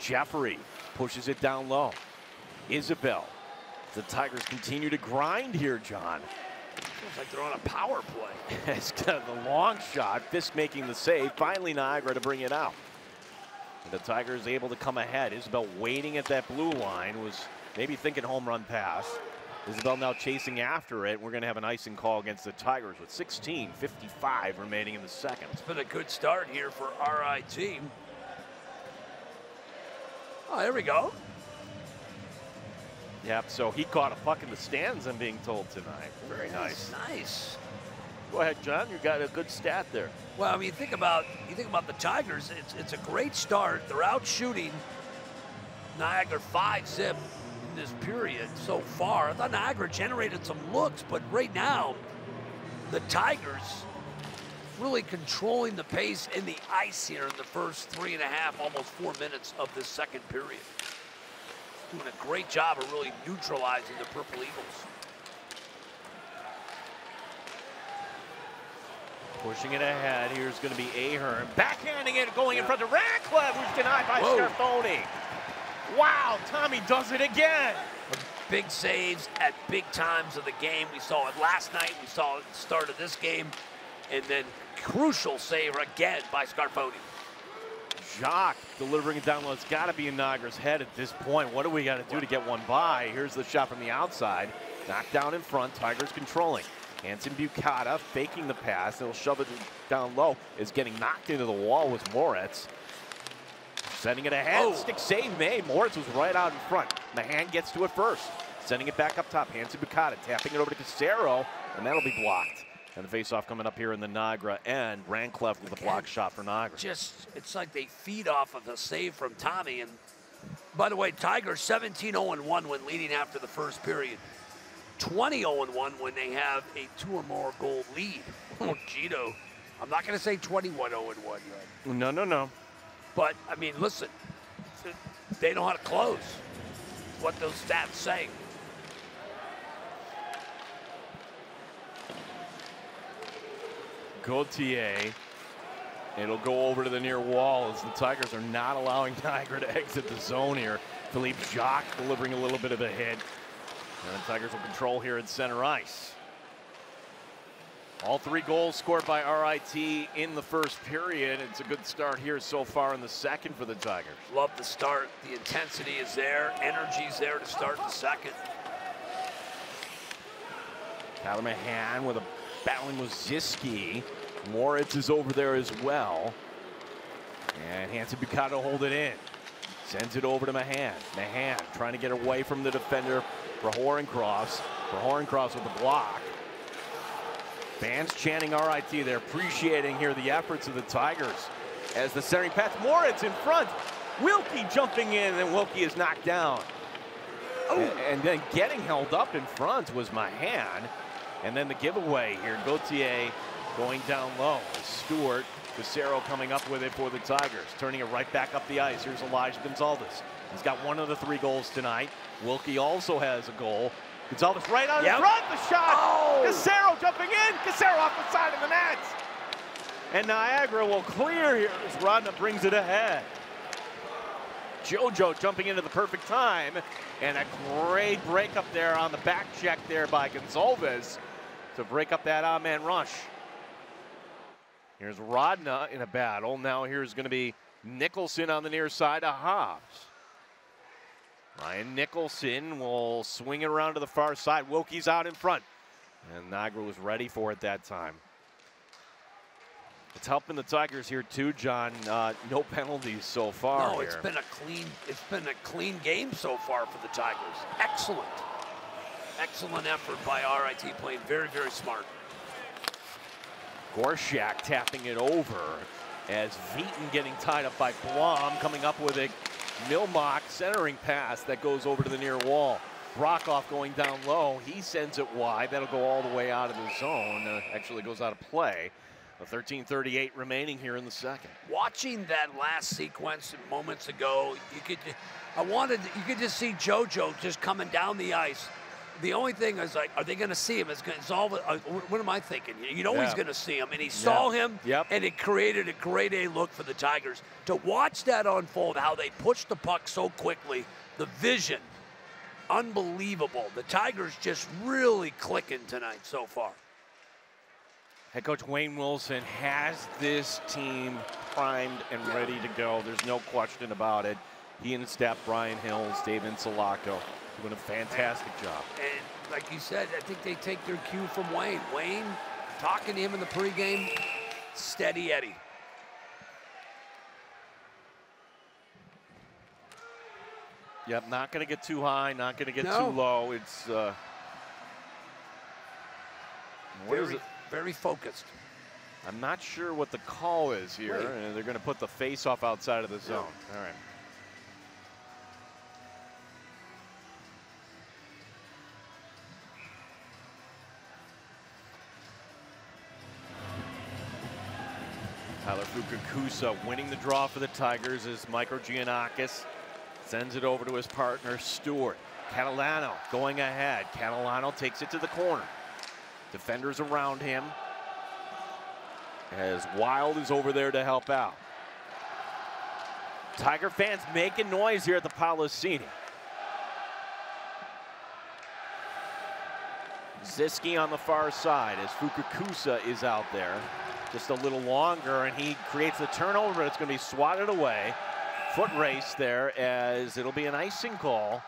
Jeffrey pushes it down low. Isabel. The Tigers continue to grind here, John. Feels like they're on a power play. It's got the long shot. Fiske making the save. Finally, Niagara to bring it out. And the Tigers able to come ahead. Isabel waiting at that blue line was maybe thinking home run pass. Isabel now chasing after it. We're going to have an icing call against the Tigers with 16:55 remaining in the second. It's been a good start here for RIT. Oh, there we go. Yep. So he caught a puck in the stands. I'm being told tonight. Very nice. Nice. Go ahead, John. You got a good stat there. Well, I mean, you think about you think about the Tigers. It's it's a great start. They're out shooting Niagara five zip in this period so far. I thought Niagara generated some looks, but right now, the Tigers really controlling the pace in the ice here in the first three and a half, almost four minutes of this second period. Doing a great job of really neutralizing the Purple Eagles. Pushing it ahead. Here's going to be Ahern. Backhanding it, going in front of Rancliffe, who's denied by Whoa. Scarfone. Wow, Tommy does it again. big saves at big times of the game. We saw it last night. We saw it at the start of this game. And then crucial save again by Scarfone. Jacques delivering it down low. It's got to be in Niagara's head at this point. What do we got to do to get one by? Here's the shot from the outside. Knocked down in front. Tigers controlling. Hansen-Bukata faking the pass. He'll shove it down low. Is getting knocked into the wall with Moritz. Sending it ahead. Oh. Stick save made. Moritz was right out in front. Mahan gets to it first. Sending it back up top. Hansen-Bukata tapping it over to Cassaro. And that'll be blocked. And the face-off coming up here in the Niagara end. Rancliffe with a block shot for Niagara. Just, it's like they feed off of a save from Tommy. And by the way, Tigers 17 0 1 when leading after the first period. 20 0 1 when they have a two or more goal lead. Hmm. Oh, Gino. I'm not going to say 21 0 1 yet. No, no, no. But, I mean, listen, they know how to close. What those stats say. Gauthier. It'll go over to the near wall as the Tigers are not allowing Niagara to exit the zone here. Philippe Jacques delivering a little bit of a hit. And the Tigers will control here at center ice. All three goals scored by RIT in the first period. It's a good start here so far in the second for the Tigers. Love the start. The intensity is there. Energy's there to start the second. Tyler Mahan with a battling with Ziski. Moritz is over there as well. And Hansen-Bukata hold it in. Sends it over to Mahan. Mahan trying to get away from the defender for Horncross. For Horncross with the block. Fans chanting RIT. They're appreciating here the efforts of the Tigers as the centering pass. Moritz in front. Wilkie jumping in, and Wilkie is knocked down. Oh. And, and, then getting held up in front was Mahan. And then the giveaway here, Gauthier going down low. Stewart, Cassaro coming up with it for the Tigers, turning it right back up the ice. Here's Elijah Gonsalves. He's got one of the three goals tonight. Wilkie also has a goal. Gonsalves right on yep. in front, the shot. Oh. Cassaro jumping in. Cassaro off the side of the net. And Niagara will clear here as Rodna brings it ahead. JoJo jumping into the perfect time. And a great break up there on the back check there by Gonsalves to break up that odd man rush. Here's Rodna in a battle. Now here's going to be Nicholson on the near side of Hobbs. Ryan Nicholson will swing it around to the far side. Wilkie's out in front. And Niagara was ready for it that time. It's helping the Tigers here too, John. Uh, no penalties so far. No, it's been a clean. It's been a clean game so far for the Tigers. Excellent, excellent effort by RIT, playing very, very smart. Gorshak tapping it over as Veton getting tied up by Blom, coming up with a Mylymok centering pass that goes over to the near wall. Brockhoff going down low. He sends it wide. That'll go all the way out of the zone. Uh, actually goes out of play. A 13:38 remaining here in the second. Watching that last sequence moments ago, you could, I wanted, you could just see JoJo just coming down the ice. The only thing is like, are they going to see him? It's, it's all. Uh, what am I thinking? You know yeah. he's going to see him, and he saw yeah. him, yep. and it created a great A look for the Tigers to watch that unfold. How they pushed the puck so quickly, the vision, unbelievable. The Tigers just really clicking tonight so far. Head coach Wayne Wilson has this team primed and ready to go. There's no question about it. He and his staff, Brian Hills, David Insalaco, doing a fantastic job. And like you said, I think they take their cue from Wayne. Wayne, talking to him in the pregame, steady Eddie. Yep, not going to get too high, not going to get no. too low. It's uh, what Very, is it? very focused. I'm not sure what the call is here. Uh, they're going to put the face off outside of the zone. Yeah. All right. Tyler Fukakusa winning the draw for the Tigers as Mikrogiannakis sends it over to his partner Stewart. Catalano going ahead. Catalano takes it to the corner. Defenders around him as Wild is over there to help out. Tiger fans making noise here at the Polisseni. Ziski on the far side as Fukakusa is out there. Just a little longer, and he creates the turnover, but it's going to be swatted away. Foot race there as it'll be an icing call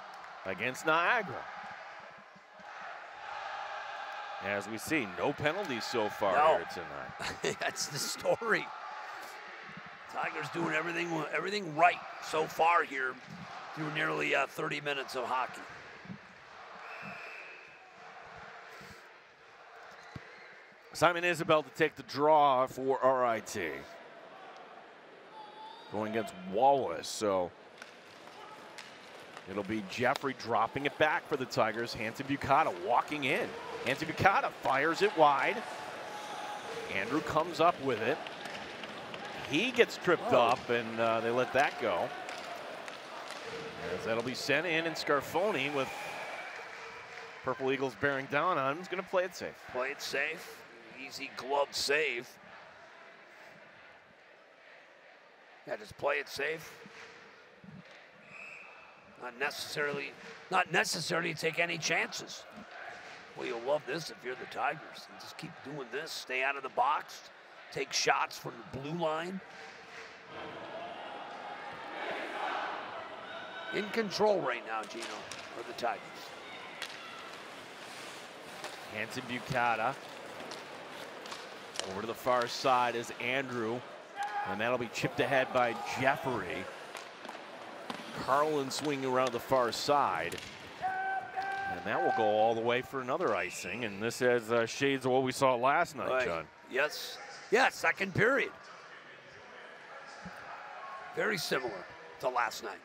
against Niagara. As we see, no penalties so far no. here tonight. That's the story. Tigers doing everything everything right so far here through nearly uh, 30 minutes of hockey. Simon Isabel to take the draw for RIT. Going against Wallace, so it'll be Jeffrey dropping it back for the Tigers. Hansen-Bukata walking in. Hansen-Bukata fires it wide. Andrew comes up with it. He gets tripped up, and uh, they let that go. As that'll be sent in, and Scarfone with Purple Eagles bearing down on him is going to play it safe. Play it safe. Easy glove save. Yeah, just play it safe. Not necessarily, not necessarily take any chances. Well, you'll love this if you're the Tigers. And just keep doing this. Stay out of the box. Take shots from the blue line. In control right now, Gino, for the Tigers. Hansen-Bukata Over to the far side is Andrew. And that'll be chipped ahead by Jeffrey. Carlin swinging around the far side. And that will go all the way for another icing. And this has uh, shades of what we saw last night, Right. John. Yes. Yeah, second period. Very similar to last night.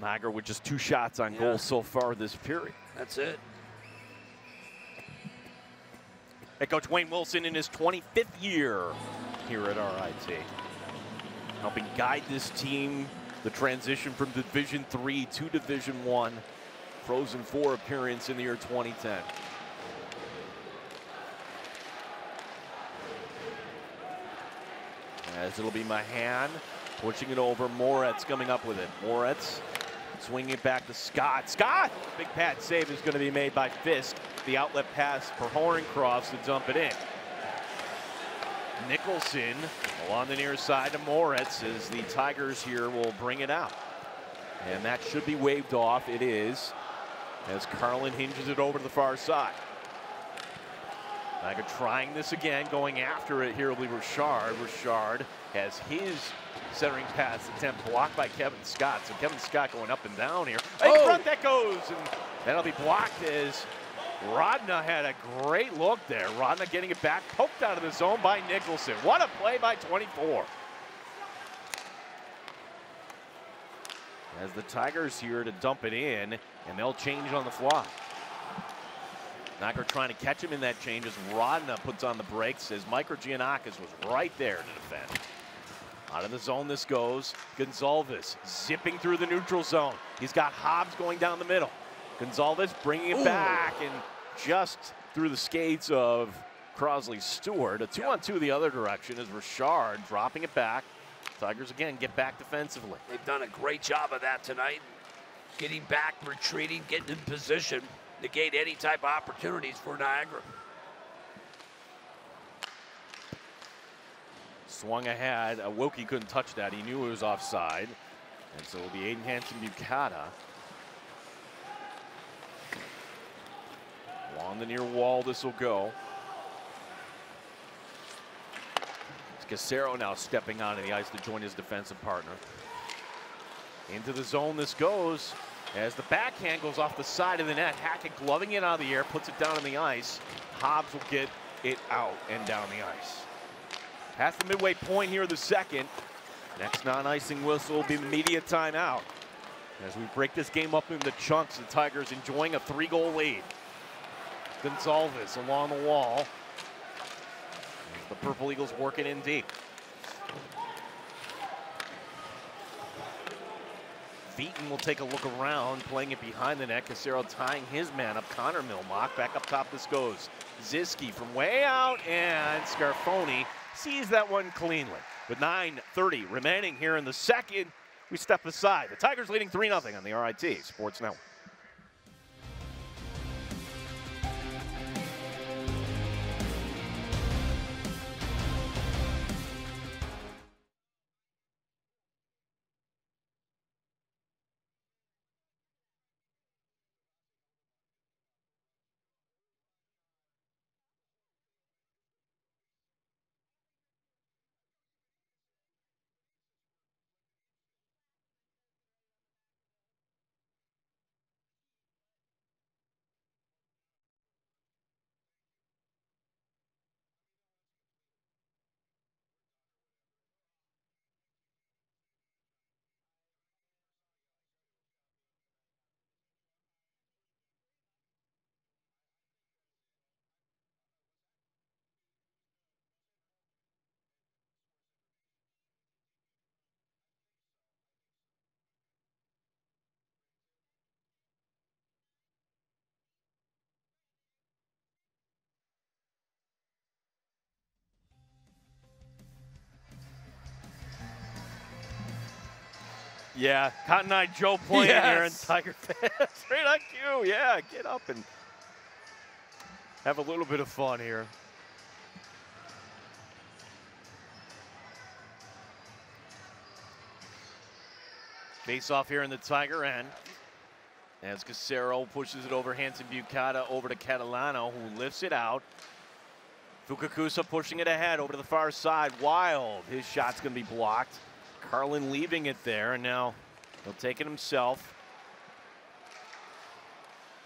Niagara with just two shots on Yeah. goal so far this period. That's it. Head coach Wayne Wilson in his 25th year here at RIT. Helping guide this team, the transition from Division Three to Division One. Frozen Four appearance in the year 2010. As it'll be Mahan pushing it over. Moretz coming up with it. Moretz swinging it back to Scott. Scott! Big pad save is going to be made by Fiske. The outlet pass for Horncroft to dump it in. Nicholson along the near side to Moritz as the Tigers here will bring it out. And that should be waved off. It is as Carlin hinges it over to the far side. Niagara trying this again, going after it here will be Richard. Richard has his centering pass attempt blocked by Kevin Scott. So Kevin Scott going up and down here. In Oh! front that goes, and that'll be blocked as Rodna had a great look there. Rodna getting it back, poked out of the zone by Nicholson. What a play by 24. As the Tigers here to dump it in, and they'll change on the fly. Knocker trying to catch him in that change as Rodna puts on the brakes as Mikrogiannakis was right there to defend. Out of the zone this goes. Gonsalves zipping through the neutral zone. He's got Hobbs going down the middle. Gonsalves bringing it Ooh. back and just through the skates of Crosley Stewart. A two on two the other direction is Richard dropping it back. Tigers again get back defensively. They've done a great job of that tonight. Getting back, retreating, getting in position, negate any type of opportunities for Niagara. Swung ahead. Wilkie couldn't touch that. He knew it was offside. And so it'll be Aiden Hansen-Bukata. Along the near wall, this will go. It's Cassaro now stepping onto the ice to join his defensive partner. Into the zone this goes as the backhand goes off the side of the net. Hackett gloving it out of the air, puts it down on the ice. Hobbs will get it out and down the ice. Past the midway point here the second. Next non-icing whistle will be the media timeout. As we break this game up into chunks, the Tigers enjoying a three-goal lead. Gonsalves along the wall. The Purple Eagles working in deep. Beaton will take a look around, playing it behind the net. Cassaro tying his man up. Connor Mylymok back up top. This goes. Ziski from way out, and Scarfone sees that one cleanly. With 9:30 remaining here in the second, we step aside. The Tigers leading 3 0 on the RIT Sports Network. Yeah, Cotton Eye Joe playing here and Yes. Tiger fans. Right on cue. Yeah, get up and have a little bit of fun here. Face off here in the Tiger end. As Cassaro pushes it over Hansen-Bukata over to Catalano, who lifts it out. Fukakusa pushing it ahead over to the far side. Wild. His shot's going to be blocked. Carlin leaving it there, and now he'll take it himself.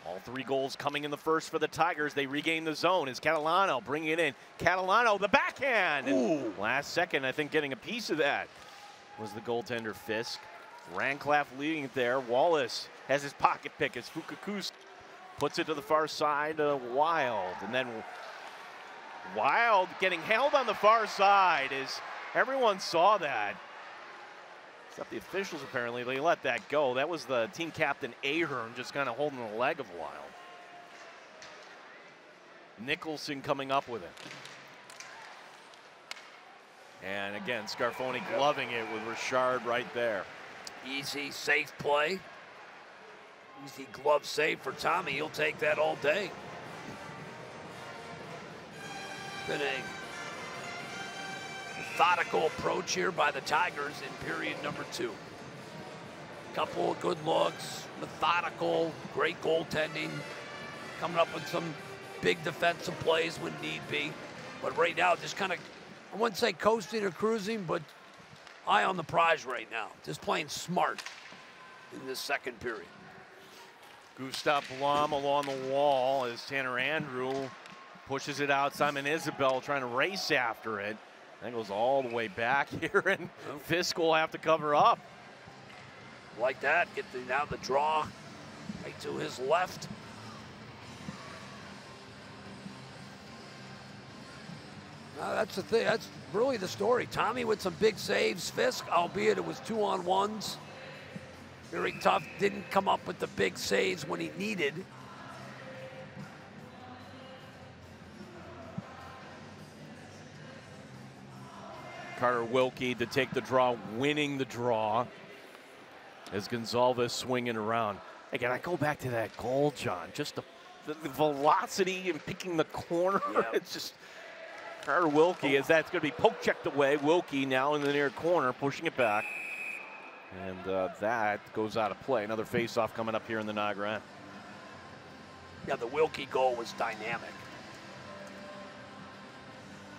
All three goals coming in the first for the Tigers. They regain the zone as Catalano bringing it in. Catalano, the backhand. And last second, I think getting a piece of that was the goaltender Fiske. Rancliffe leading it there. Wallace has his pocket pick as Fukakus puts it to the far side. Uh, Wild. And then Wild getting held on the far side as everyone saw that. Except the officials apparently, they let that go. That was the team captain Ahern just kind of holding the leg of Wild. Nicholson coming up with it. And again, Scarfone gloving it with Richard right there. Easy, safe play. Easy glove save for Tommy. He'll take that all day. Been methodical approach here by the Tigers in period number two. Couple of good looks, methodical, great goaltending, coming up with some big defensive plays when need be. But right now, just kind of, I wouldn't say coasting or cruising, but eye on the prize right now. Just playing smart in this second period. Gustav Blum along the wall as Tanner Andrew pushes it out. Simon Isabel trying to race after it. That goes all the way back here, and Fiske will have to cover up. Like that, get the, now the draw right to his left. Now that's the thing. That's really the story. Tommy with some big saves. Fiske, albeit it was two on ones. Very tough. Didn't come up with the big saves when he needed. Carter Wilkie to take the draw, winning the draw as Gonsalves swinging around. Again, I go back to that goal, John. Just the, the, the velocity and picking the corner. It's just Carter Wilkie as that's going to be poke checked away. Wilkie now in the near corner, pushing it back. And uh, that goes out of play. Another face-off coming up here in the Niagara. Yeah, the Wilkie goal was dynamic.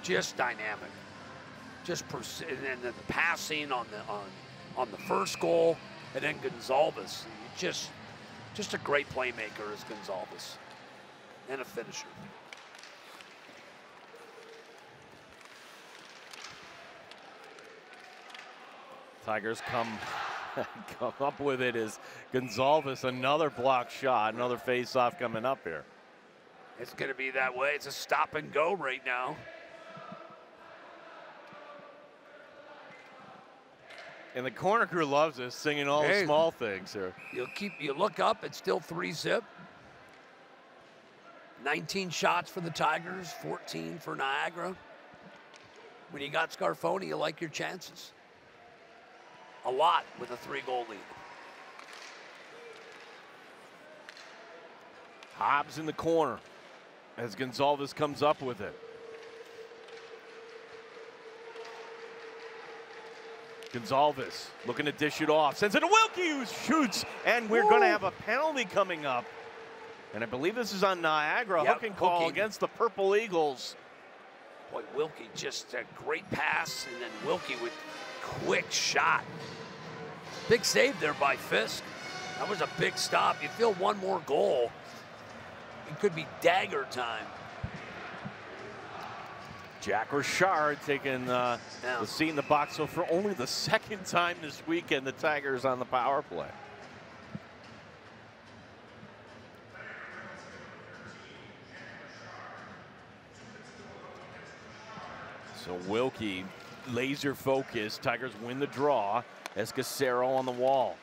Just dynamic. Just pers- and then the passing on the on on the first goal, and then Gonsalves. Just just a great playmaker is Gonsalves, and a finisher. Tigers come come up with it as Gonsalves, another block shot, another face-off coming up here. It's going to be that way. It's a stop and go right now. And the corner crew loves this, singing all Hey. the small things here. You'll keep you look up. It's still three zip. 19 shots for the Tigers, 14 for Niagara. When you got Scarfone, you like your chances. A lot with a three-goal lead. Hobbs in the corner as Gonsalves comes up with it. Gonsalves looking to dish it off, sends it to Wilkie who shoots, and we're going to have a penalty coming up. And I believe this is on Niagara. Yep, hooking call hooking. against the Purple Eagles. Boy, Wilkie just a great pass, and then Wilkie with quick shot. Big save there by Fiske. That was a big stop. You feel one more goal, it could be dagger time. Jack Richard taking uh, the seat in the box. So for only the second time this weekend, the Tigers on the power play. So Wilkie, laser focus. Tigers win the draw. Escacero on the wall.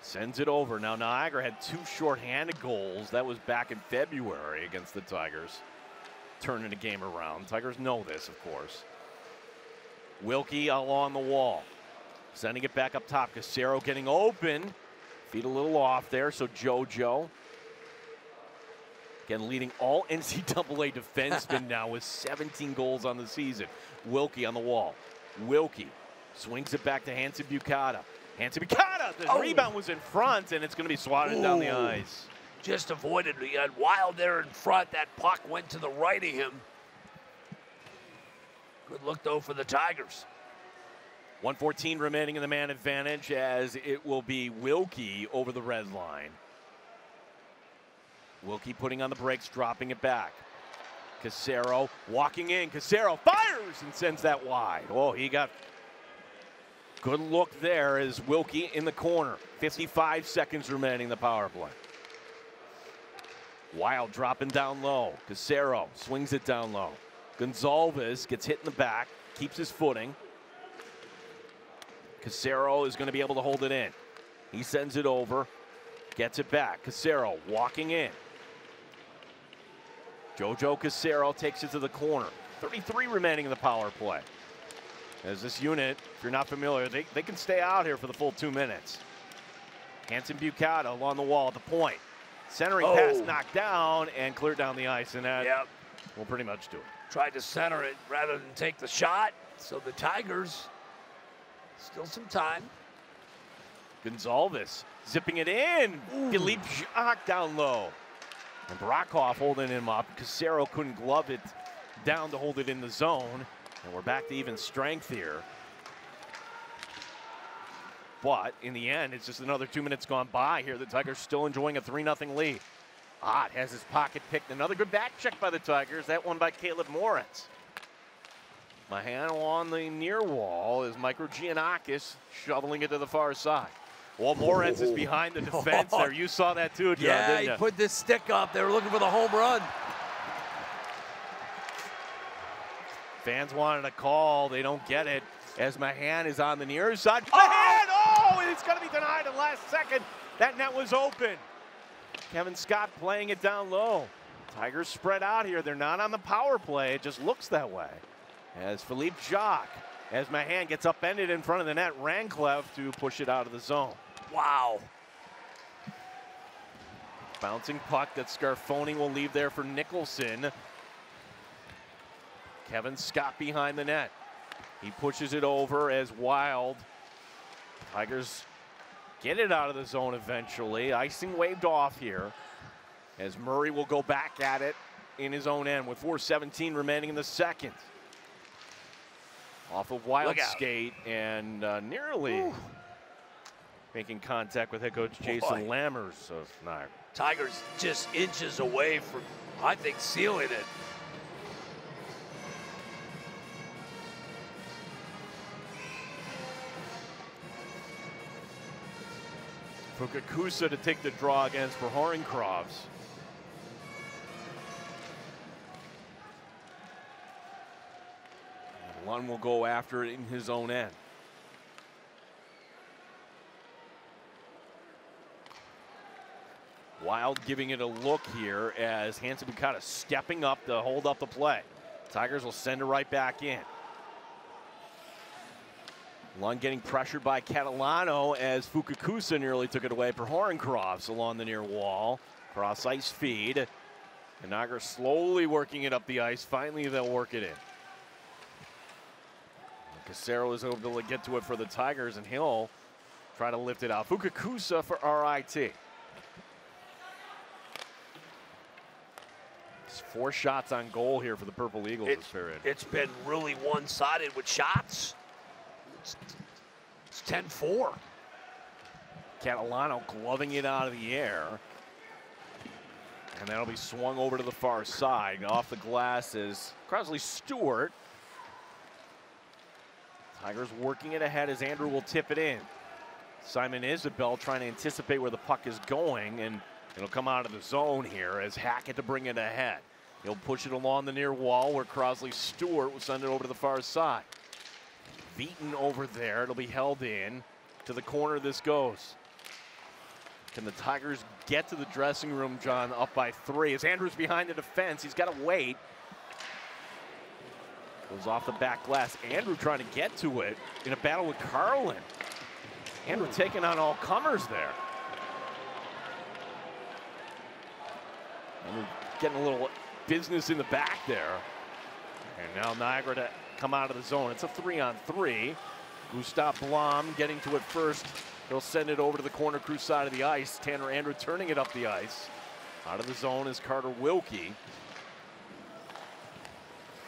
Sends it over. Now Niagara had two shorthanded goals. That was back in February against the Tigers. Turning the game around. Tigers know this, of course. Wilkie along the wall. Sending it back up top. Cassaro getting open. Feet a little off there. So JoJo. Again, leading all NCAA defensemen now with 17 goals on the season. Wilkie on the wall. Wilkie swings it back to Hansen-Bukata. Hanson Bucata, the Oh. rebound was in front, and it's going to be swatted down the ice. Just avoided. He had Wild there in front. That puck went to the right of him. Good look, though, for the Tigers. 114 remaining in the man advantage as it will be Wilkie over the red line. Wilkie putting on the brakes, dropping it back. Cassaro walking in. Cassaro fires and sends that wide. Oh, he got good look there as Wilkie in the corner. 55 seconds remaining in the power play. Wild dropping down low. Cassaro swings it down low. Gonzalez gets hit in the back, keeps his footing. Cassaro is going to be able to hold it in. He sends it over, gets it back. Cassaro walking in. Jojo Cassaro takes it to the corner. 33 remaining in the power play. As this unit, if you're not familiar, they, they can stay out here for the full two minutes. Hansen-Bukata along the wall at the point. Centering oh. pass knocked down and cleared down the ice, and that yep. will pretty much do it. Tried to center it rather than take the shot, so the Tigers still some time. Gonzalez zipping it in. Philippe Jacques down low. And Brockhoff holding him up. Cassaro couldn't glove it down to hold it in the zone. And we're back to even strength here. But in the end, it's just another two minutes gone by here. The Tigers still enjoying a 3 0 lead. Ott has his pocket picked. Another good back check by the Tigers. That one by Caleb Moritz. Mahan on the near wall is Mikrogiannakis shoveling it to the far side. Well, Moritz is behind the defense there. You saw that too, John, Yeah, he you? put this stick up. They were looking for the home run. Fans wanted a call. They don't get it. As Mahan is on the near side. Mahan! Oh, it's going to be denied at last second. That net was open. Kevin Scott playing it down low. Tigers spread out here. They're not on the power play. It just looks that way. As Philippe Jacques, as Mahan gets upended in front of the net, Rancliffe to push it out of the zone. Wow. Bouncing puck that Scarfone will leave there for Nicholson. Kevin Scott behind the net. He pushes it over as Wild. Tigers get it out of the zone eventually. Icing waved off here as Murray will go back at it in his own end with 4.17 remaining in the second. Off of Wild skate and uh, nearly making contact with head coach Jason Boy. Lammers of Niagara. Tigers just inches away from, I think, sealing it. Fukakusa to take the draw against Verhorencrofts. Lund will go after it in his own end. Wild giving it a look here as Hansen-Bukata stepping up to hold up the play. Tigers will send it right back in. Lund getting pressured by Catalano as Fukakusa nearly took it away for Horncrofts along the near wall. Cross ice feed. And Niagara slowly working it up the ice. Finally, they'll work it in. Cassaro is able to get to it for the Tigers, and he'll try to lift it out. Fukakusa for RIT. It's four shots on goal here for the Purple Eagles It's, this period. it's been really one-sided with shots. It's, it's 10-4. Catalano gloving it out of the air. And that'll be swung over to the far side. Off the glass is Crosley Stewart. Tigers working it ahead as Andrew will tip it in. Simon Isabel trying to anticipate where the puck is going, and it'll come out of the zone here as Hackett to bring it ahead. He'll push it along the near wall where Crosley Stewart will send it over to the far side. Beaten over there. It'll be held in. To the corner this goes. Can the Tigers get to the dressing room, John, up by three? As Andrews behind the defense, he's got to wait. Goes off the back glass. Andrew trying to get to it in a battle with Carlin. Andrew taking on all comers there. Andrew getting a little business in the back there. And now Niagara to come out of the zone. It's a three on three. Gustav Blom getting to it first. He'll send it over to the corner crew side of the ice. Tanner Andrew turning it up the ice. Out of the zone is Carter Wilkie.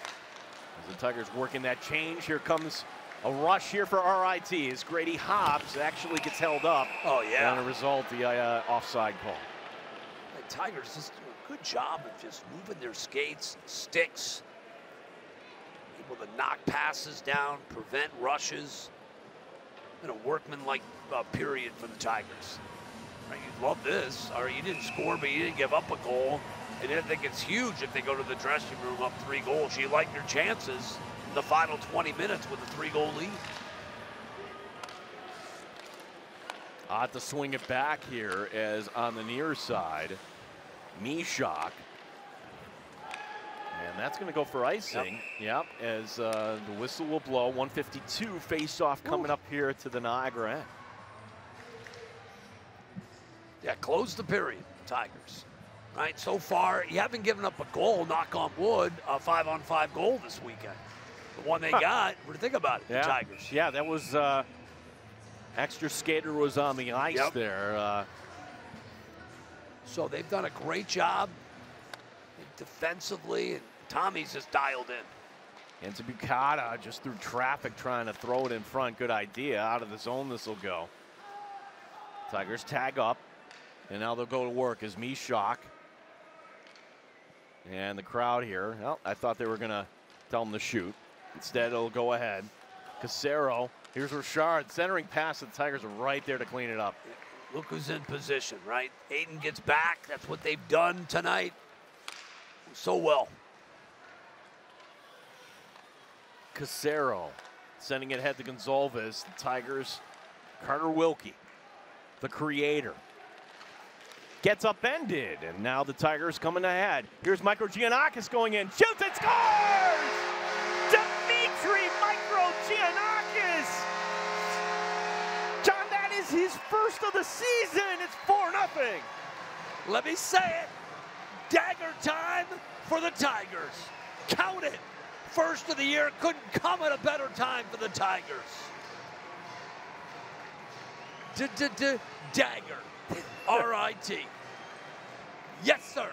As the Tigers working that change, here comes a rush here for RIT as Grady Hobbs actually gets held up. Oh, yeah. And a result, the uh, offside call. The Tigers just do a good job of just moving their skates, sticks, able to knock passes down, prevent rushes. And a workman-like uh, period for the Tigers. Right, you love this. Or you didn't score, but you didn't give up a goal. And I think it's huge if they go to the dressing room up three goals. You like your chances in the final 20 minutes with a three-goal lead. Ought to swing it back here as on the near side, Mishak. And that's going to go for icing. Yep, yep as uh, the whistle will blow. 152 face-off coming up here to the Niagara end. Yeah, close the period, Tigers. Right, so far, you haven't given up a goal, knock on wood, a five-on-five goal this weekend. The one they got, what do you think about it, yeah. the Tigers? Yeah, that was, uh, extra skater was on the ice yep. there. Uh, so they've done a great job defensively, and Tommy's just dialed in. Into Bukata just through traffic trying to throw it in front. Good idea. Out of the zone, this will go. Tigers tag up, and now they'll go to work as Mishak. And the crowd here, well, I thought they were going to tell them to shoot. Instead, it'll go ahead. Cassaro, here's Richard, centering pass, the Tigers are right there to clean it up. Look who's in position, right? Aiden gets back. That's what they've done tonight so well. Cassaro sending it ahead to Gonsalves. The Tigers, Carter Wilkie, the creator, gets upended, and now the Tigers coming ahead. Here's Mikrogiannakis going in, shoots and scores! Dimitri Micro Giannakis! John, that is his first of the season. It's 4 nothing. Let me say it. Dagger time for the Tigers. Count it. First of the year couldn't come at a better time for the Tigers. D-d-dagger. R-I-T. Yes, sir.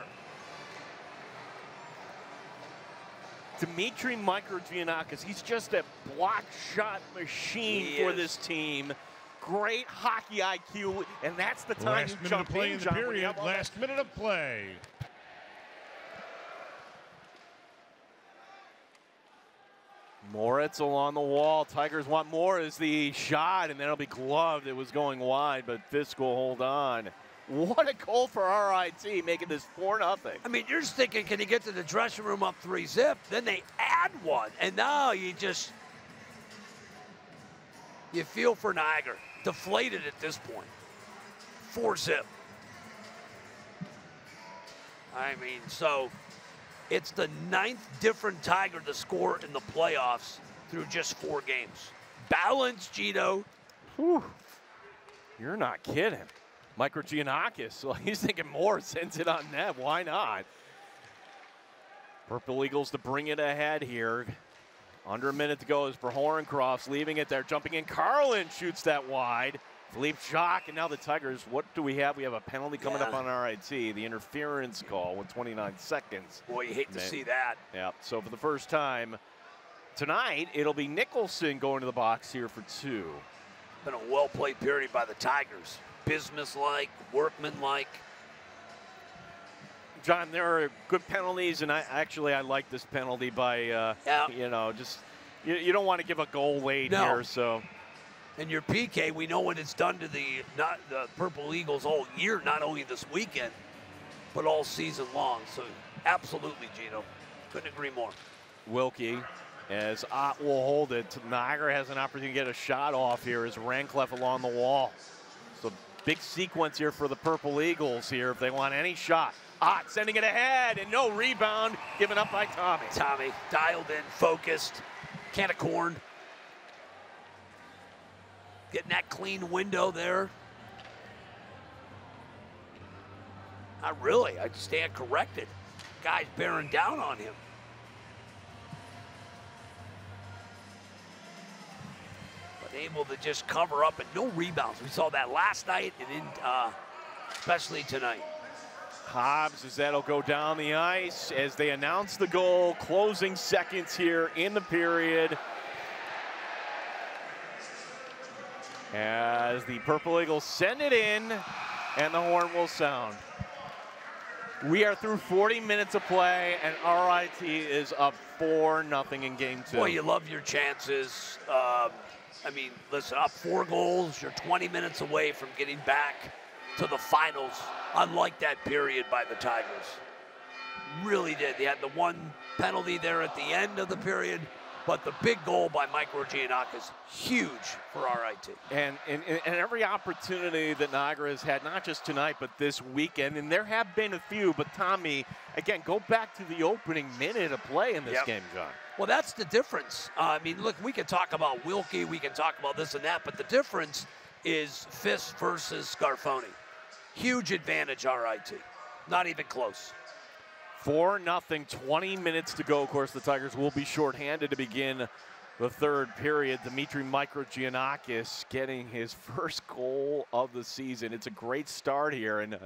Dimitri Mikrogiannakis, he's just a block shot machine he for is. this team. Great hockey IQ, and that's the time Last you minute jump of play in, in the John, period. have all that- Last minute of play. Moritz along the wall. Tigers want more as the shot, and then it'll be gloved. It was going wide, but Fiske will hold on. What a goal for RIT, making this 4 nothing. I mean, you're just thinking, can he get to the dressing room up three zip? Then they add one, and now you just you feel for Niagara, deflated at this point. Four zip. I mean, so it's the ninth different Tiger to score in the playoffs through just four games. Balance, Gino. Whew. You're not kidding. Mikrogiannakis, well, he's thinking more sends it on net. Why not? Purple Eagles to bring it ahead here. Under a minute to go is for Horncroft's leaving it there, jumping in. Carlin shoots that wide. Philippe Jacques, and now the Tigers. What do we have? We have a penalty coming Yeah. up on RIT, the interference call with 29 seconds. Boy, you hate to see that. Yeah, so for the first time tonight, it'll be Nicholson going to the box here for two. Been a well played period by the Tigers. Business like, workman like. John, there are good penalties, and I actually I like this penalty by uh, Yeah. you know just you, you don't want to give a goal late No. here, so And your PK, we know what it's done to the not the Purple Eagles all year, not only this weekend, but all season long. So absolutely, Gino. Couldn't agree more. Wilkie as Ott will hold it. Niagara has an opportunity to get a shot off here as Rancliffe along the wall. So big sequence here for the Purple Eagles here if they want any shot. Ott sending it ahead and no rebound given up by Tommy. Tommy dialed in, focused, can of corn. Getting that clean window there. Not really. I stand corrected. Guy's bearing down on him. But able to just cover up and no rebounds. We saw that last night and in, uh, especially tonight. Hobbs as that'll go down the ice as they announce the goal, closing seconds here in the period. As the Purple Eagles send it in, and the horn will sound. We are through 40 minutes of play, and RIT is up 4 nothing in game two. Boy, you love your chances. Um, I mean, listen, up four goals, you're 20 minutes away from getting back to the finals. I like that period by the Tigers. Really did. They had the one penalty there at the end of the period, but the big goal by Mikrogiannakis, huge for RIT. And, and, and every opportunity that Niagara has had, not just tonight, but this weekend, and there have been a few, but Tommy, again, go back to the opening minute of play in this Yep. game, John. Well, that's the difference. Uh, I mean, look, we can talk about Wilkie, we can talk about this and that, but the difference is Fiske versus Scarfone. Huge advantage, RIT. Not even close. 4 nothing, 20 minutes to go. Of course, the Tigers will be shorthanded to begin the third period. Dimitri Mikrogiannakis getting his first goal of the season. It's a great start here. And uh,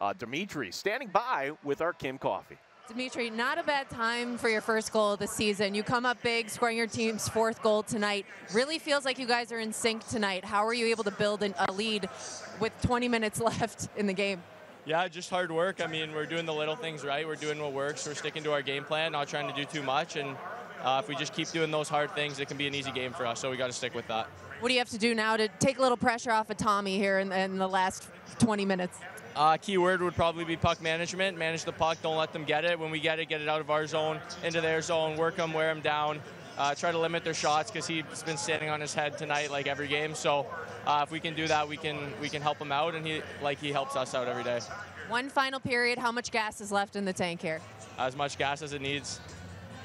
uh, Dimitri standing by with our Kim Coffey. Dimitri, not a bad time for your first goal of the season. You come up big, scoring your team's fourth goal tonight. Really feels like you guys are in sync tonight. How are you able to build an, a lead with 20 minutes left in the game? Yeah, just hard work. I mean, we're doing the little things right. We're doing what works. We're sticking to our game plan, not trying to do too much. And uh, if we just keep doing those hard things, it can be an easy game for us. So we got to stick with that. What do you have to do now to take a little pressure off of Tommy here in, in the last 20 minutes? Uh, key word would probably be puck management. Manage the puck. Don't let them get it. When we get it, get it out of our zone, into their zone, work them, wear them down. Uh, try to limit their shots because he's been standing on his head tonight, like every game. So uh, if we can do that, we can we can help him out, and he like he helps us out every day. One final period. How much gas is left in the tank here? As much gas as it needs.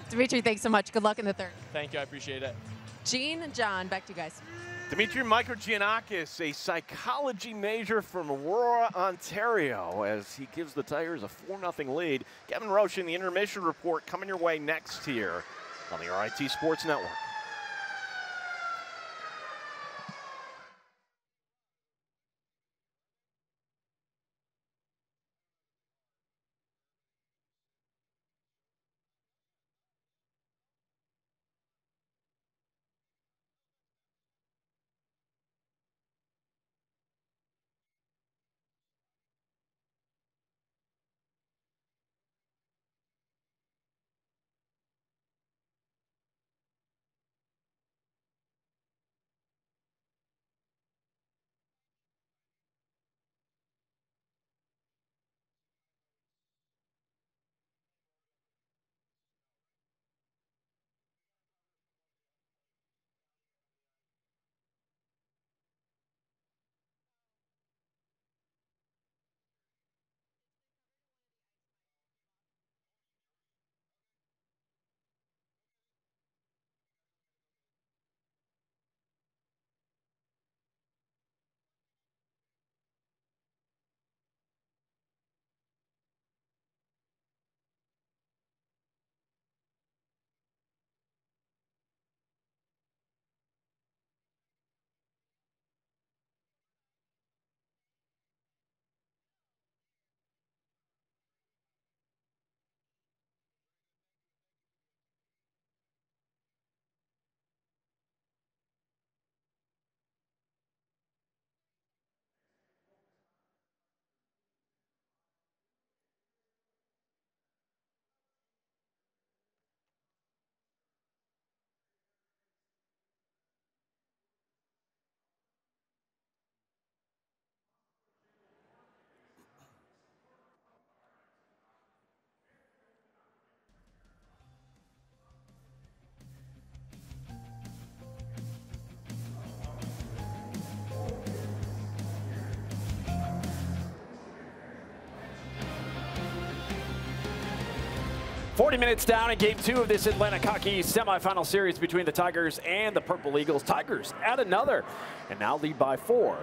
Dimitri, thanks so much. Good luck in the third. Thank you. I appreciate it. Gene and John, back to you guys. Dimitri Mikrogiannakis, a psychology major from Aurora, Ontario, as he gives the Tigers a 4 0 lead. Kevin Roche in the intermission report coming your way next here on the RIT Sports Network. Forty minutes down in game two of this Atlantic Hockey semifinal series between the Tigers and the Purple Eagles. Tigers add another and now lead by four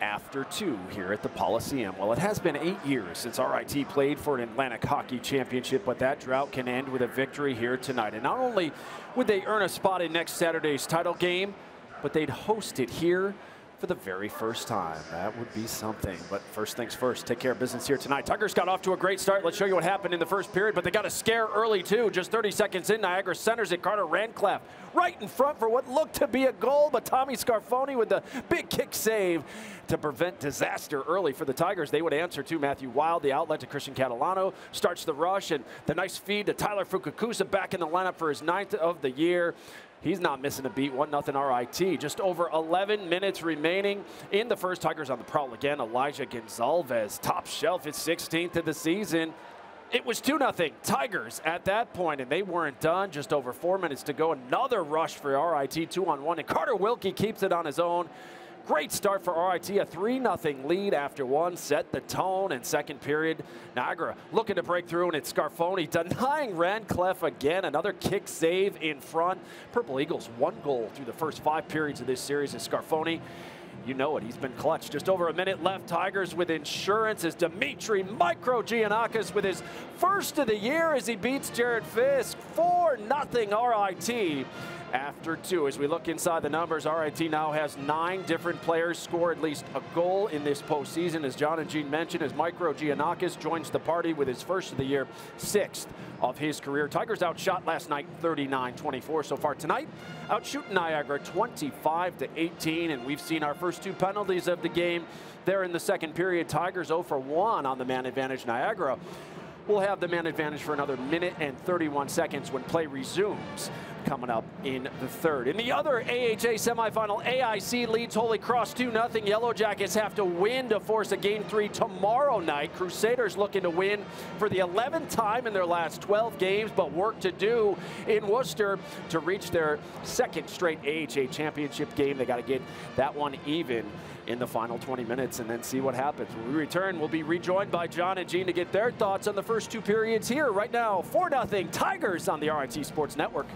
after two here at the Coliseum. Well, it has been eight years since RIT played for an Atlantic Hockey Championship, but that drought can end with a victory here tonight. And not only would they earn a spot in next Saturday's title game, but they'd host it here for the very first time. That would be something. But first things first, take care of business here tonight. Tigers got off to a great start. Let's show you what happened in the first period, but they got a scare early too. Just 30 seconds in, Niagara centers it. Carter Rancliffe right in front for what looked to be a goal, but Tommy Scarfone with the big kick save to prevent disaster early for the Tigers. They would answer to Matthew Wild, the outlet to Christian Catalano, starts the rush, and the nice feed to Tyler Fukakusa back in the lineup for his ninth of the year. He's not missing a beat. 1 0 RIT. Just over 11 minutes remaining in the first. Tigers on the prowl again. Elijah Gonsalves, top shelf, his 16th of the season. It was 2 0 Tigers at that point, and they weren't done. Just over four minutes to go. Another rush for RIT, two on one, and Carter Wilkie keeps it on his own. Great start for RIT, a 3 0 lead after one, set the tone in second period. Niagara looking to break through, and it's Scarfone denying Rancliffe again. Another kick save in front. Purple Eagles one goal through the first five periods of this series is Scarfone. You know it, he's been clutch. Just over a minute left. Tigers with insurance as Dimitri Mikrogiannakis with his first of the year as he beats Jarrett Fiske 4 0 RIT after two. As we look inside the numbers, RIT now has nine different players score at least a goal in this postseason. As John and Jean mentioned, as Mikrogiannakis joins the party with his first of the year, sixth of his career. Tigers outshot last night 39-24 so far tonight. Outshooting Niagara 25 to 18, and we've seen our first two penalties of the game there in the second period. Tigers 0 for 1 on the man advantage. Niagara will have the man advantage for another minute and 31 seconds when play resumes coming up in the third. In the other AHA semifinal, AIC leads Holy Cross 2-0. Yellow Jackets have to win to force a game three tomorrow night. Crusaders looking to win for the 11th time in their last 12 games, but work to do in Worcester to reach their second straight AHA championship game. They got to get that one even in the final 20 minutes and then see what happens. When we return, we'll be rejoined by John and Jean to get their thoughts on the first two periods here right now. 4-0 Tigers on the RIT Sports Network.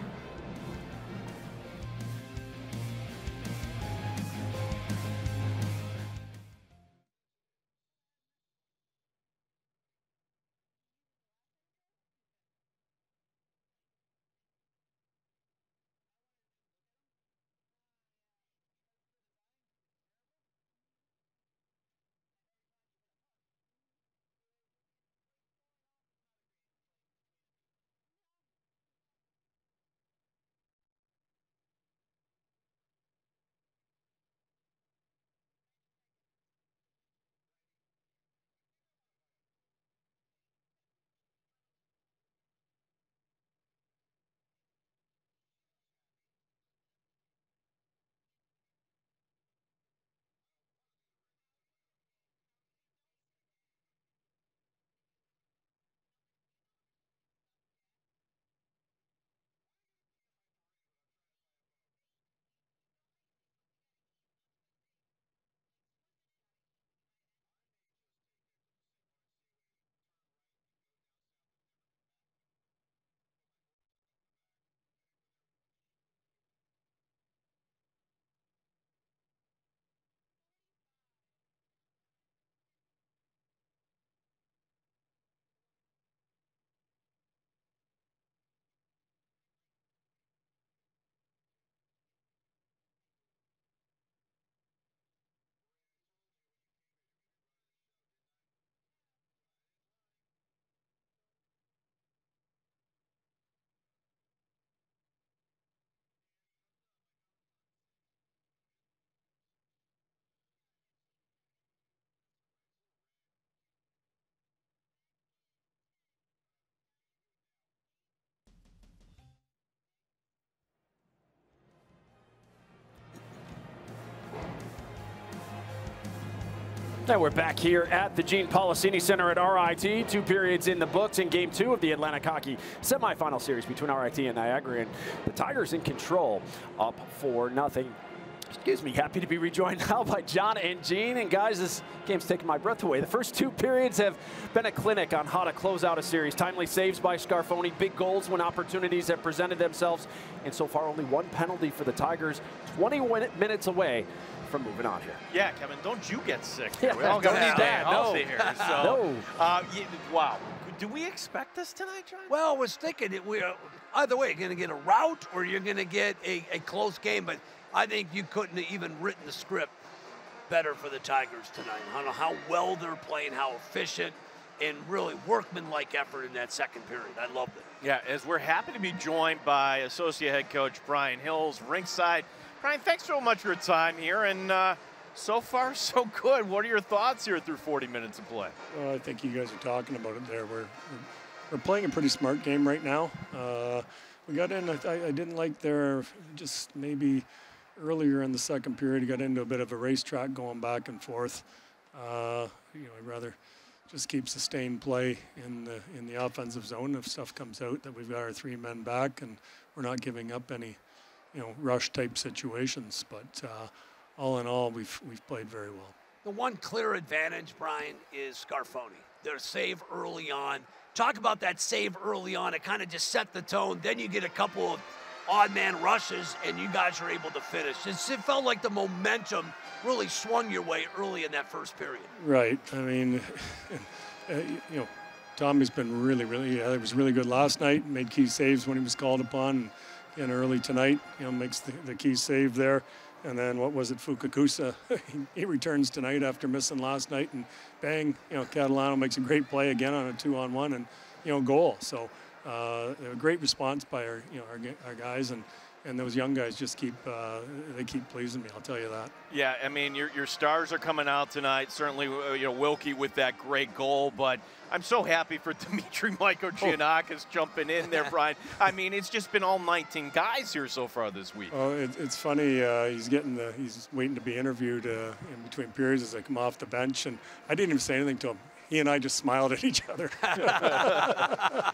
Now we're back here at the Gene Polisseni Center at RIT. Two periods in the books in game two of the Atlantic Hockey semifinal series between RIT and Niagara. And the Tigers in control, up for nothing. Excuse me, happy to be rejoined now by John and Jean. And guys, this game's taking my breath away. The first two periods have been a clinic on how to close out a series. Timely saves by Scarfone, big goals when opportunities have presented themselves. And so far, only one penalty for the Tigers, 20 minutes away from moving on here. Yeah, Kevin, don't you get sick. Yeah, we all don't got need to stay that, healthy no. here. So, No. Uh, yeah, wow. Do we expect this tonight, John? Well, I was thinking it, we, uh, either way, you're going to get a rout or you're going to get a, a close game. But I think you couldn't have even written the script better for the Tigers tonight. I know how well they're playing, how efficient, and really workmanlike effort in that second period. I loved it. Yeah, as we're happy to be joined by associate head coach Brian Hills, ringside. Brian, thanks so much for your time here, and uh, so far so good. What are your thoughts here through 40 minutes of play? Well, I think you guys are talking about it there. We're we're playing a pretty smart game right now. Uh, we got in. I, I didn't like their just maybe earlier in the second period. Got into a bit of a racetrack going back and forth. Uh, you know, I'd rather just keep sustained play in the in the offensive zone if stuff comes out that we've got our three men back and we're not giving up any you know rush type situations. But uh, all in all, we've we've played very well. The one clear advantage, Brian, is Scarfone. Their save early on. Talk about that save early on. It kind of just set the tone. Then you get a couple of odd man rushes, and you guys are able to finish. It's, it felt like the momentum really swung your way early in that first period. Right. I mean, uh, you know, Tommy's been really, really. Yeah, he was really good last night. Made key saves when he was called upon. And early tonight, you know, makes the, the key save there. And then what was it, Fukakusa? he returns tonight after missing last night, and bang, you know, Catalano makes a great play again on a two-on-one, and you know, goal. So uh, a great response by our, you know, our, our guys, and and those young guys just keep uh, they keep pleasing me. I'll tell you that. Yeah, I mean your your stars are coming out tonight. Certainly, uh, you know Wilkie with that great goal, but I'm so happy for Dimitri Mikrogiannakis oh. jumping in there, Brian. I mean, it's just been all 19 guys here so far this week. Oh, it, it's funny. Uh, he's getting the he's waiting to be interviewed uh, in between periods as I come off the bench, and I didn't even say anything to him. He and I just smiled at each other.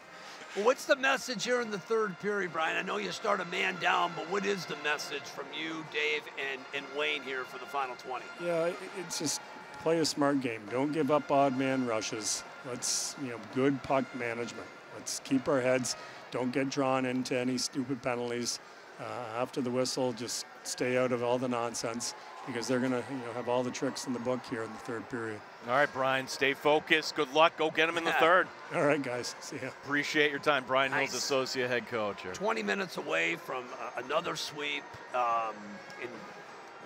Well, what's the message here in the third period, Brian? I know you start a man down, but what is the message from you, Dave, and, and Wayne here for the final 20? Yeah, it's just play a smart game. Don't give up odd man rushes. Let's, you know, good puck management. Let's keep our heads. Don't get drawn into any stupid penalties. Uh, after the whistle, just stay out of all the nonsense because they're going to you know, have all the tricks in the book here in the third period. All right, Brian, stay focused. Good luck. Go get them in the third. All right, guys. See ya. Appreciate your time. Brian nice. Hills, associate head coach. Here. 20 minutes away from uh, another sweep. Um,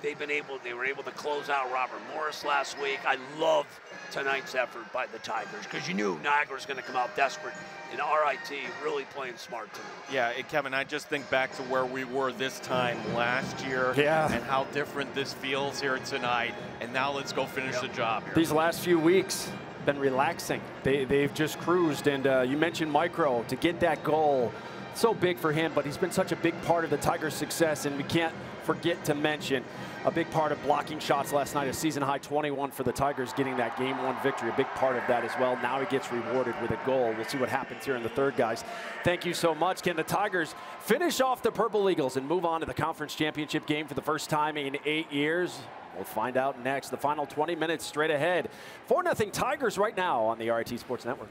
they've been able, they were able to close out Robert Morris last week. I love tonight's effort by the Tigers because you knew Niagara was going to come out desperate and RIT really playing smart tonight. Yeah, Kevin, I just think back to where we were this time last year yeah. and how different this feels here tonight. And now let's go finish yep. the job here. These last few weeks been relaxing. They, they've just cruised. And uh, you mentioned Micro to get that goal. So big for him, but he's been such a big part of the Tigers' success, and we can't forget to mention a big part of blocking shots last night, a season high 21 for the Tigers, getting that game one victory, a big part of that as well. Now he gets rewarded with a goal. We'll see what happens here in the third, guys. Thank you so much. Can the Tigers finish off the Purple Eagles and move on to the conference championship game for the first time in eight years? We'll find out next. The final 20 minutes straight ahead. 4 0 Tigers right now on the RIT Sports Network.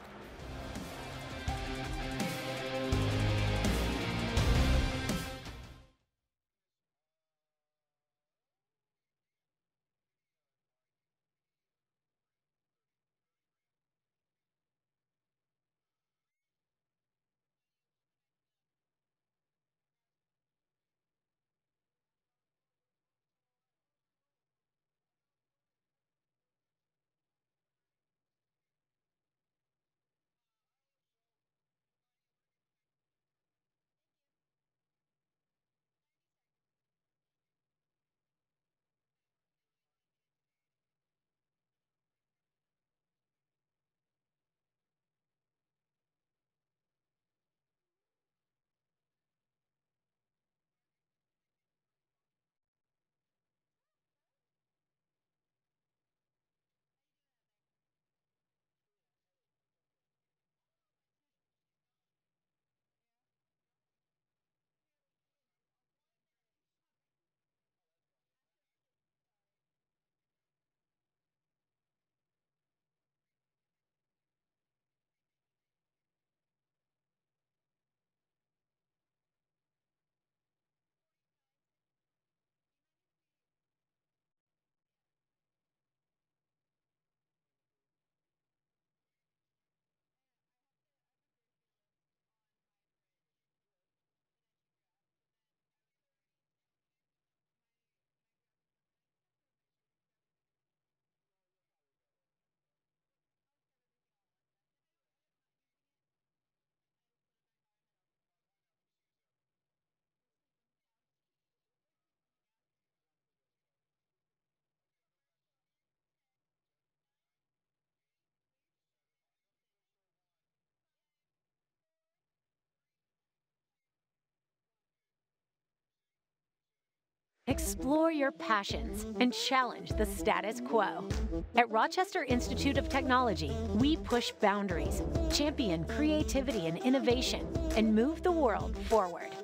Explore your passions and challenge the status quo. At Rochester Institute of Technology, we push boundaries, champion creativity and innovation, and move the world forward.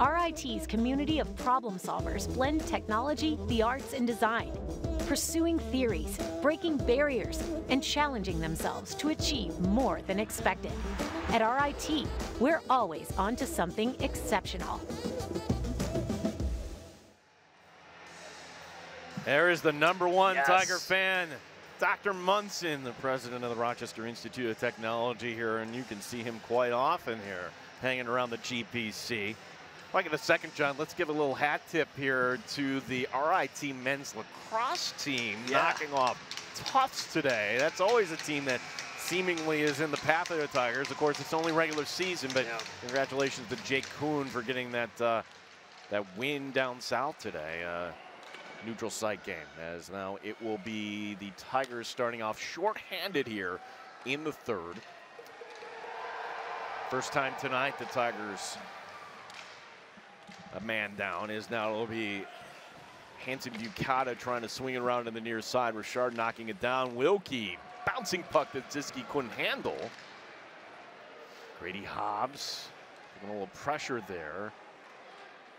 RIT's community of problem solvers blend technology, the arts, and design, pursuing theories, breaking barriers, and challenging themselves to achieve more than expected. At RIT, we're always on to something exceptional. There is the number one Yes. Tiger fan, Dr. Munson, the president of the Rochester Institute of Technology here, and you can see him quite often here, hanging around the GPC. Like in a second, John, let's give a little hat tip here to the RIT men's lacrosse team Yeah. knocking off Tufts today. That's always a team that seemingly is in the path of the Tigers. Of course, it's only regular season, but congratulations to Jake Coon for getting that uh, that win down south today. Uh, neutral site game, as now it will be the Tigers starting off shorthanded here in the third. First time tonight, the Tigers a man down is now it'll be Hansen-Bukata trying to swing it around to the near side. Richard knocking it down. Wilkie bouncing puck that Ziski couldn't handle. Grady Hobbs a little pressure there.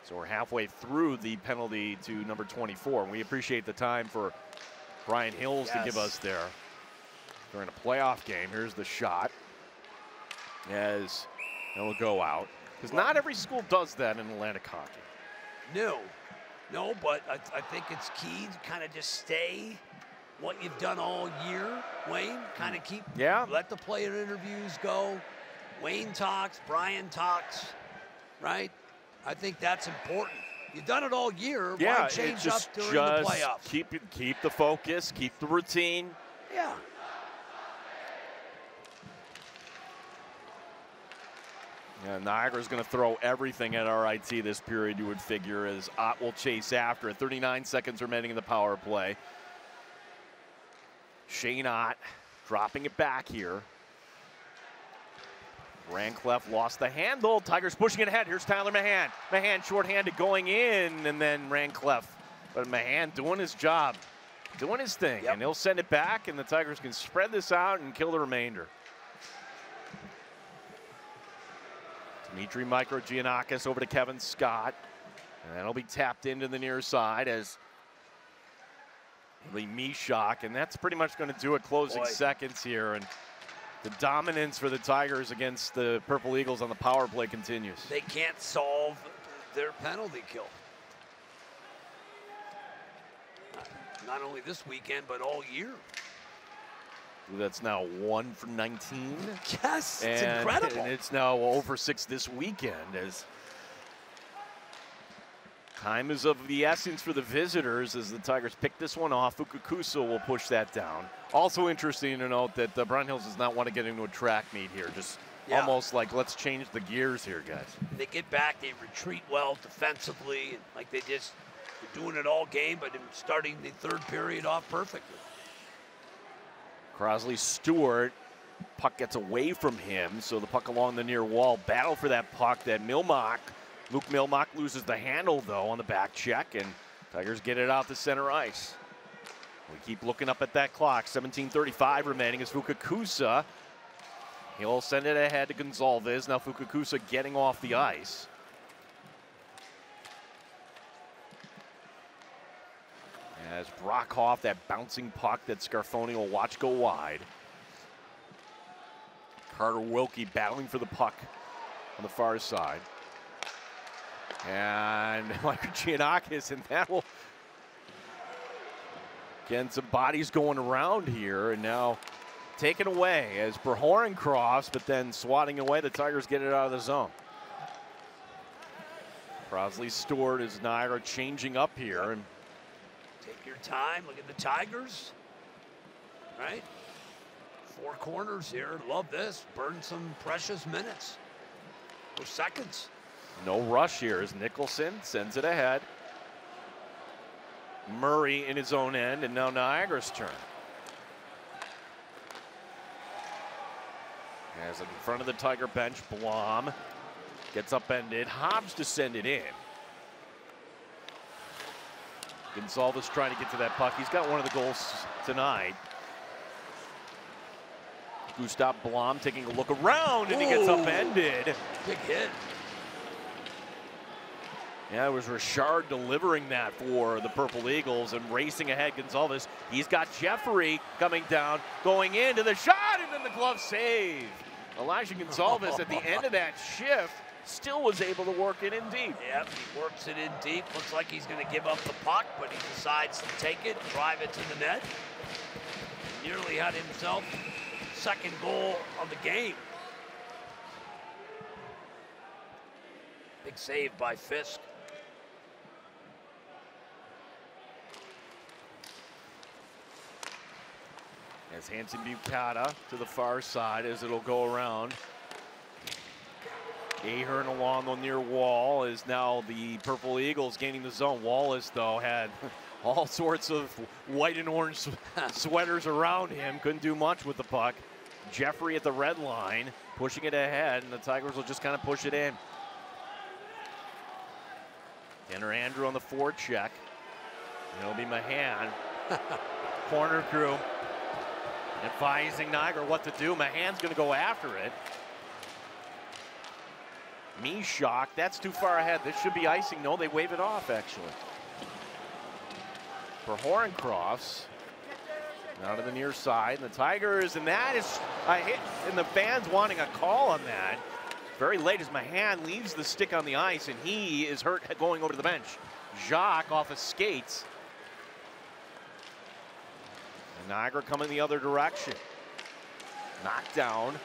So we're halfway through the penalty to number 24. And we appreciate the time for Brian Hills to give us there during a playoff game. Here's the shot as it will go out. Because not every school does that in Atlantic hockey. No, no, but I, I think it's key to kind of just stay what you've done all year, Wayne. Kind of mm. keep, Yeah. let the player interviews go. Wayne talks, Brian talks, right? I think that's important. You've done it all year. Yeah, Why change just, up during just the playoffs? keep keep the focus, keep the routine. Yeah. Yeah, Niagara's going to throw everything at RIT this period, you would figure, as Ott will chase after it. 39 seconds remaining in the power play. Shane Ott dropping it back here. Rancliffe lost the handle. Tigers pushing it ahead. Here's Tyler Mahan. Mahan shorthanded going in, and then Rancliffe. But Mahan doing his job, doing his thing. And he'll send it back, and the Tigers can spread this out and kill the remainder. Dimitri Mikrogiannakis over to Kevin Scott. And that'll be tapped into the near side as Lee Mishak. And that's pretty much going to do it closing Boy. seconds here. And the dominance for the Tigers against the Purple Eagles on the power play continues. They can't solve their penalty kill. Not only this weekend, but all year. That's now one for 19. Yes, it's incredible. And it's now over six this weekend as time is of the essence for the visitors as the Tigers pick this one off. Fukakusa will push that down. Also interesting to note that uh, Brian Hills does not want to get into a track meet here. Just Yeah. almost like let's change the gears here, guys. They get back, they retreat well defensively, and like they just doing it all game, but starting the third period off perfectly. Crosley Stewart, puck gets away from him, so the puck along the near wall. Battle for that puck that Mylymok, Luke Mylymok loses the handle though on the back check, and Tigers get it out to center ice. We keep looking up at that clock. 17:35 remaining as Fukakusa. He'll send it ahead to Gonsalves. Now Fukakusa getting off the ice. As Brockhoff, that bouncing puck that Scarfone will watch go wide. Carter Wilkie battling for the puck on the far side. And Mikrogiannakis, and that will Again, some bodies going around here, and now taken away as Berhoren cross, but then swatting away. The Tigers get it out of the zone. Crosley Stewart is Niagara changing up here, and Take your time. Look at the Tigers. Right? Four corners here. Love this. Burn some precious minutes or seconds. No rush here as Nicholson sends it ahead. Murray in his own end, and now Niagara's turn. As in front of the Tiger bench, Blom gets upended. Hobbs to send it in. Gonsalves trying to get to that puck. He's got one of the goals tonight. Gustav Blom taking a look around and he gets upended. Big hit. Yeah, it was Richard delivering that for the Purple Eagles and racing ahead. Gonsalves, he's got Jeffrey coming down, going into the shot, and then the glove save. Elijah Gonsalves at the end of that shift still was able to work it in deep. Yep, he works it in deep. Looks like he's going to give up the puck, but he decides to take it, drive it to the net. Nearly had himself second goal of the game. Big save by Fiske. As Hansen-Bukata to the far side as it'll go around. Ahern along the near wall is now the Purple Eagles gaining the zone. Wallace, though, had all sorts of white and orange sweaters around him. Couldn't do much with the puck. Jeffrey at the red line, pushing it ahead, and the Tigers will just kind of push it in. Tanner Andrew on the forward check. And it'll be Mahan. Corner crew advising Niagara what to do. Mahan's going to go after it. Me shocked. That's too far ahead. This should be icing. No, they wave it off, actually. For Horncrofts. Now to the near side. And the Tigers, and that is a hit. And the fans wanting a call on that. Very late as Mahan leaves the stick on the ice, and he is hurt going over to the bench. Jacques off his skates. And Niagara coming the other direction. Knocked down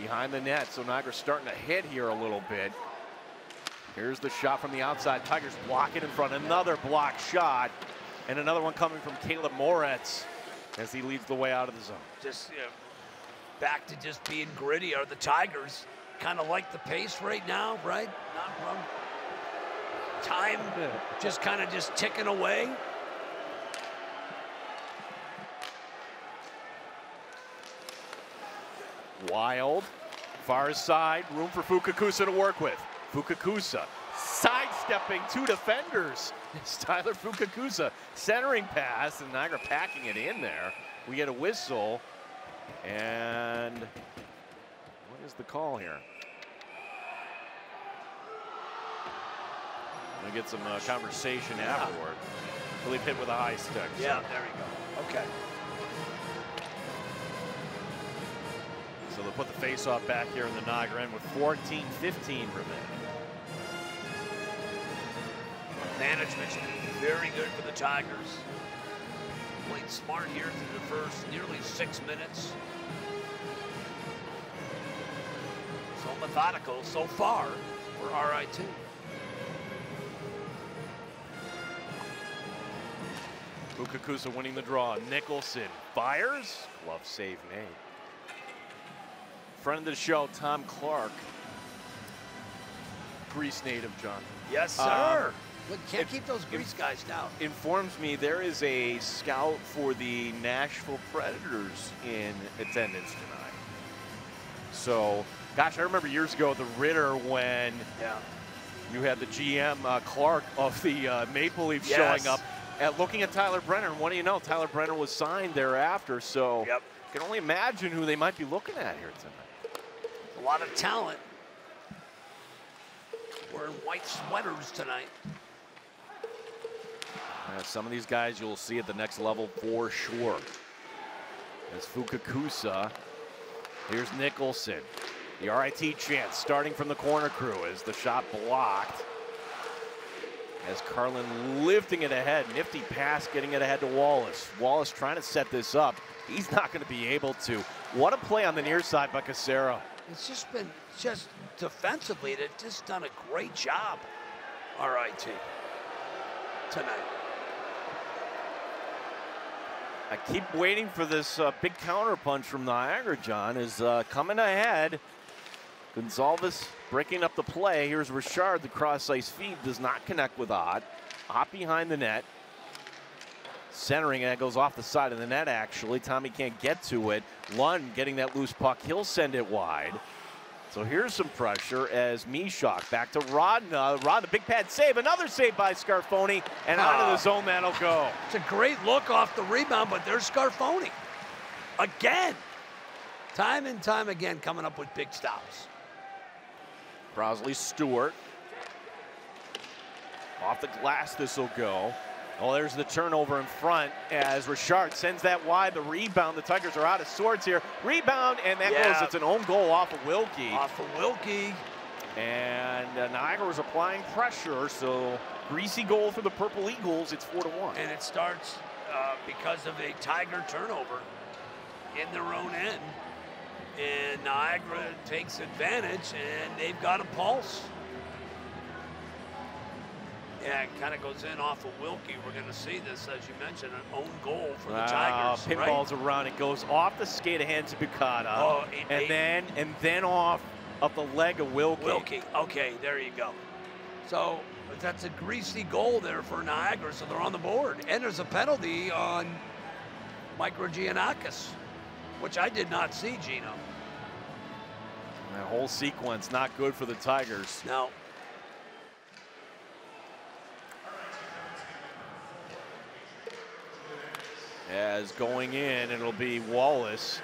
behind the net. So Niagara starting to hit here a little bit. Here's the shot from the outside. Tigers block it in front. Another block shot. And another one coming from Caleb Moritz as he leads the way out of the zone. Just you know, back to just being gritty. Are the Tigers kind of like the pace right now, right? Not wrong. Time just kind of just ticking away. Wild, far side, room for Fukakusa to work with. Fukakusa sidestepping two defenders. It's Tyler Fukakusa centering pass, and Niagara packing it in there. We get a whistle, and what is the call here? We get some uh, conversation afterward. Philippe hit with a high stick. so- Yeah, there we go. Okay. So they'll put the face-off back here in the Niagara end with 14-15 remaining. Management's been very good for the Tigers. Played smart here through the first nearly six minutes. So methodical so far for RIT. Fukakusa winning the draw. Nicholson fires. Glove save made. Friend of the show, Tom Clark. Greece native, John. Yes, sir. Um, Look, can't keep those Greece guys down. informs me there is a scout for the Nashville Predators in attendance tonight. So, gosh, I remember years ago at the Ritter when yeah. you had the GM uh, Clark of the uh, Maple Leafs Yes. showing up at looking at Tyler Brenner. And what do you know? Tyler Brenner was signed thereafter. So, Yep. can only imagine who they might be looking at here tonight. A lot of talent. Wearing white sweaters tonight. Uh, some of these guys you'll see at the next level for sure. As Fukakusa. Here's Nicholson. The RIT chance starting from the corner crew as the shot blocked. As Carlin lifting it ahead. Nifty pass getting it ahead to Wallace. Wallace trying to set this up. He's not going to be able to. What a play on the near side by Cassaro. It's just been just defensively, they've just done a great job. RIT tonight. I keep waiting for this uh, big counter punch from Niagara, John, is uh, coming ahead. Gonsalves breaking up the play. Here's Richard, the cross ice feed does not connect with Ott. Ott behind the net. Centering and it goes off the side of the net, actually. Tommy can't get to it. Lund getting that loose puck. He'll send it wide. So here's some pressure as Mishok back to Rodna. Rod, the big pad save. Another save by Scarfone. And out of the Ah. zone that'll go. It's a great look off the rebound, but there's Scarfone. Again. Time and time again coming up with big stops. Crosley Stewart. Off the glass, this will go. Oh, there's the turnover in front as Richard sends that wide. The rebound. The Tigers are out of sorts here. Rebound, and that Yeah. goes. It's an own goal off of Wilkie. Off of Wilkie. And uh, Niagara was applying pressure, so greasy goal for the Purple Eagles. It's four to one. And it starts uh, because of a Tiger turnover in their own end. And Niagara takes advantage, and they've got a pulse. Yeah, it kind of goes in off of Wilkie. We're going to see this, as you mentioned, an own goal for the Wow, Tigers. right? pinballs around. It goes off the skate of hands to Bukata. Oh, and then and then off of the leg of Wilkie. Wilkie. Okay, there you go. So that's a greasy goal there for Niagara, so they're on the board. And there's a penalty on Mikrogiannakis, which I did not see, Gino. That whole sequence not good for the Tigers. No. As going in, it'll be Wallace.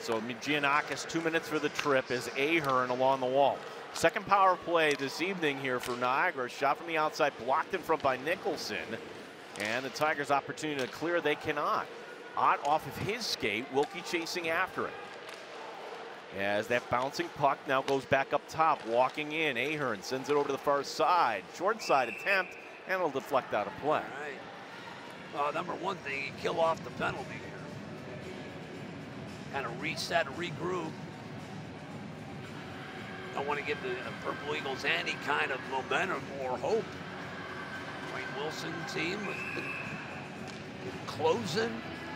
So Giannakis, two minutes for the trip, is Ahern along the wall. Second power play this evening here for Niagara. Shot from the outside, blocked in front by Nicholson. And the Tigers' opportunity to clear, they cannot. Ott off of his skate, Wilkie chasing after it. As that bouncing puck now goes back up top, walking in. Ahern sends it over to the far side. Short side attempt, and it'll deflect out of play. Uh, number one thing, you kill off the penalty here. Kind of reset, regroup. Don't want to give the Purple Eagles any kind of momentum or hope. Wayne Wilson team closing,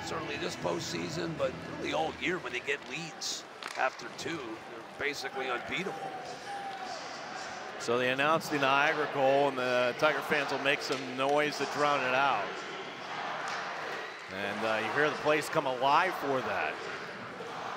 certainly this postseason, but really all year when they get leads after two, they're basically unbeatable. So they announced the Niagara goal, and the Tiger fans will make some noise to drown it out. And uh, you hear the place come alive for that.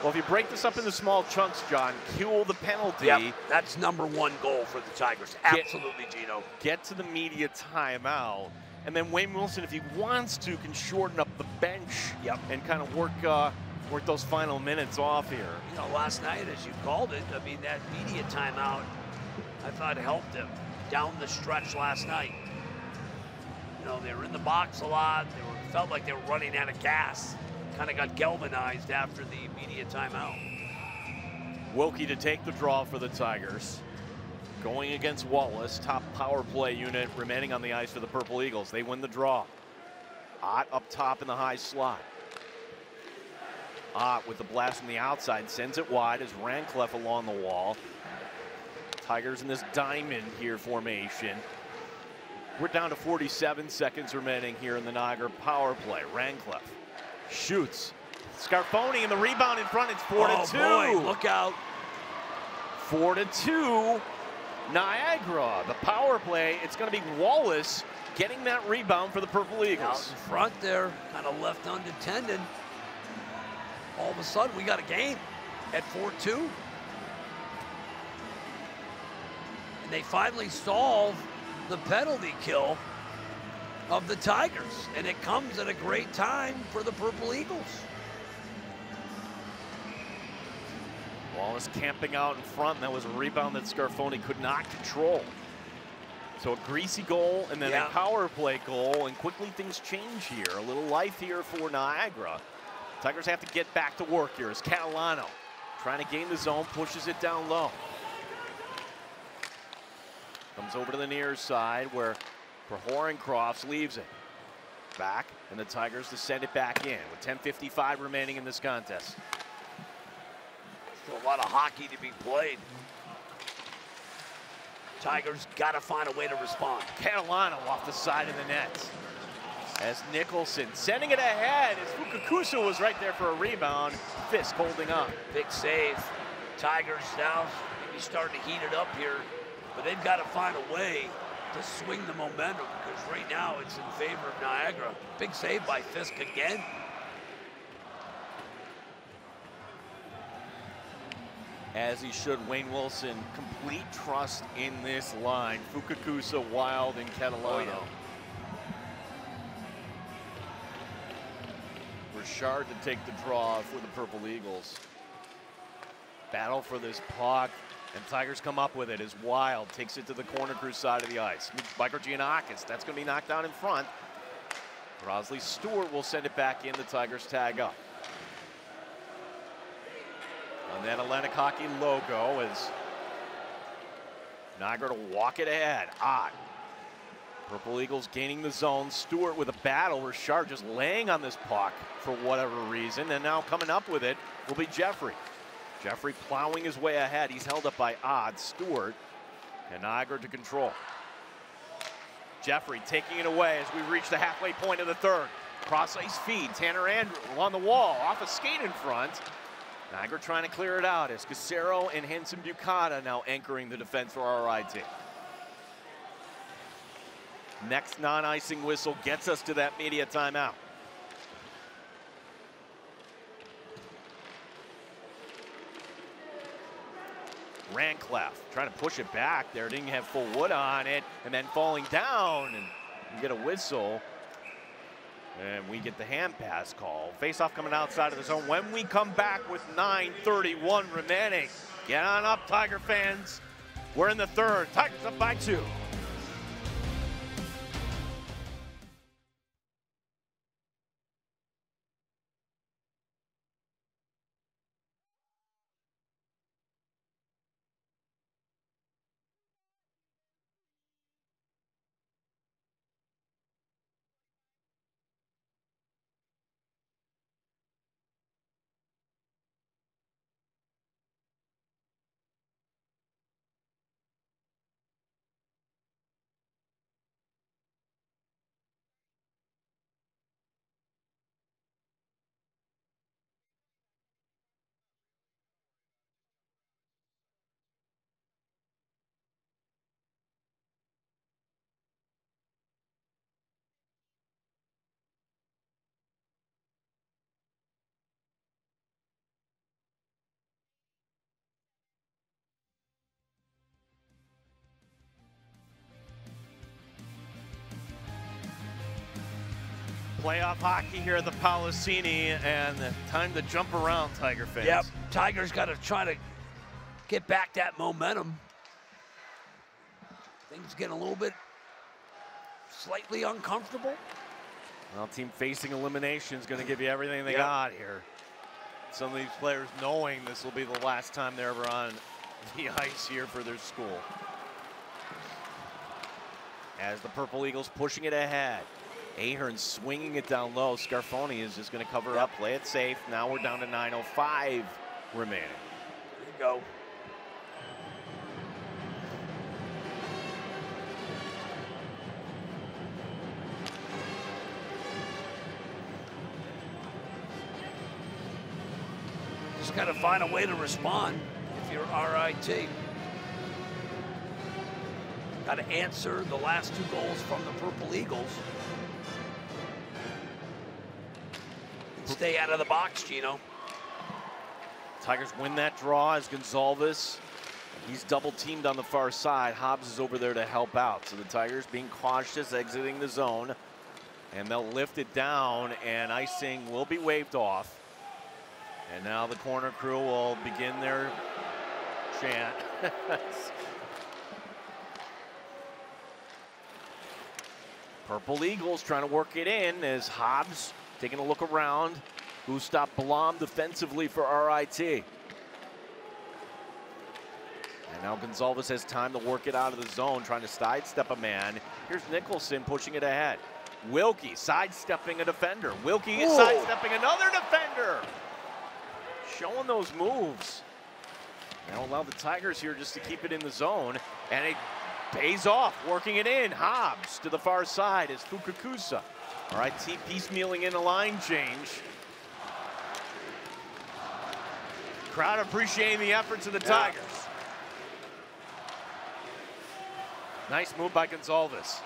Well, if you break this up into small chunks, John, kill the penalty. Yep, that's number one goal for the Tigers. Absolutely, Gino. Get to the media timeout. And then Wayne Wilson, if he wants to, can shorten up the bench yep. and kind of work uh, work those final minutes off here. You know, last night, as you called it, I mean, that media timeout, I thought helped them down the stretch last night. You know, they were in the box a lot. They were, felt like they were running out of gas. Kind of got galvanized after the media timeout. Wilkie to take the draw for the Tigers. Going against Wallace, top power play unit remaining on the ice for the Purple Eagles. They win the draw. Ott up top in the high slot. Ott with the blast from the outside sends it wide as Rancliffe along the wall. Tigers in this diamond here formation. We're down to 47 seconds remaining here in the Niagara power play. Rancliffe shoots. Scarfone and the rebound in front. It's four oh, to two. Boy, look out. Four to two. Niagara, the power play. It's going to be Wallace getting that rebound for the Purple Out Eagles. in front there, kind of left unattended. All of a sudden, we got a game at 4-2. And they finally solve the penalty kill of the Tigers. And it comes at a great time for the Purple Eagles. Wallace camping out in front. That was a rebound that Scarfone could not control. So a greasy goal and then Yeah. a power play goal, and quickly things change here. A little life here for Niagara. Tigers have to get back to work here as Catalano trying to gain the zone, pushes it down low. Comes over to the near side where Prohorencrofts leaves it. Back, and the Tigers to send it back in with 10.55 remaining in this contest. Still a lot of hockey to be played. Tigers got to find a way to respond. Catalano off the side of the net. As Nicholson sending it ahead as Fukakusa was right there for a rebound. Fiske holding up. Big save. Tigers now maybe starting to heat it up here, but they've got to find a way to swing the momentum because right now it's in favor of Niagara. Big save by Fiske again. as he should. Wayne Wilson, complete trust in this line. Fukakusa, Wild, and Catalano. Oh, yeah. Richard to take the draw for the Purple Eagles. Battle for this puck, and Tigers come up with it as Wild takes it to the corner crew side of the ice. Mikrogiannakis, that's going to be knocked down in front. Crosley Stewart will send it back in. The Tigers tag up. And then Atlantic Hockey logo as Niagara to walk it ahead. Odd. Purple Eagles gaining the zone. Stewart with a battle. Richard just laying on this puck for whatever reason. And now coming up with it will be Jeffrey. Jeffrey plowing his way ahead. He's held up by Odd. Stewart and Niagara to control. Jeffrey taking it away as we reach the halfway point of the third. Cross ice feed. Tanner Andrew on the wall, off a skate in front. Niagara trying to clear it out as Cassaro and Hansen-Bukata now anchoring the defense for our RIT. Next non-icing whistle gets us to that media timeout. Rancliffe trying to push it back there, didn't have full wood on it, and then falling down and you get a whistle. And we get the hand pass call. Face-off coming outside of the zone. When we come back with 9.31 remaining, get on up, Tiger fans. We're in the third. Tigers up by two. Playoff hockey here at the Polisseni, and time to jump around, Tiger fans. Yep, Tigers got to try to get back that momentum. Things getting a little bit slightly uncomfortable. Well, team facing elimination is going to give you everything they Yep. got here. Some of these players knowing this will be the last time they're ever on the ice here for their school. As the Purple Eagles pushing it ahead. Ahern swinging it down low. Scarfone is just going to cover up, play it safe. Now we're down to 9.05 remaining. There you go. Just got to find a way to respond if you're RIT. Got to answer the last two goals from the Purple Eagles. Stay out of the box, Gino. Tigers win that draw as Gonsalves. He's double teamed on the far side. Hobbs is over there to help out. So the Tigers being cautious, exiting the zone. And they'll lift it down, and icing will be waved off. And now the corner crew will begin their chant. Purple Eagles trying to work it in as Hobbs taking a look around. Gustav Blom defensively for RIT. And now Gonsalves has time to work it out of the zone, trying to sidestep a man. Here's Nicholson pushing it ahead. Wilkie sidestepping a defender. Wilkie is Whoa. sidestepping another defender. Showing those moves. Now allow the Tigers here just to keep it in the zone. And it pays off, working it in. Hobbs to the far side is Fukakusa. All right, team piecemealing in a line change. Crowd appreciating the efforts of the Yeah. Tigers. Nice move by Gonsalves.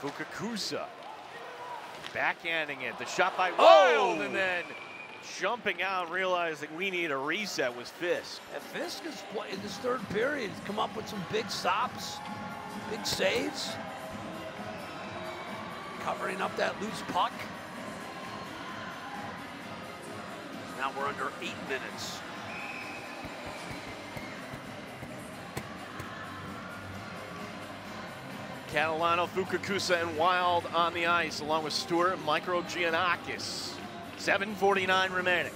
Fukakusa backhanding it. The shot by oh! Wild, Oh! and then jumping out, realizing we need a reset was Fiske. And Fiske is in this third period. Come up with some big stops, big saves, covering up that loose puck. Now we're under eight minutes. Catalano, Fukakusa, and Wild on the ice, along with Stewart and Mikrogiannakis. 7.49 remaining.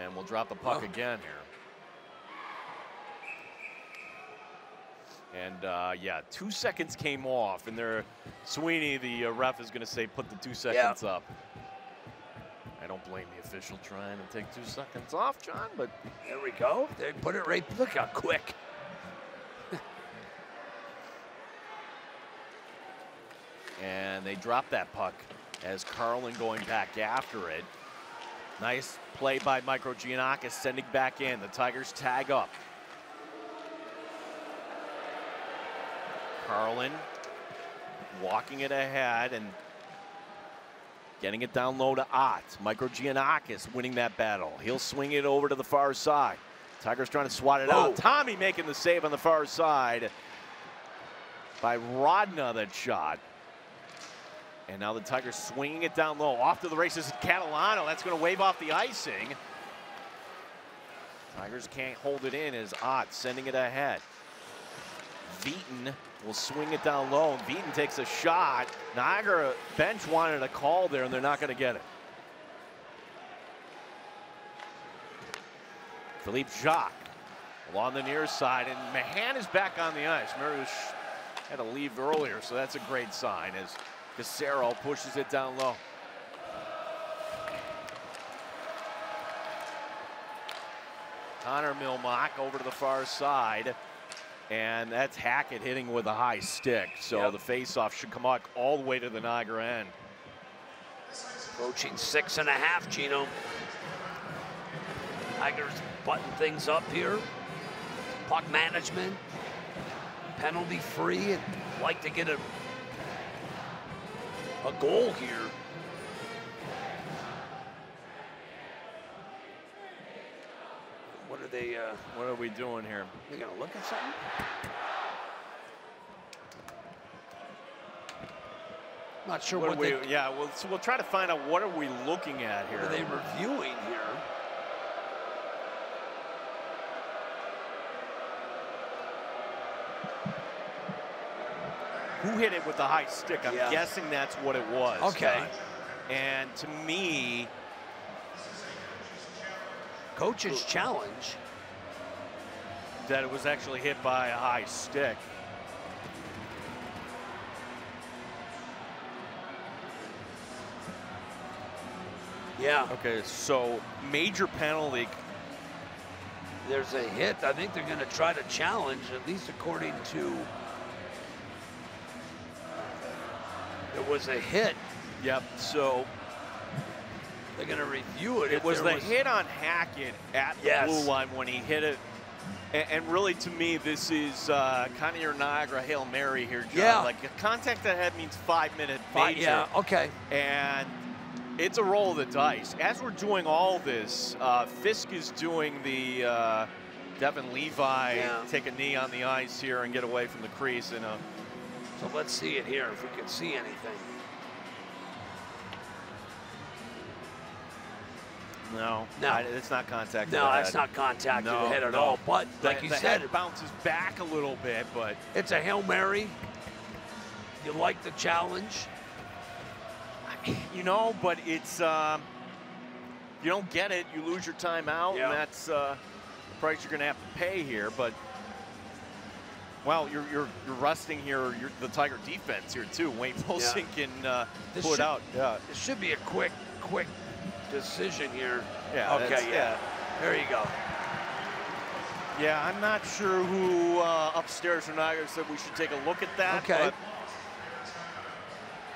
And we'll drop the puck oh. again here. And uh, yeah, two seconds came off, and there, Sweeney, the uh, ref, is going to say, put the two seconds up. I don't blame the official trying to take two seconds off, John, but there we go. They put it right. Look how quick. and they drop that puck as Carlin going back after it. Nice play by Mikrogiannakis sending back in. The Tigers tag up. Carlin walking it ahead and getting it down low to Ott. Mikrogiannakis winning that battle. He'll swing it over to the far side. Tigers trying to swat it Whoa. out. Oh. Tommy making the save on the far side by Rodna that shot. And now the Tigers swinging it down low. Off to the races Catalano. That's going to wave off the icing. Tigers can't hold it in as Ott sending it ahead. Veton will swing it down low, and Veton takes a shot. Niagara bench wanted a call there, and they're not going to get it. Philippe Jacques along the near side, and Mahan is back on the ice. Marius had to leave earlier, so that's a great sign as Cassaro pushes it down low. Connor Mylymok over to the far side. And that's Hackett hitting with a high stick. So yep. the faceoff should come out all the way to the Niagara end. Approaching six and a half, Gino. Tigers button things up here. Puck management, penalty free, and like to get a a goal here. They? Uh, what are we doing here? They gonna look at something? Not sure what, what we. They, yeah, well, so we'll try to find out what are we looking at here. What are they reviewing here? who hit it with the high stick. I'm yeah. guessing that's what it was. Okay. And to me, coach's challenge that it was actually hit by a high stick. Yeah. Okay, so major penalty. There's a hit. I think they're going to try to challenge, at least according to It was a hit. Yep. So they're going to review it. It was the was... hit on Hackett at yes. the blue line when he hit it. And, and really, to me, this is uh, kind of your Niagara Hail Mary here, John. Yeah. Like contact ahead means five minute major. Yeah, okay. And it's a roll of the dice. As we're doing all this, uh, Fisk is doing the uh, Devon Levi yeah. take a knee on the ice here and get away from the crease in a so let's see it here if we can see anything. No, no, it's not contact. No, that's not contact no, to the head at no. all. But like the, you the said, it bounces back a little bit, but it's a hail mary. You like the challenge? You know, but it's um, you don't get it, you lose your timeout, yeah. and that's uh, the price you're going to have to pay here. But well, you're you're you're resting here. You're the Tiger defense here too. Wayne Wilson yeah. can uh, pull it out. Yeah, it should be a quick, quick decision here. Yeah. Okay. Yeah. yeah. There you go. Yeah, I'm not sure who uh, upstairs from Niagara said we should take a look at that. Okay.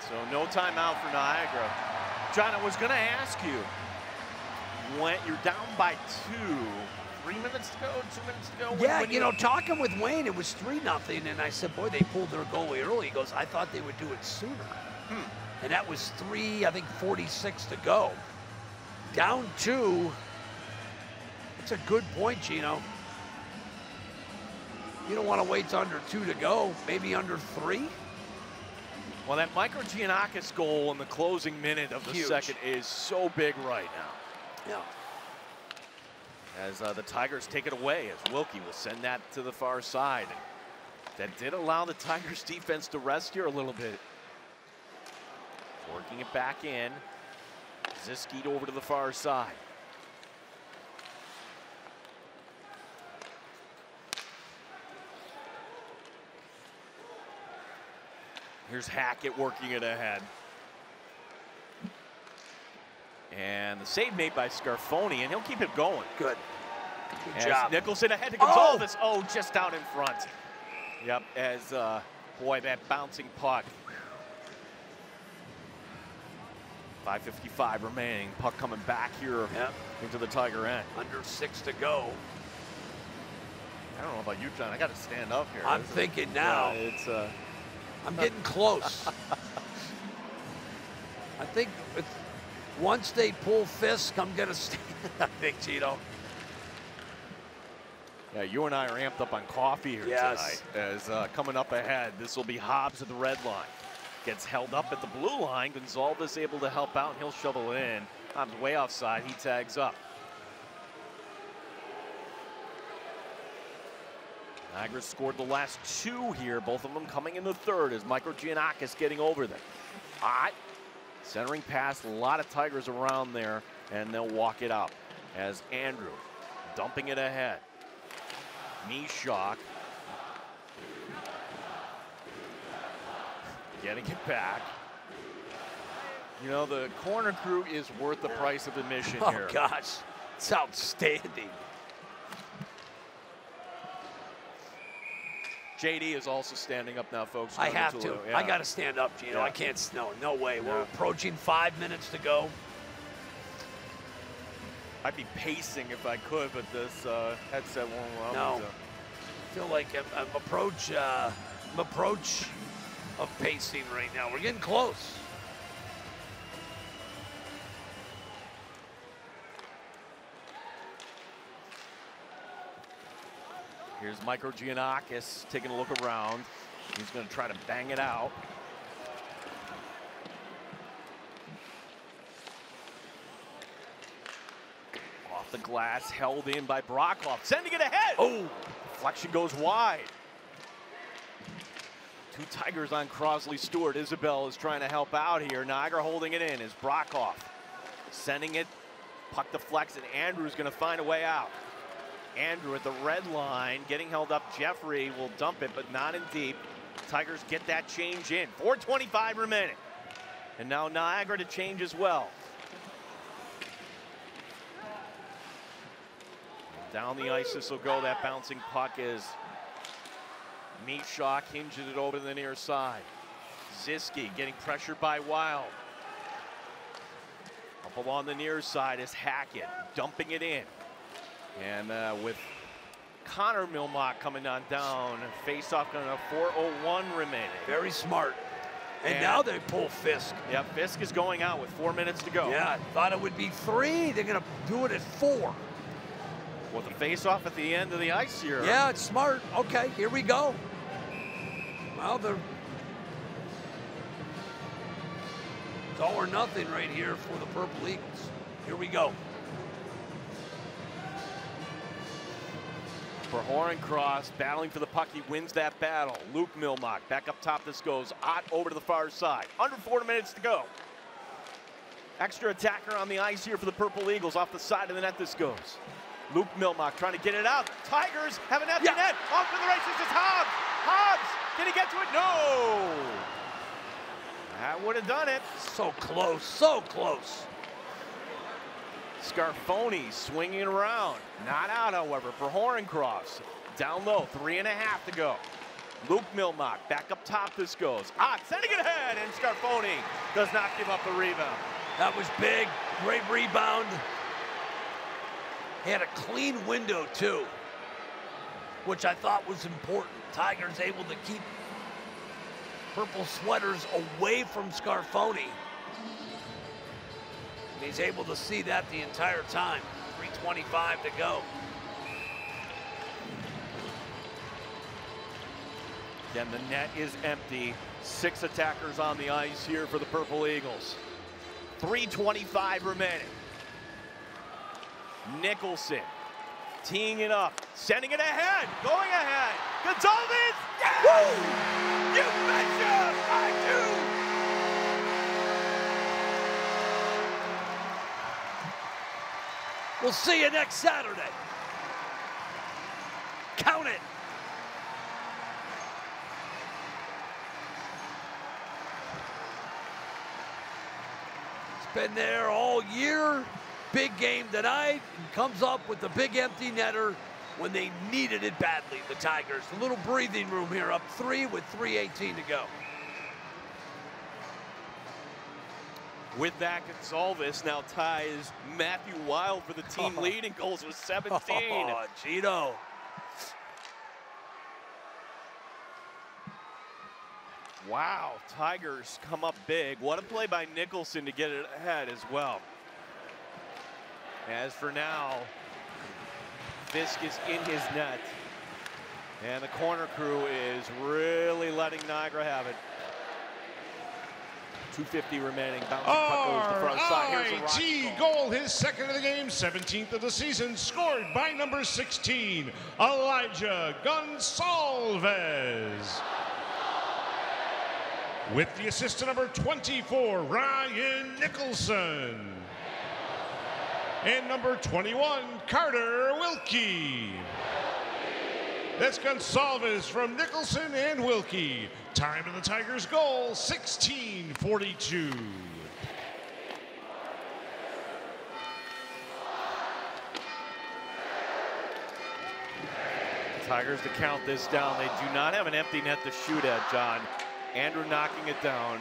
so no timeout for Niagara. John, I was going to ask you, when you're down by two, three minutes to go, two minutes to go? Yeah, you know, talking with Wayne, it was three nothing, and I said, boy, they pulled their goalie early. He goes, I thought they would do it sooner. Hmm. And that was three, I think, 46 to go. Down two. That's a good point, Gino. You don't want to wait to under two to go, maybe under three. Well, that Mikrogiannakis goal in the closing minute of the Huge. second is so big right now. Yeah. As uh, the Tigers take it away, as Wilkie will send that to the far side. That did allow the Tigers defense to rest here a little bit. Working it back in. Ziskied over to the far side. Here's Hackett working it ahead. And the save made by Scarfone, and he'll keep it going. Good. Good As job. Nicholson ahead to Oh! Gonsalves. Oh! just out in front. Yep, as, uh, boy, that bouncing puck. 5.55 remaining. Puck coming back here Yep. into the Tiger end. Under six to go. I don't know about you, John. I got to stand up here. I'm This is- thinking now. Yeah, it's, uh, I'm getting close. I think once they pull Fiske, I'm going to stand. I think, Gino. Yeah, you and I are amped up on coffee here Yes. tonight. As uh, coming up ahead, this will be Hobbs at the red line. Gets held up at the blue line. Gonsalves able to help out, and he'll shovel in. Hobbs way offside. He tags up. Niagara scored the last two here, both of them coming in the third as Mikrogiannakis getting over them. Ott centering pass, a lot of Tigers around there, and they'll walk it out as Andrew dumping it ahead. Mishak getting it back. You know, the corner crew is worth the price of admission here. Oh, gosh. It's outstanding. JD is also standing up now, folks. I have to. Congratulations. I got to stand up, Gino. Yeah. I can't. No, no way. We're Yeah. approaching five minutes to go. I'd be pacing if I could, but this uh, headset won't allow No. me to. I feel like I'm, I'm approach. Uh, I'm approach of pacing right now. We're getting close. Here's Mikrogiannakis taking a look around. He's going to try to bang it out. Off the glass, held in by Brockhoff, sending it ahead. Oh, deflection goes wide. Two Tigers on Crosley Stewart. Isabel is trying to help out here. Niagara holding it in is Brockhoff. Sending it, puck deflects, and Andrew's going to find a way out. Andrew at the red line, getting held up. Jeffrey will dump it, but not in deep. Tigers get that change in. 4.25 remaining. And now Niagara to change as well. Down the ice, this will go. That bouncing puck is Mishak hinges it over to the near side. Ziski getting pressured by Wild. Up along the near side is Hackett, dumping it in. And uh, with Connor Mylymok coming on down, face off on a 4.01 remaining. Very smart. And, now they pull Fiske. Yeah, Fiske is going out with four minutes to go. Yeah, I thought it would be three. They're going to do it at four. With the face off at the end of the ice here. Yeah, it's smart. Okay, here we go. Well, they're. It's all or nothing right here for the Purple Eagles. Here we go. For Horncross, battling for the puck, he wins that battle. Luke Mylymok, back up top this goes. Ott over to the far side. Under four minutes to go. Extra attacker on the ice here for the Purple Eagles. Off the side of the net this goes. Luke Mylymok trying to get it out. Tigers have an empty net. Off to the races is Hobbs. Hobbs, can he get to it? No. That would have done it. So close, so close. Scarfone swinging around. Not out, however, for Horncross. Down low, three and a half to go. Luke Mylymok, back up top this goes. Ah, sending it ahead, and Scarfone does not give up the rebound. That was big. Great rebound. He had a clean window, too, which I thought was important. Tigers able to keep purple sweaters away from Scarfone. And he's able to see that the entire time. 3.25 to go. Again, the net is empty. Six attackers on the ice here for the Purple Eagles. 3.25 remaining. Nicholson teeing it up, sending it ahead, going ahead. Gonsalves! Yes! Woo! You betcha! I do! We'll see you next Saturday. Count it. It's been there all year. Big game tonight and comes up with the big empty netter when they needed it badly, the Tigers. A little breathing room here, up three with 3.18 to go. With that, Gonsalves now ties Matthew Wild for the team oh. lead in goals with 17. Oh, Gino. Wow, Tigers come up big. What a play by Nicholson to get it ahead as well. As for now, Fiske is in his net. And the corner crew is really letting Niagara have it. 250 remaining. Bouncing puck goes to front side. Here's goal, his second of the game, 17th of the season, scored by number 16, Elijah Gonsalves. With the assist to number 24, Ryan Nicholson. And number 21, Carter Wilkie. That's Gonsalves from Nicholson and Wilkie. Time of the Tigers' goal, 1642. Tigers to count this down. They do not have an empty net to shoot at, John. Andrew knocking it down.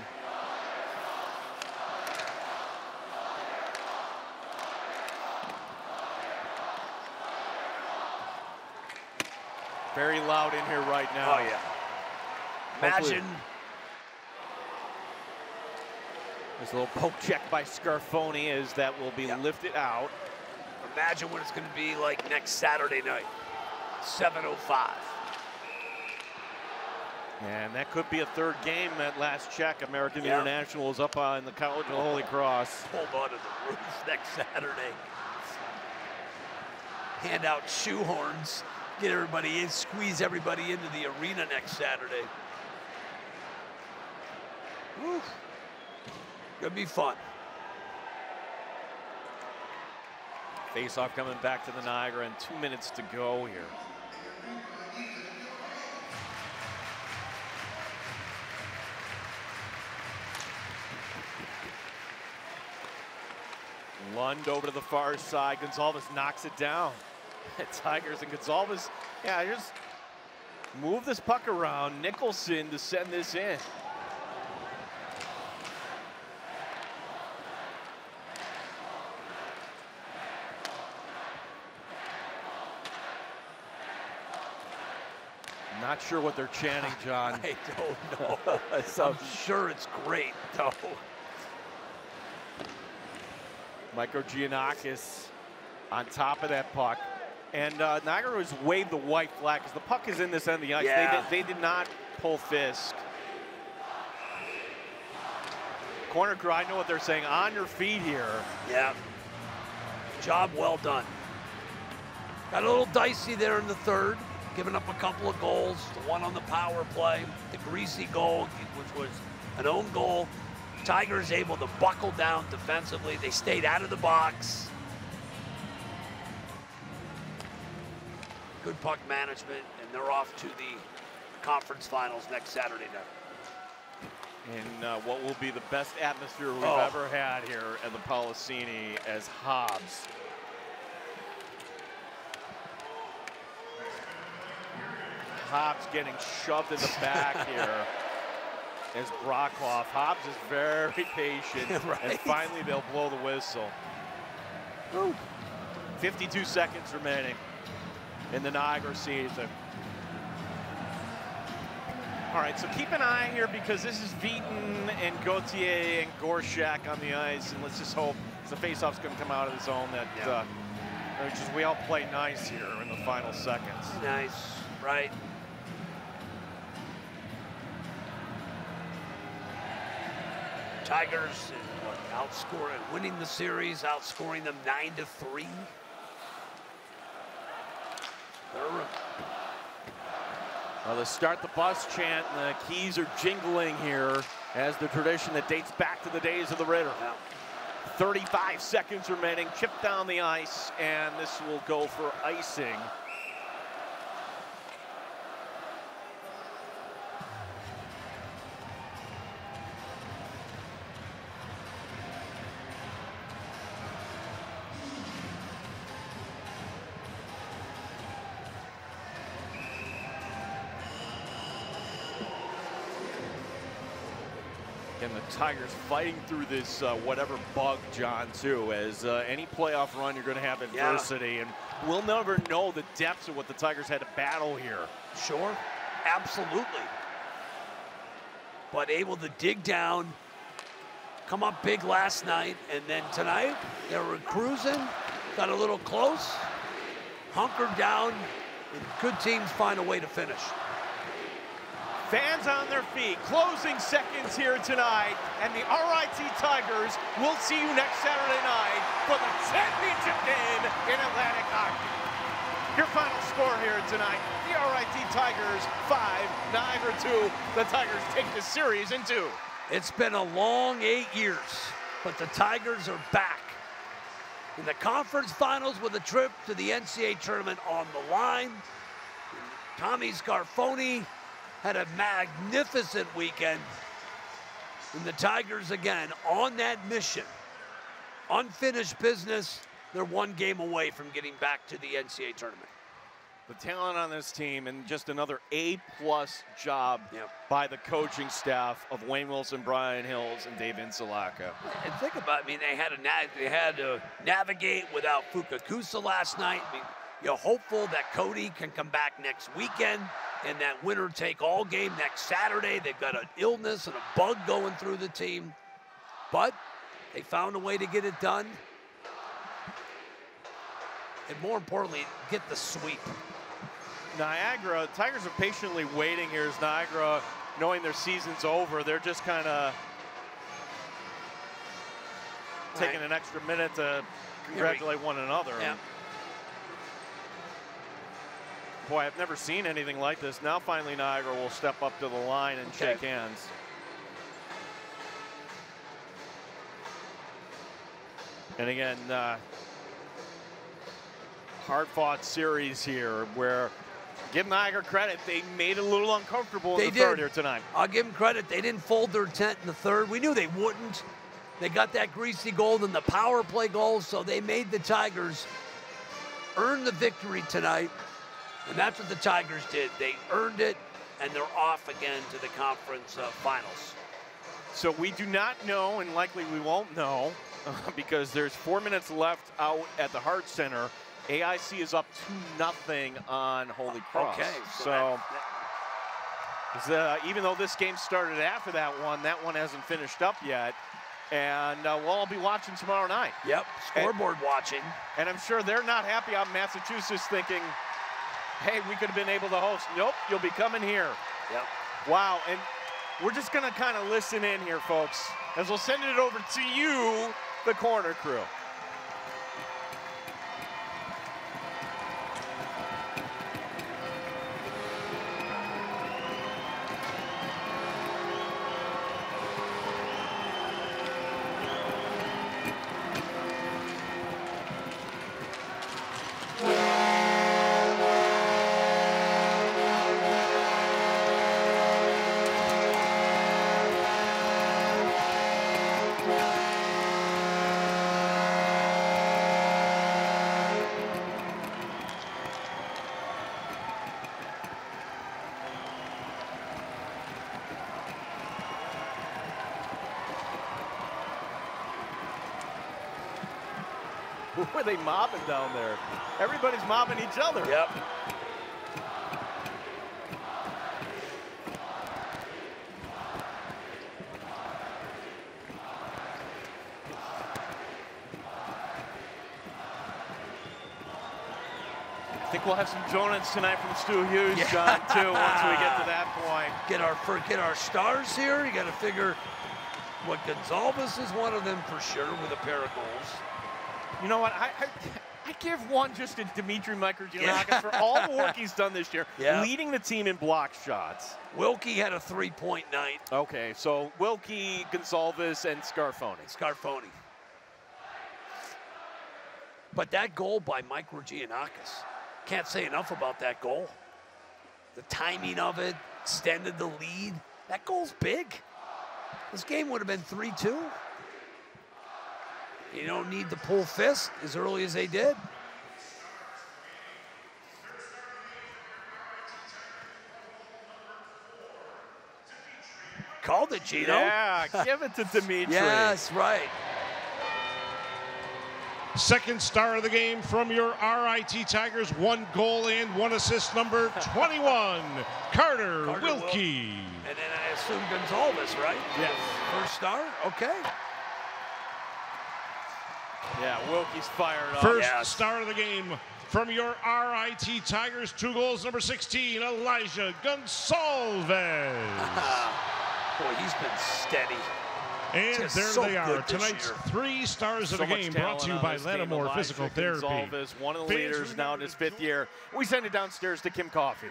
Very loud in here right now. Oh, yeah. Imagine. There's a little poke check by Scarfone as that will be yep. lifted out. Imagine what it's going to be like next Saturday night. 7.05. And that could be a third game at last check. American yep. International is up uh, on the College of the Holy Cross. Hold on to the roof next Saturday. Hand out shoehorns, get everybody in, squeeze everybody into the arena next Saturday. Woo. Gonna be fun. Face off coming back to the Niagara and two minutes to go here. Lund over to the far side. Gonsalves knocks it down. Tigers and Gonsalves, yeah, just move this puck around. Nicholson to send this in. Not sure what they're chanting, John. I don't know. I'm sure it's great, though. Mikrogiannakis on top of that puck. And uh, Niagara has waved the white flag because the puck is in this end of the ice. Yeah. They, did, they did not pull Fiske. Corner crew, I know what they're saying. On your feet here. Yeah. Job well done. Got a little dicey there in the third, giving up a couple of goals. The one on the power play, the greasy goal, which was an own goal. Tigers able to buckle down defensively. They stayed out of the box. Good puck management, and they're off to the conference finals next Saturday night. In uh, what will be the best atmosphere we've oh. ever had here at the Polisseni as Hobbs Hobbs getting shoved in the back here is Brockhoff. Hobbs is very patient. right. And finally, they'll blow the whistle. Woo. 52 seconds remaining in the Niagara season. All right, so keep an eye here because this is Vitin and Gauthier and Gorshak on the ice, and let's just hope the faceoff's going to come out of the zone that yeah. uh, just we all play nice here in the final seconds. Nice, right? Tigers outscoring, winning the series, outscoring them nine to three. Well, let's start the bus chant, and the keys are jingling here as the tradition that dates back to the days of the Ritter. Yeah. 35 seconds remaining, chip down the ice, and this will go for icing. Tigers fighting through this uh, whatever bug, John, too, as uh, any playoff run, you're going to have adversity. Yeah. And we'll never know the depths of what the Tigers had to battle here. Sure, absolutely. But able to dig down, come up big last night, and then tonight they were cruising, got a little close, hunkered down, and good teams find a way to finish. Fans on their feet, closing seconds here tonight, and the RIT Tigers will see you next Saturday night for the championship game in Atlantic Hockey. Your final score here tonight, the RIT Tigers 5, Niagara 2. The Tigers take the series in two. It's been a long eight years, but the Tigers are back. In the conference finals with a trip to the NCAA tournament on the line, Tommy Scarfone had a magnificent weekend. And the Tigers, again, on that mission, unfinished business. They're one game away from getting back to the NCAA tournament. The talent on this team and just another A-plus job yep. by the coaching staff of Wayne Wilson, Brian Hills, and Dave Insalaco. And think about it. I mean, they had, a, they had to navigate without Fukakusa last night. I mean, you're hopeful that Cody can come back next weekend and that winner take all game next Saturday. They've got an illness and a bug going through the team, but they found a way to get it done. And more importantly, get the sweep. Niagara, Tigers are patiently waiting here as Niagara, knowing their season's over, they're just kind of taking an extra minute to congratulate one another. Yeah. Boy, I've never seen anything like this. Now finally Niagara will step up to the line and okay. shake hands. And again, uh, hard-fought series here where give Niagara credit. They made it a little uncomfortable they in the did. third here tonight. I'll give them credit. They didn't fold their tent in the third. We knew they wouldn't. They got that greasy goal and the power play goal, so they made the Tigers earn the victory tonight. And that's what the Tigers did. They earned it, and they're off again to the conference uh, finals. So we do not know, and likely we won't know, uh, because there's four minutes left out at the Hart Center. AIC is up 2 nothing on Holy Cross. Okay. So, so that, uh, even though this game started after that one, that one hasn't finished up yet. And uh, we'll all be watching tomorrow night. Yep, scoreboard and, watching. And I'm sure they're not happy out in Massachusetts thinking, hey, we could have been able to host. Nope, you'll be coming here. Yep. Wow, and we're just going to kind of listen in here, folks, as we'll send it over to you, the corner crew. Who are they mobbing down there? Everybody's mobbing each other. Yep. I think we'll have some donuts tonight from Stu Hughes, yeah. John, too, once we get to that point. Get our get our stars here. You got to figure what Gonsalves is one of them for sure with a pair of goals. You know what? I, I, I give one just to Dmitry Mikrogiannakis yeah. for all the work he's done this year, yeah. leading the team in block shots. Wilkie had a three-point night. Okay, so Wilkie, Gonsalves, and Scarfone. Scarfone. But that goal by Mikrogiannakis, can't say enough about that goal. The timing of it, extended the lead. That goal's big. This game would have been 3 2. You don't need to pull Fiske as early as they did. Called it, Gino. Yeah, give it to Dimitri. yes, right. Second star of the game from your RIT Tigers, one goal and one assist, number 21, Carter, Carter Wilkie. And then I assume Gonsalves, right? Yes. First star? Okay. Yeah, Wilkie's fired up. First yes. star of the game from your RIT Tigers, two goals, number 16, Elijah Gonsalves. Boy, he's been steady. And Just there so they are. Tonight's three stars so of the game brought to you by Lattimore Physical Therapy. Gonsalves, one of the leaders now in his fifth year. We send it downstairs to Kim Coffey.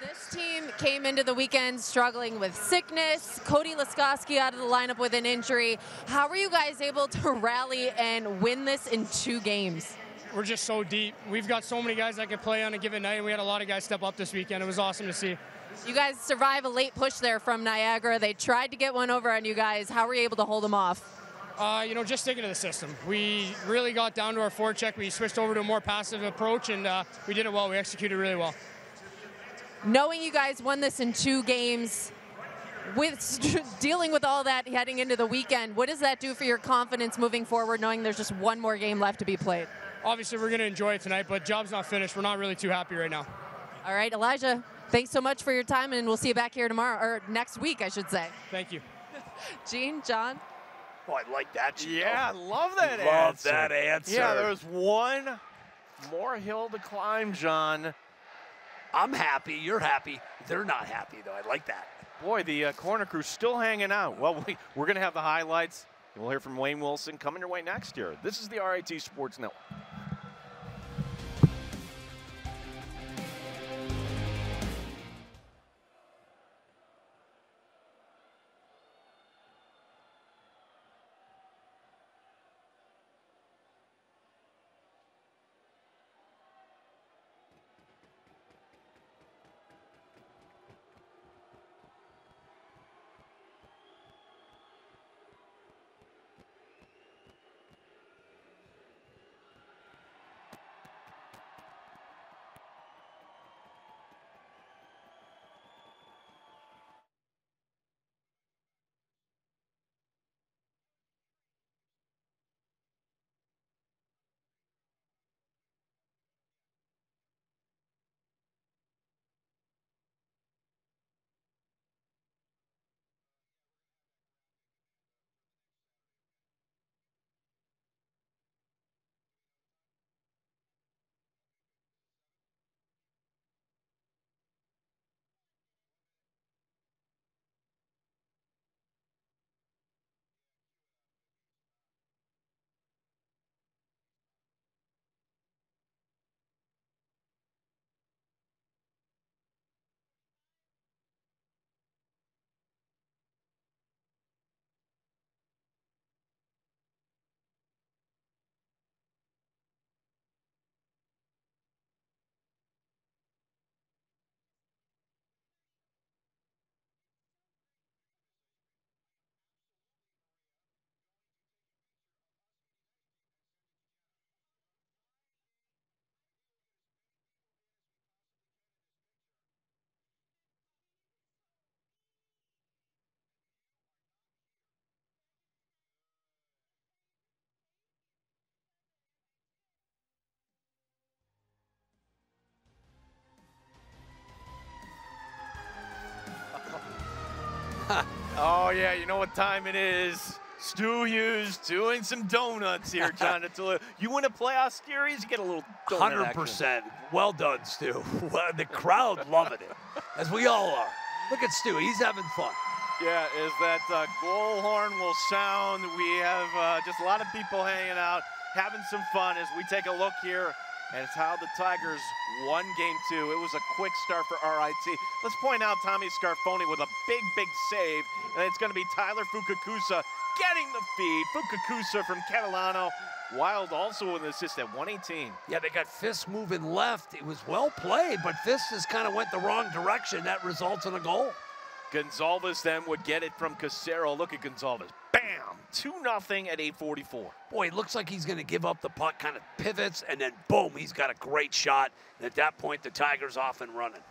This team came into the weekend struggling with sickness. Cody Laskoski out of the lineup with an injury. How were you guys able to rally and win this in two games? We're just so deep. We've got so many guys that can play on a given night, and we had a lot of guys step up this weekend. It was awesome to see. You guys survive a late push there from Niagara. They tried to get one over on you guys. How were you able to hold them off? Uh, you know, just sticking to the system. We really got down to our forecheck. We switched over to a more passive approach, and uh, we did it well. We executed really well knowing you guys won this in two games, with dealing with all that heading into the weekend, what does that do for your confidence moving forward, knowing there's just one more game left to be played? Obviously, we're going to enjoy it tonight, but job's not finished. We're not really too happy right now. All right, Elijah, thanks so much for your time, and we'll see you back here tomorrow, or next week, I should say. Thank you. Gene, John? Oh, I like that. Yeah, I love that love answer. that answer. Yeah, there's one more hill to climb, John. I'm happy. You're happy. They're not happy, though. I like that. Boy, the uh, corner crew's still hanging out. Well, we, we're going to have the highlights. We'll hear from Wayne Wilson coming your way next year. This is the RIT Sports Network. oh, yeah, you know what time it is. Stu Hughes doing some donuts here, John. you win a playoff series, you get a little donut Hundred action. percent. Well done, Stu. Well, the crowd loving it, as we all are. Look at Stu; he's having fun. Yeah, is that uh, goal horn will sound. We have uh, just a lot of people hanging out, having some fun as we take a look here. And it's how the Tigers won game two. It was a quick start for RIT. Let's point out Tommy Scarfone with a big, big save. And it's going to be Tyler Fukakusa getting the feed. Fukakusa from Catalano. Wild also with an assist at 118. Yeah, they got Fiske moving left. It was well played, but Fiske just kind of went the wrong direction. That results in a goal. Gonsalves then would get it from Cassaro. Look at Gonsalves. Bam! 2 nothing at 844. Boy, it looks like he's going to give up the puck, kind of pivots, and then boom, he's got a great shot. And at that point, the Tigers off and running.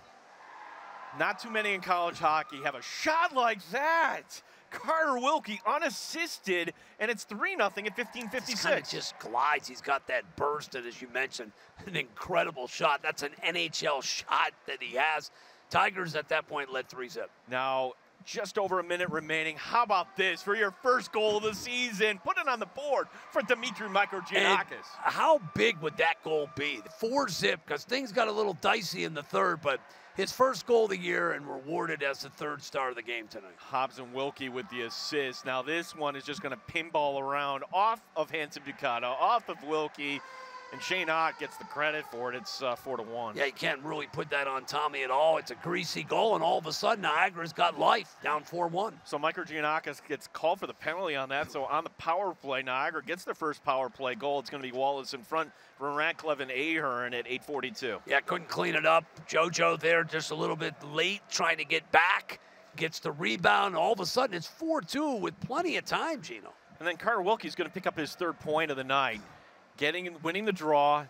Not too many in college hockey have a shot like that. Carter Wilkie unassisted, and it's 3 0 at 1556. Kind of just glides. He's got that burst, and as you mentioned, an incredible shot. That's an NHL shot that he has. Tigers at that point led 3 zip. Now, just over a minute remaining. How about this for your first goal of the season? Put it on the board for Dimitri Mikrogiannakis. How big would that goal be? Four zip, because things got a little dicey in the third, but his first goal of the year and rewarded as the third star of the game tonight. Hobbs and Wilkie with the assist. Now this one is just going to pinball around off of Hansen-Bukata, off of Wilkie. And Shane Ott gets the credit for it. It's uh, four to one. Yeah, you can't really put that on Tommy at all. It's a greasy goal, and all of a sudden Niagara's got life, down four-one. So Mikrogiannakis gets called for the penalty on that. So on the power play, Niagara gets the first power play goal. It's going to be Wallace in front for Rancliffe and Ahern at 8:42. Yeah, couldn't clean it up. JoJo there just a little bit late, trying to get back. Gets the rebound. All of a sudden, it's 4-2 with plenty of time, Gino. And then Carter Wilkie's going to pick up his third point of the night getting winning the draw.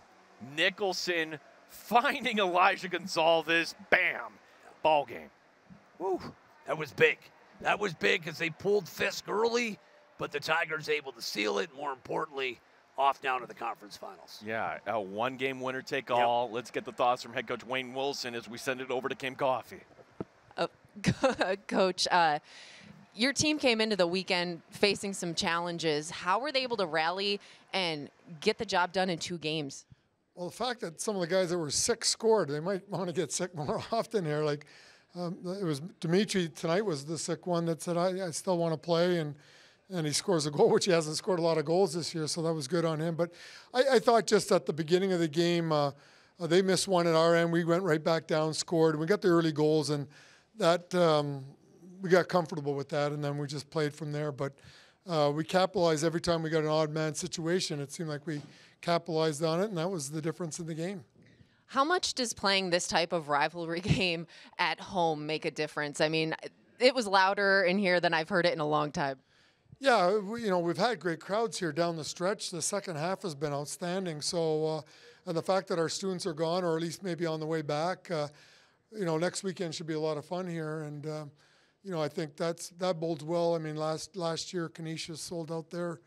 Nicholson finding Elijah Gonsalves. Bam, ball game. Woo, that was big. That was big because they pulled Fiske early, but the Tigers able to seal it. More importantly, off down to the conference finals. Yeah, a one-game winner take all. Yep. Let's get the thoughts from head coach Wayne Wilson as we send it over to Kim Coffey. Uh, coach. Uh, your team came into the weekend facing some challenges. How were they able to rally and get the job done in two games? Well, the fact that some of the guys that were sick scored, they might want to get sick more often here. Like um, it was Dimitri tonight was the sick one that said, I, I still want to play. And and he scores a goal, which he hasn't scored a lot of goals this year, so that was good on him. But I, I thought just at the beginning of the game, uh, uh, they missed one at our end. We went right back down, scored. We got the early goals, and that um, we got comfortable with that, and then we just played from there. But uh, we capitalized every time we got an odd man situation. It seemed like we capitalized on it, and that was the difference in the game. How much does playing this type of rivalry game at home make a difference? I mean, it was louder in here than I've heard it in a long time. Yeah, we, you know, we've had great crowds here down the stretch. The second half has been outstanding. So, uh, and the fact that our students are gone, or at least maybe on the way back, uh, you know, next weekend should be a lot of fun here. And, uh, you know, I think that's that bodes well. I mean, last last year, Canisius sold out their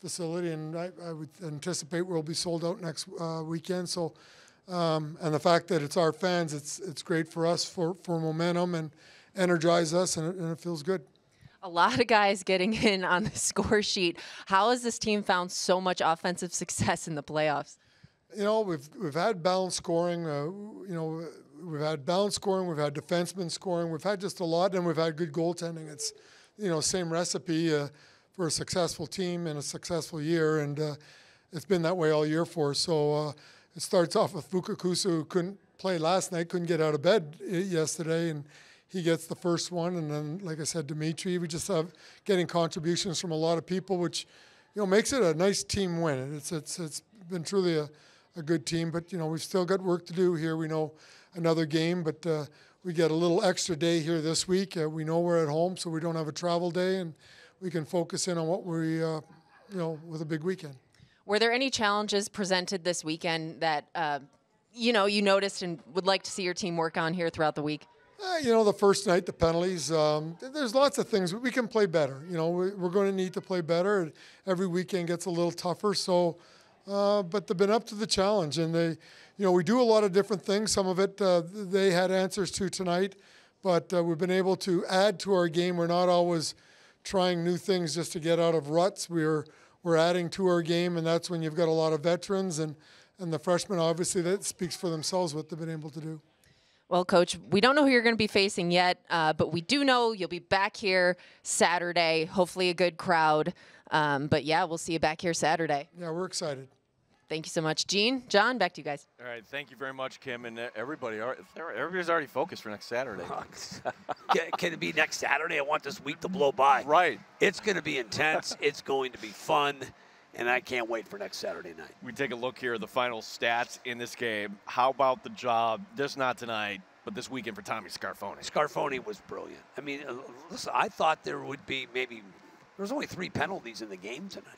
facility, and I, I would anticipate we'll be sold out next uh, weekend. So, um, and the fact that it's our fans, it's it's great for us for, for momentum and energize us, and it, and it feels good. A lot of guys getting in on the score sheet. How has this team found so much offensive success in the playoffs? You know, we've we've had balanced scoring. Uh, you know, we've had balanced scoring, we've had defensemen scoring, we've had just a lot, and we've had good goaltending. It's you know same recipe uh, for a successful team and a successful year, and uh, it's been that way all year for us. So uh, it starts off with Fukakusa, who couldn't play last night, couldn't get out of bed uh, yesterday, and he gets the first one, and then like I said, Dimitri. We just have getting contributions from a lot of people, which you know makes it a nice team win. It's it's it's been truly a, a good team, but you know we've still got work to do here. We know another game, but uh, we get a little extra day here this week. Uh, we know we're at home, so we don't have a travel day, and we can focus in on what we, uh, you know, with a big weekend. Were there any challenges presented this weekend that, uh, you know, you noticed and would like to see your team work on here throughout the week? Uh, you know, the first night, the penalties. Um, there's lots of things we can play better. You know, we, are going to need to play better. Every weekend gets a little tougher. So, uh, but they've been up to the challenge, and they, you know, we do a lot of different things. Some of it uh, they had answers to tonight, but uh, we've been able to add to our game. We're not always trying new things just to get out of ruts. We're we're adding to our game, and that's when you've got a lot of veterans and and the freshmen. Obviously, that speaks for themselves what they've been able to do. Well, Coach, we don't know who you're going to be facing yet, uh, but we do know you'll be back here Saturday. Hopefully, a good crowd. Um, but yeah, we'll see you back here Saturday. Yeah, we're excited. Thank you so much, Gene. John, back to you guys. All right, thank you very much, Kim, and uh, everybody. Everybody's already focused for next Saturday. can, can, it be next Saturday? I want this week to blow by. Right. It's going to be intense. it's going to be fun, and I can't wait for next Saturday night. We take a look here at the final stats in this game. How about the job? Just not tonight, but this weekend for Tommy Scarfone. Scarfone was brilliant. I mean, uh, listen, I thought there would be maybe there was only three penalties in the game tonight.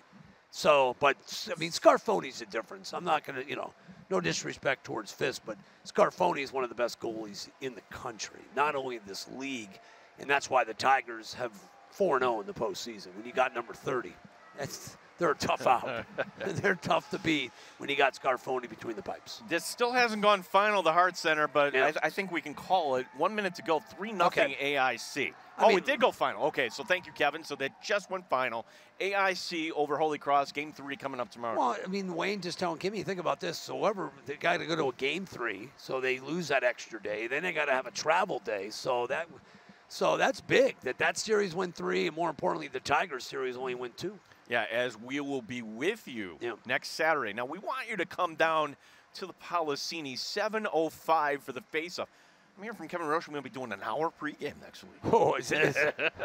So, but I mean, Scarfone's a difference. I'm not going to, you know, no disrespect towards Fiske, but Scarfone is one of the best goalies in the country, not only in this league, and that's why the Tigers have 4 0 in the postseason. When you got number 30, that's they're tough out. they're tough to beat when he got Scarfone between the pipes. This still hasn't gone final, the Hart Center, but I, I, think we can call it. One minute to go, 3 nothing okay. AIC. I oh, mean, it did go final. Okay, so thank you, Kevin. So that just went final. AIC over Holy Cross, game three coming up tomorrow. Well, I mean, Wayne just telling Kimmy, think about this. So, whoever, they got to go to a game three, so they lose that extra day. Then they got to have a travel day. So that. So that's big that that series went three, and more importantly, the Tigers series only went two. Yeah, as we will be with you next Saturday. Now, we want you to come down to the Polisseni 705 for the face-off. I'm here from Kevin Roche. We're going to be doing an hour pregame next week. Oh, is this?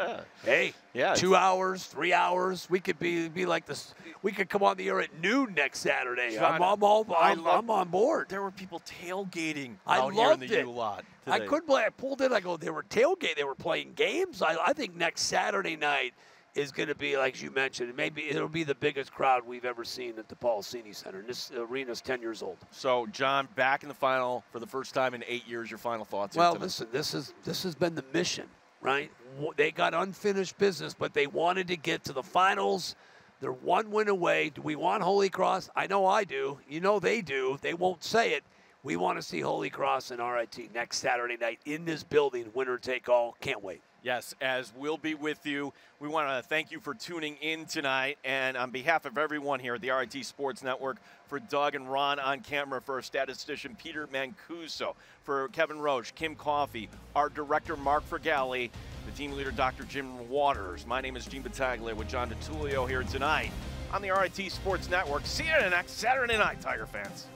hey, yeah, two hours, three hours. We could be be like this. We could come on the air at noon next Saturday. John, I'm, I'm, all, I'm, love, I'm, on board. There were people tailgating I out loved here in the it. U lot. I couldn't believe I pulled in. I go, they were tailgate. They were playing games. I, I think next Saturday night – is going to be, like you mentioned, maybe it'll be the biggest crowd we've ever seen at the Polisseni Center. And this arena's 10 years old. So, John, back in the final for the first time in eight years. Your final thoughts? Well, listen, this is this has been the mission, right? They got unfinished business, but they wanted to get to the finals. They're one win away. Do we want Holy Cross? I know I do. You know they do. They won't say it. We want to see Holy Cross and RIT next Saturday night in this building, winner take all. Can't wait. Yes, as we'll be with you. We want to thank you for tuning in tonight. And on behalf of everyone here at the RIT Sports Network, for Doug and Ron on camera, for statistician Peter Mancuso, for Kevin Roche, Kim Coffey, our director Mark Fergali, the team leader Dr. Jim Waters. My name is Gene Battaglia with John DeTulio here tonight on the RIT Sports Network. See you next Saturday night, Tiger fans.